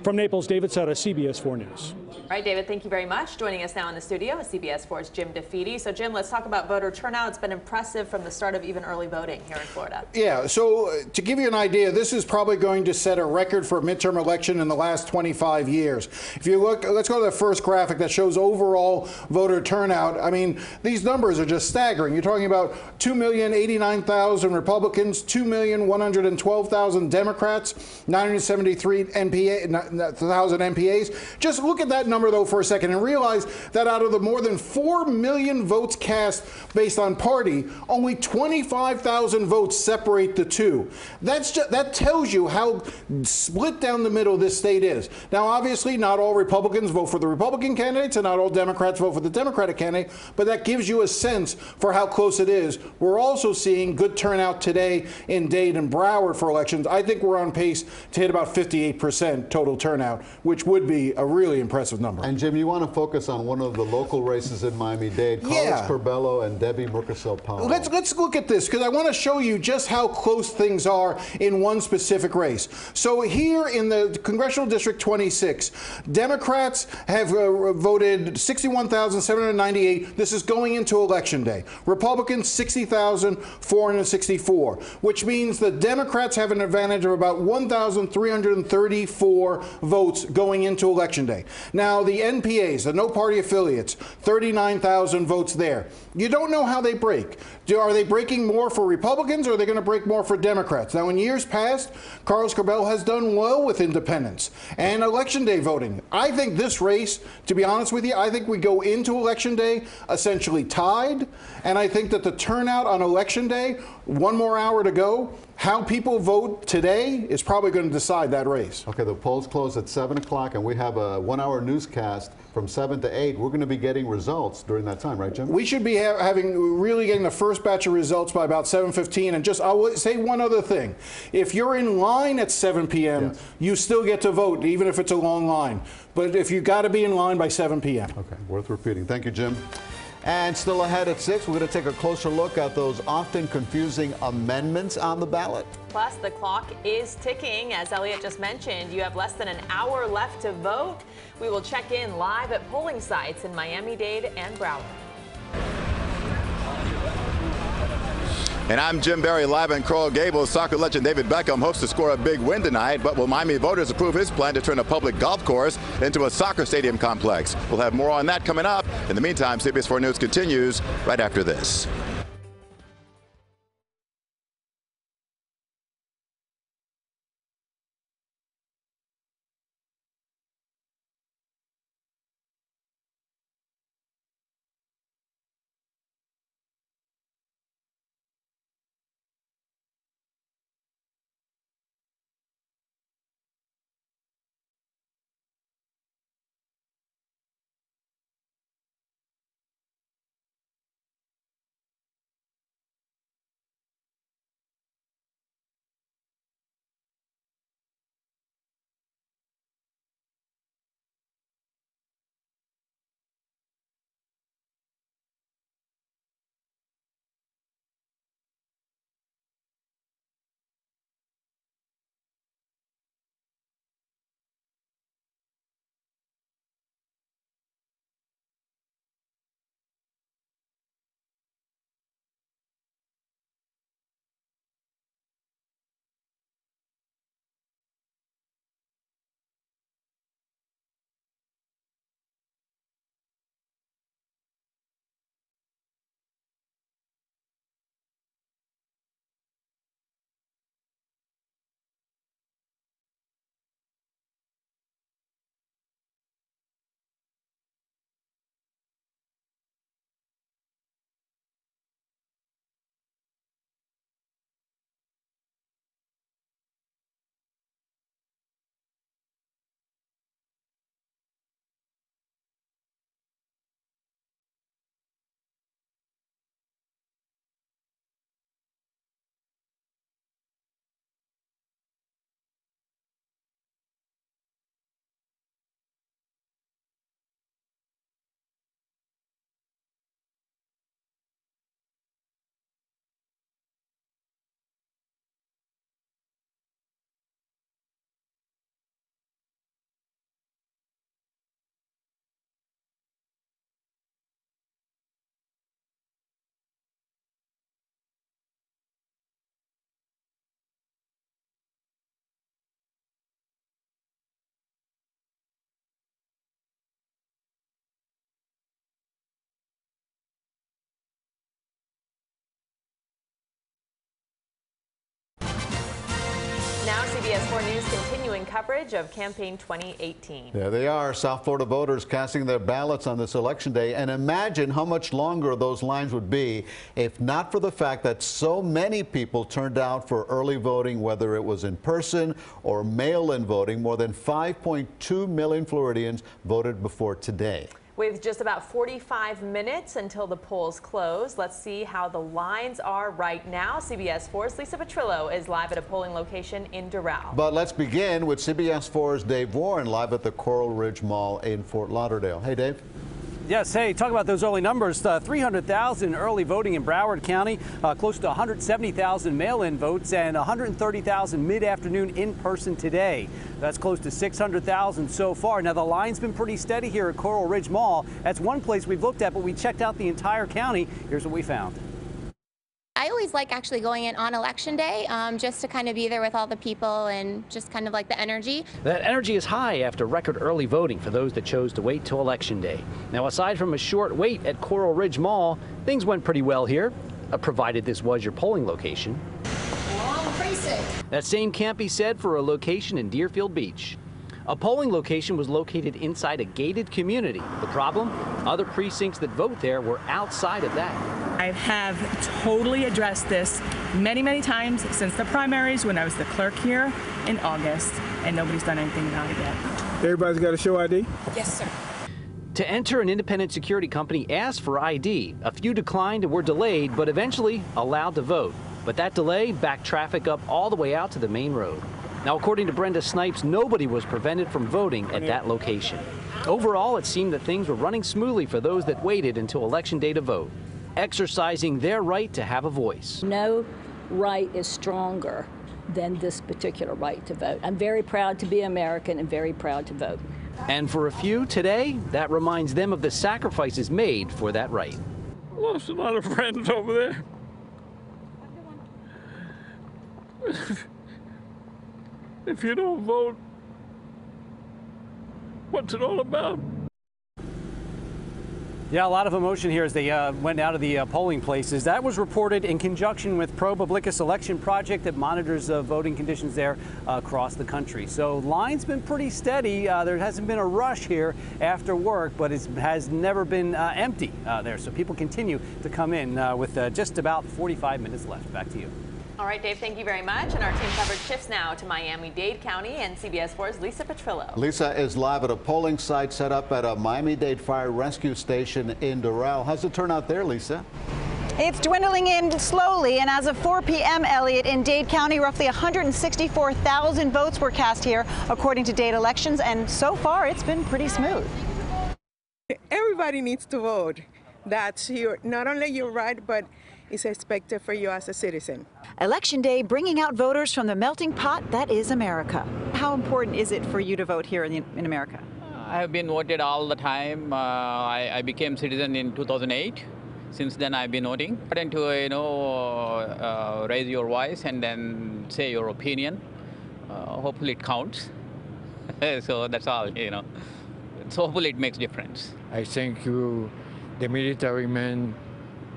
From Naples, David Sutta, CBS 4 News. All right, David, thank you very much. Joining us now in the studio is CBS 4's Jim DeFede. So, Jim, let's talk about voter turnout. It's been impressive from the start of even early voting here in Florida. Yeah, so uh, to give you an idea, this is probably going to set a record for a midterm election in the last 25 years. If you look, let's go to the first graphic that shows overall voter turnout. I mean, these numbers are just staggering. You're talking about 2,089,000 Republicans, 2,112,000 Democrats, 973 NPA, 1,000 MPAs. Just look at that number, though, for a second and realize that out of the more than 4 million votes cast based on party, only 25,000 votes separate the two. That's just, that tells you how split down the middle this state is. Now, obviously, not all Republicans vote for the Republican candidates and not all Democrats vote for the Democratic candidate, but that gives you a sense for how close it is. We're also seeing good turnout today in Dade and Broward for elections. I think we're on pace to hit about 58% total turnout, which would be a really impressive number. And Jim, you want to focus on one of the local races in Miami-Dade, Carlos Yeah. Curbelo and Debbie Mucarsel Powell. Let's let's look at this because I want to show you just how close things are in one specific race. So here in the congressional district 26, Democrats have uh, voted 61,798. This is going into election day. Republicans 60,464, which means the Democrats have an advantage of about 1,334 votes going into election day. Now the NPAs, the no party affiliates, 39,000 votes there. You don't know how they break. Do, are they breaking more for Republicans or are they going to break more for Democrats? Now, in years past, Carlos Curbelo has done well with independents and election day voting. I think this race, to be honest with you, I think we go into election day essentially tied. And I think that the turnout on election day, one more hour to go, how people vote today is probably going to decide that race. Okay, the polls close at 7 o'clock, and we have a one-hour newscast from 7 to 8. We're going to be getting results during that time, right, Jim? We should be ha- having really getting the first batch of results by about 7:15. And just I'll say one other thing: if you're in line at 7 p.m., you still get to vote, even if it's a long line. But if you've got to be in line by 7 p.m. Okay, worth repeating. Thank you, Jim. And still ahead at 6, we're going to take a closer look at those often confusing amendments on the ballot. Plus, the clock is ticking. As Elliot just mentioned, you have less than an hour left to vote. We will check in live at polling sites in Miami-Dade and Broward. And I'm Jim Berry live in Coral Gables. Soccer legend David Beckham hopes to score a big win tonight, but will Miami voters approve his plan to turn a public golf course into a soccer stadium complex? We'll have more on that coming up. In the meantime, CBS 4 News continues right after this. Continuing coverage of Campaign 2018. There they are, South Florida voters casting their ballots on this election day. And imagine how much longer those lines would be if not for the fact that so many people turned out for early voting, whether it was in person or mail in voting. More than 5.2 million Floridians voted before today. With just about 45 minutes until the polls close, let's see how the lines are right now. CBS 4's Lisa Petrillo is live at a polling location in Doral. But let's begin with CBS 4's Dave Warren live at the Coral Ridge Mall in Fort Lauderdale. Hey, Dave. Yes, hey, talk about those early numbers. Uh, 300,000 early voting in Broward County, uh, close to 170,000 mail-in votes, and 130,000 mid-afternoon in person today. That's close to 600,000 so far. Now, the line's been pretty steady here at Coral Ridge Mall. That's one place we've looked at, but we checked out the entire county. Here's what we found. I always like actually going in on election day um, just to kind of be there with all the people and just kind of like the energy. That energy is high after record early voting for those that chose to wait till election day. Now, aside from a short wait at Coral Ridge Mall, things went pretty well here, uh, provided this was your polling location. That same can't be said for a location in Deerfield Beach. A polling location was located inside a gated community. The problem? Other precincts that vote there were outside of that. I have totally addressed this many, many times since the primaries when I was the clerk here in August, and nobody's done anything about it yet. Everybody's got a show ID? Yes, sir. To enter, an independent security company asked for ID. A few declined and were delayed, but eventually allowed to vote. But that delay backed traffic up all the way out to the main road. Now, according to Brenda Snipes, nobody was prevented from voting at that location. Overall, it seemed that things were running smoothly for those that waited until election day to vote, exercising their right to have a voice. No right is stronger than this particular right to vote. I'm very proud to be American and very proud to vote. And for a few today, that reminds them of the sacrifices made for that right. Lost a lot of friends over there. if you don't vote, what's it all about? Yeah, a lot of emotion here as they uh, went out of the uh, polling places. That was reported in conjunction with ProPublica's election project that monitors uh, voting conditions there uh, across the country. So line's been pretty steady. Uh, there hasn't been a rush here after work, but it has never been uh, empty there. So people continue to come in with just about 45 minutes left. Back to you. All right, Dave, thank you very much. And our team coverage shifts now to Miami-Dade County and CBS 4's Lisa Petrillo. Lisa is live at a polling site set up at a Miami-Dade Fire Rescue Station in Doral. How's the turnout there, Lisa? It's dwindling in slowly, and as of 4 p.m., Elliot, in Dade County, roughly 164,000 votes were cast here, according to Dade Elections, and so far it's been pretty smooth. Everybody needs to vote. That's your, not only your right, but is expected for you as a citizen. Election day bringing out voters from the melting pot that is America. How important is it for you to vote here in, the, in America? I have been voted all the time. Uh, I, I, became citizen in 2008. Since then, I've been voting. Important to you know uh, raise your voice and then say your opinion. Uh, hopefully, it counts. so that's all. You know. So hopefully, it makes difference. I thank you, the military men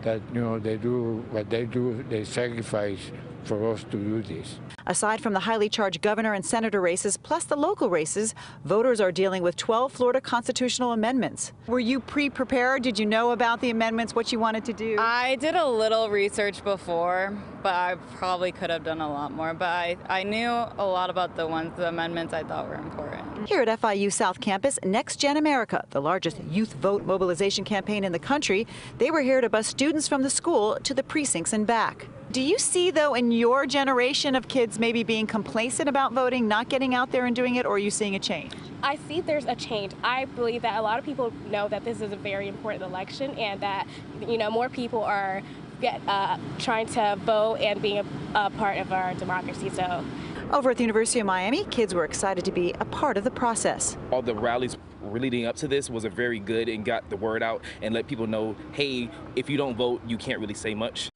that you know they do what they do, they sacrifice for us to do this. Aside from the highly charged governor and senator races, plus the local races, voters are dealing with 12 Florida constitutional amendments. Were you pre-prepared? Did you know about the amendments, what you wanted to do? I did a little research before, but I probably could have done a lot more. But I, I knew a lot about the ones, the amendments I thought were important. Here at FIU South Campus, Next Gen America, the largest youth vote mobilization campaign in the country, they were here to bus students from the school to the precincts and back. Do you see, though, in your generation of kids maybe being complacent about voting, not getting out there and doing it, or are you seeing a change? I see there's a change. I believe that a lot of people know that this is a very important election and that, you know, more people are get, uh, trying to vote and being a, a part of our democracy. So. Over at the University of Miami, kids were excited to be a part of the process. All the rallies leading up to this was a very good and got the word out and let people know, hey, if you don't vote, you can't really say much.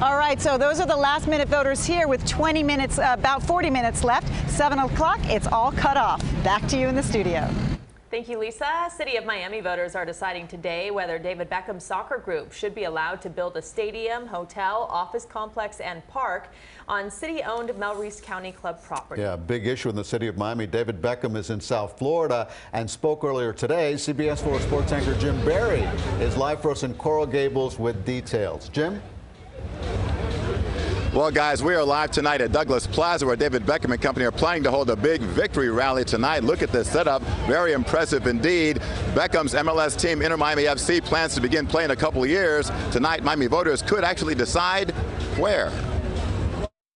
All right, so those are the last minute voters here with 20 minutes, uh, about 40 minutes left. 7 o'clock, it's all cut off. Back to you in the studio. Thank you, Lisa. City of Miami voters are deciding today whether David Beckham's soccer group should be allowed to build a stadium, hotel, office complex, and park on city-owned Melreese County Club property. Yeah, big issue in the city of Miami. David Beckham is in South Florida and spoke earlier today. CBS 4 sports anchor Jim Berry is live for us in Coral Gables with details. Jim? Well, guys, we are live tonight at Douglas Plaza where David Beckham and company are planning to hold a big victory rally tonight. Look at this setup. Very impressive indeed. Beckham's MLS team, Inter Miami FC, plans to begin playing in a couple of years. Tonight, Miami voters could actually decide where.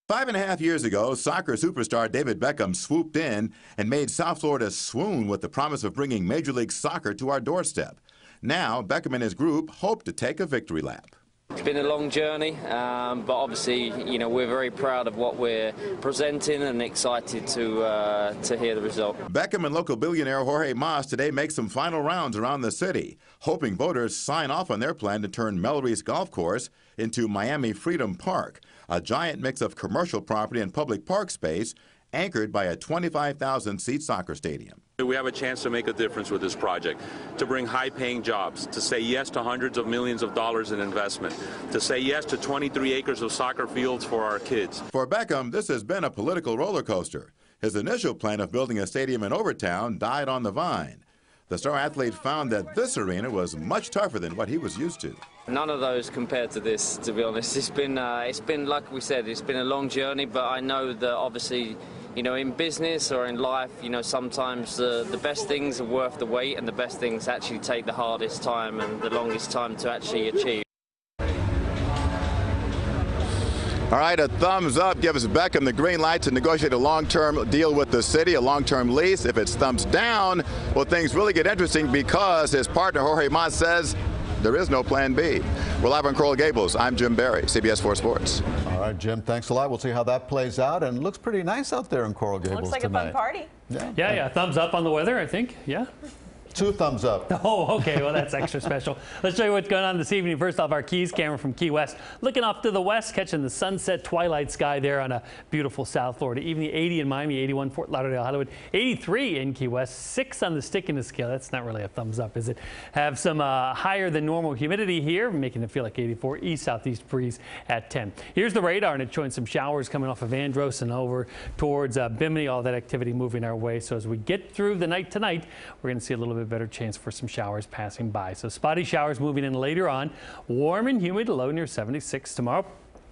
Five and a half years ago, soccer superstar David Beckham swooped in and made South Florida swoon with the promise of bringing Major League Soccer to our doorstep. Now, Beckham and his group hope to take a victory lap. It's been a long journey, um, but obviously, you know, we're very proud of what we're presenting and excited to uh, to hear the result. Beckham and local billionaire Jorge Mas today make some final rounds around the city, hoping voters sign off on their plan to turn Melreese Golf Course into Miami Freedom Park, a giant mix of commercial property and public park space anchored by a 25,000 seat soccer stadium. We have a chance to make a difference with this project, to bring high paying jobs, to say yes to hundreds of millions of dollars in investment, to say yes to 23 acres of soccer fields for our kids. For Beckham, this has been a political roller coaster. His initial plan of building a stadium in Overtown died on the vine. The star athlete found that this arena was much tougher than what he was used to. None of those compared to this, to be honest. It's been, uh, it's been like we said, it's been a long journey, but I know that obviously you know, in business or in life, you know, sometimes the, the best things are worth the wait and the best things actually take the hardest time and the longest time to actually achieve. All right, a thumbs up gives Beckham the green light to negotiate a long-term deal with the city, a long-term lease. If it's thumbs down, well, things really get interesting because his partner, Jorge Mas, says there is no plan B. We're live on Coral Gables. I'm Jim Berry, CBS 4 Sports. All right, Jim, thanks a lot. We'll see how that plays out. And it looks pretty nice out there in Coral Gables Looks like tonight. a fun party. Yeah. Yeah, yeah. Thumbs up on the weather, I think. Yeah. Two thumbs up. Oh, okay. Well, that's extra special. Let's show you what's going on this evening. First off, our Keys camera from Key West. Looking off to the west, catching the sunset twilight sky there on a beautiful South Florida. Even the 80 in Miami, 81 Fort Lauderdale, Hollywood, 83 in Key West, 6 on the stickiness scale. That's not really a thumbs up, is it? Have some uh, higher than normal humidity here, making it feel like 84. East southeast breeze at 10. Here's the radar, and it's showing some showers coming off of Andros and over towards uh, Bimini. All that activity moving our way. So as we get through the night tonight, we're going to see a little bit better chance for some showers passing by. So spotty showers moving in later on. Warm and humid, low near 76 tomorrow.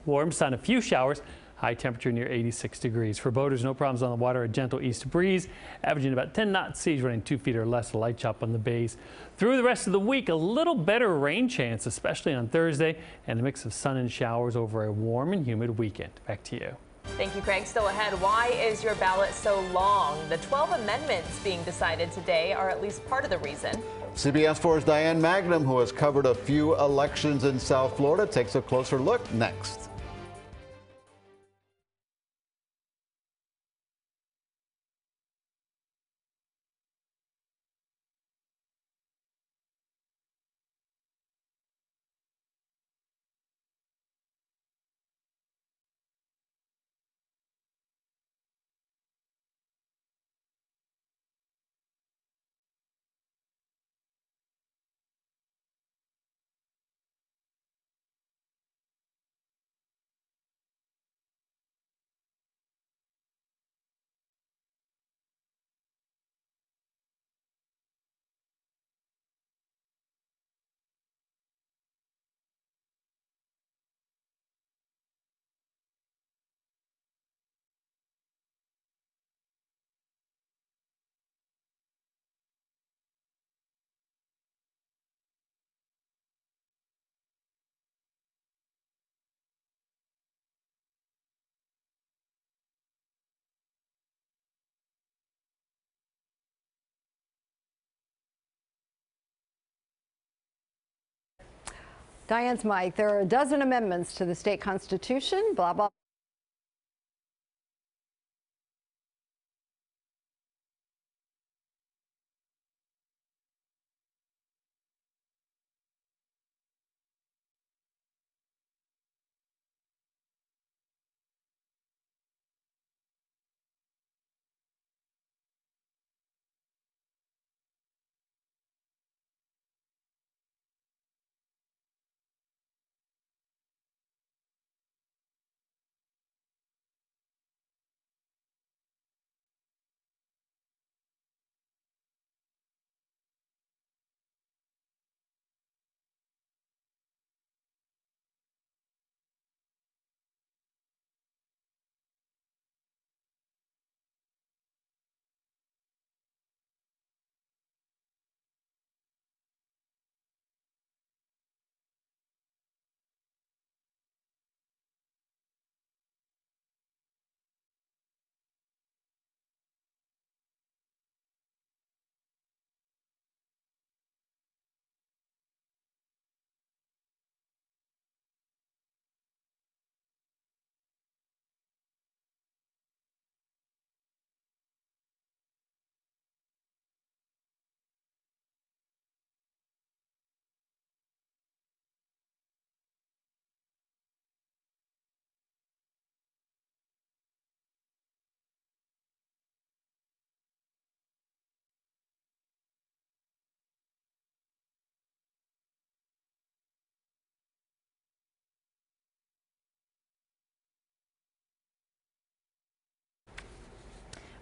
Warm sun, a few showers. High temperature near 86 degrees. For boaters, no problems on the water. A gentle east breeze, averaging about 10 knots. Seas running two feet or less. A light chop on the bays. Through the rest of the week, a little better rain chance, especially on Thursday, and a mix of sun and showers over a warm and humid weekend. Back to you. Thank you, Craig. Still ahead, why is your ballot so long? The 12 amendments being decided today are at least part of the reason. CBS 4's Diane Magnum, who has covered a few elections in South Florida, takes a closer look next. Diane's Mike, There are a dozen amendments to the state constitution. Blah, blah.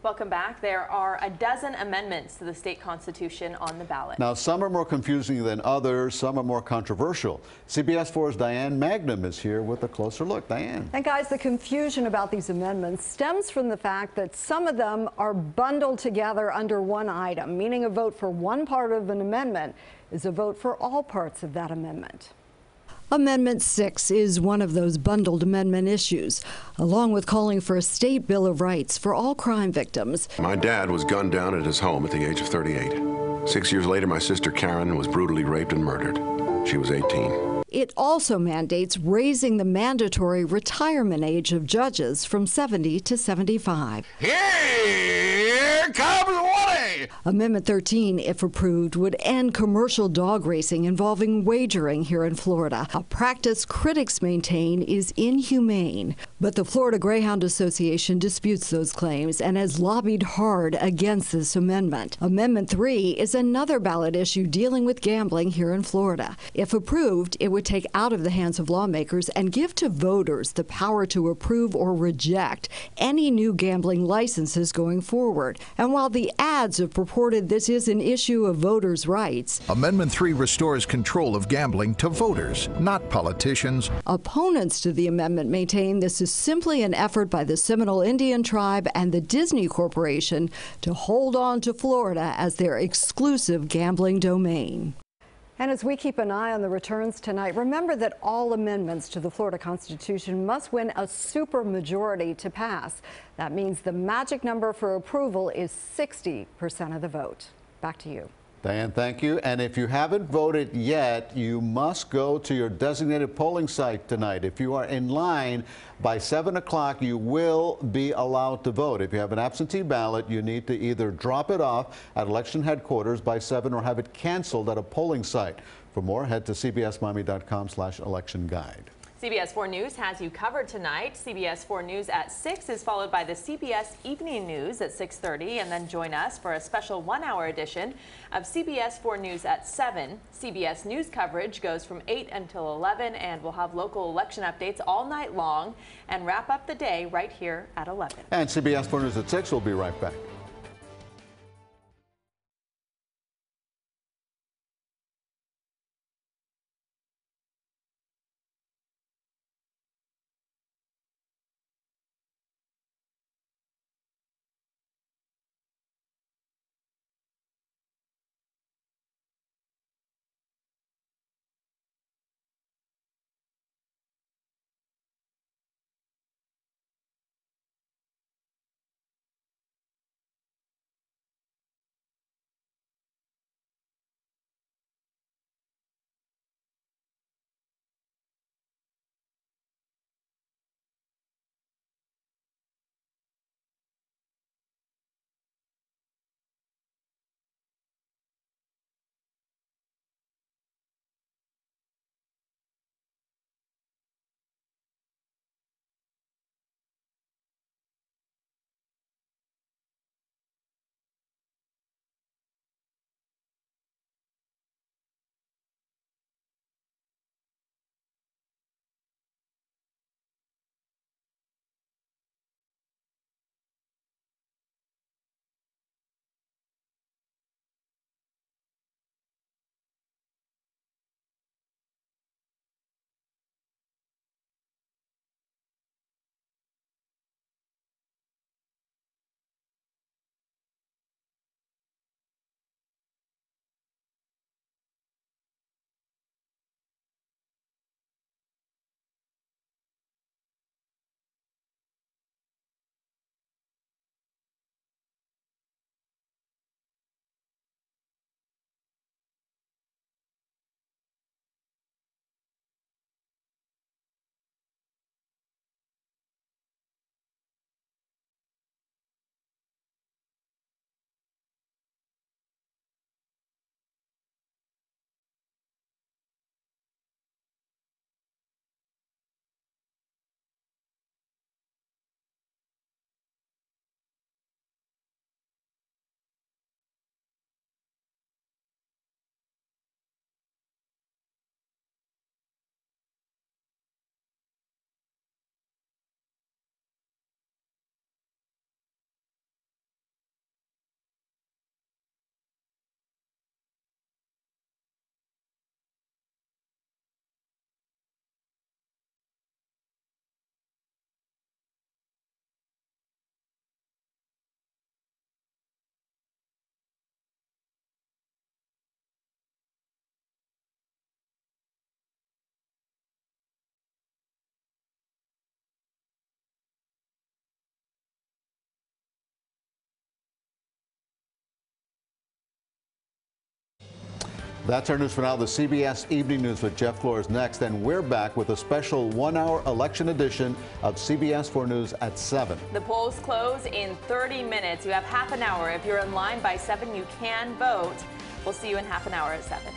Welcome back. There are a dozen amendments to the state constitution on the ballot. Now, some are more confusing than others, some are more controversial. CBS 4's Diane Magnum is here with a closer look. Diane. And guys, the confusion about these amendments stems from the fact that some of them are bundled together under one item, meaning a vote for one part of an amendment is a vote for all parts of that amendment. Amendment 6 is one of those bundled amendment issues, along with calling for a state Bill of Rights for all crime victims. My dad was gunned down at his home at the age of 38. Six years later, my sister Karen was brutally raped and murdered. She was 18. It also mandates raising the mandatory retirement age of judges from 70 to 75. Here comes Woody! Amendment 13, if approved, would end commercial dog racing involving wagering here in Florida, a practice critics maintain is inhumane. But the Florida Greyhound Association disputes those claims and has lobbied hard against this amendment. Amendment 3 is another ballot issue dealing with gambling here in Florida. If approved, it would take out of the hands of lawmakers and give to voters the power to approve or reject any new gambling licenses going forward. And while the ads have purported this is an issue of voters' rights, Amendment 3 restores control of gambling to voters, not politicians. opponents to the amendment maintain this is simply an effort by the Seminole Indian tribe and the Disney Corporation to hold on to Florida as their exclusive gambling domain. And as we keep an eye on the returns tonight, remember that all amendments to the Florida Constitution must win a supermajority to pass. That means the magic number for approval is 60% of the vote. Back to you. Diane, thank you. And if you haven't voted yet, you must go to your designated polling site tonight. If you are in line by 7 o'clock, you will be allowed to vote. If you have an absentee ballot, you need to either drop it off at election headquarters by 7 or have it canceled at a polling site. For more, head to cbsmiami.com slash election guide. CBS 4 News has you covered tonight. CBS 4 News at 6 is followed by the CBS Evening News at 6.30 and then join us for a special one-hour edition of CBS 4 News at 7. CBS News coverage goes from 8 until 11 and we'll have local election updates all night long and wrap up the day right here at 11. And CBS 4 News at 6 will be right back. That's our news for now. The CBS Evening News with Jeff Glor next. And we're back with a special one hour election edition of CBS 4 News at 7. The polls close in 30 minutes. You have half an hour. If you're in line by 7, you can vote. We'll see you in half an hour at 7.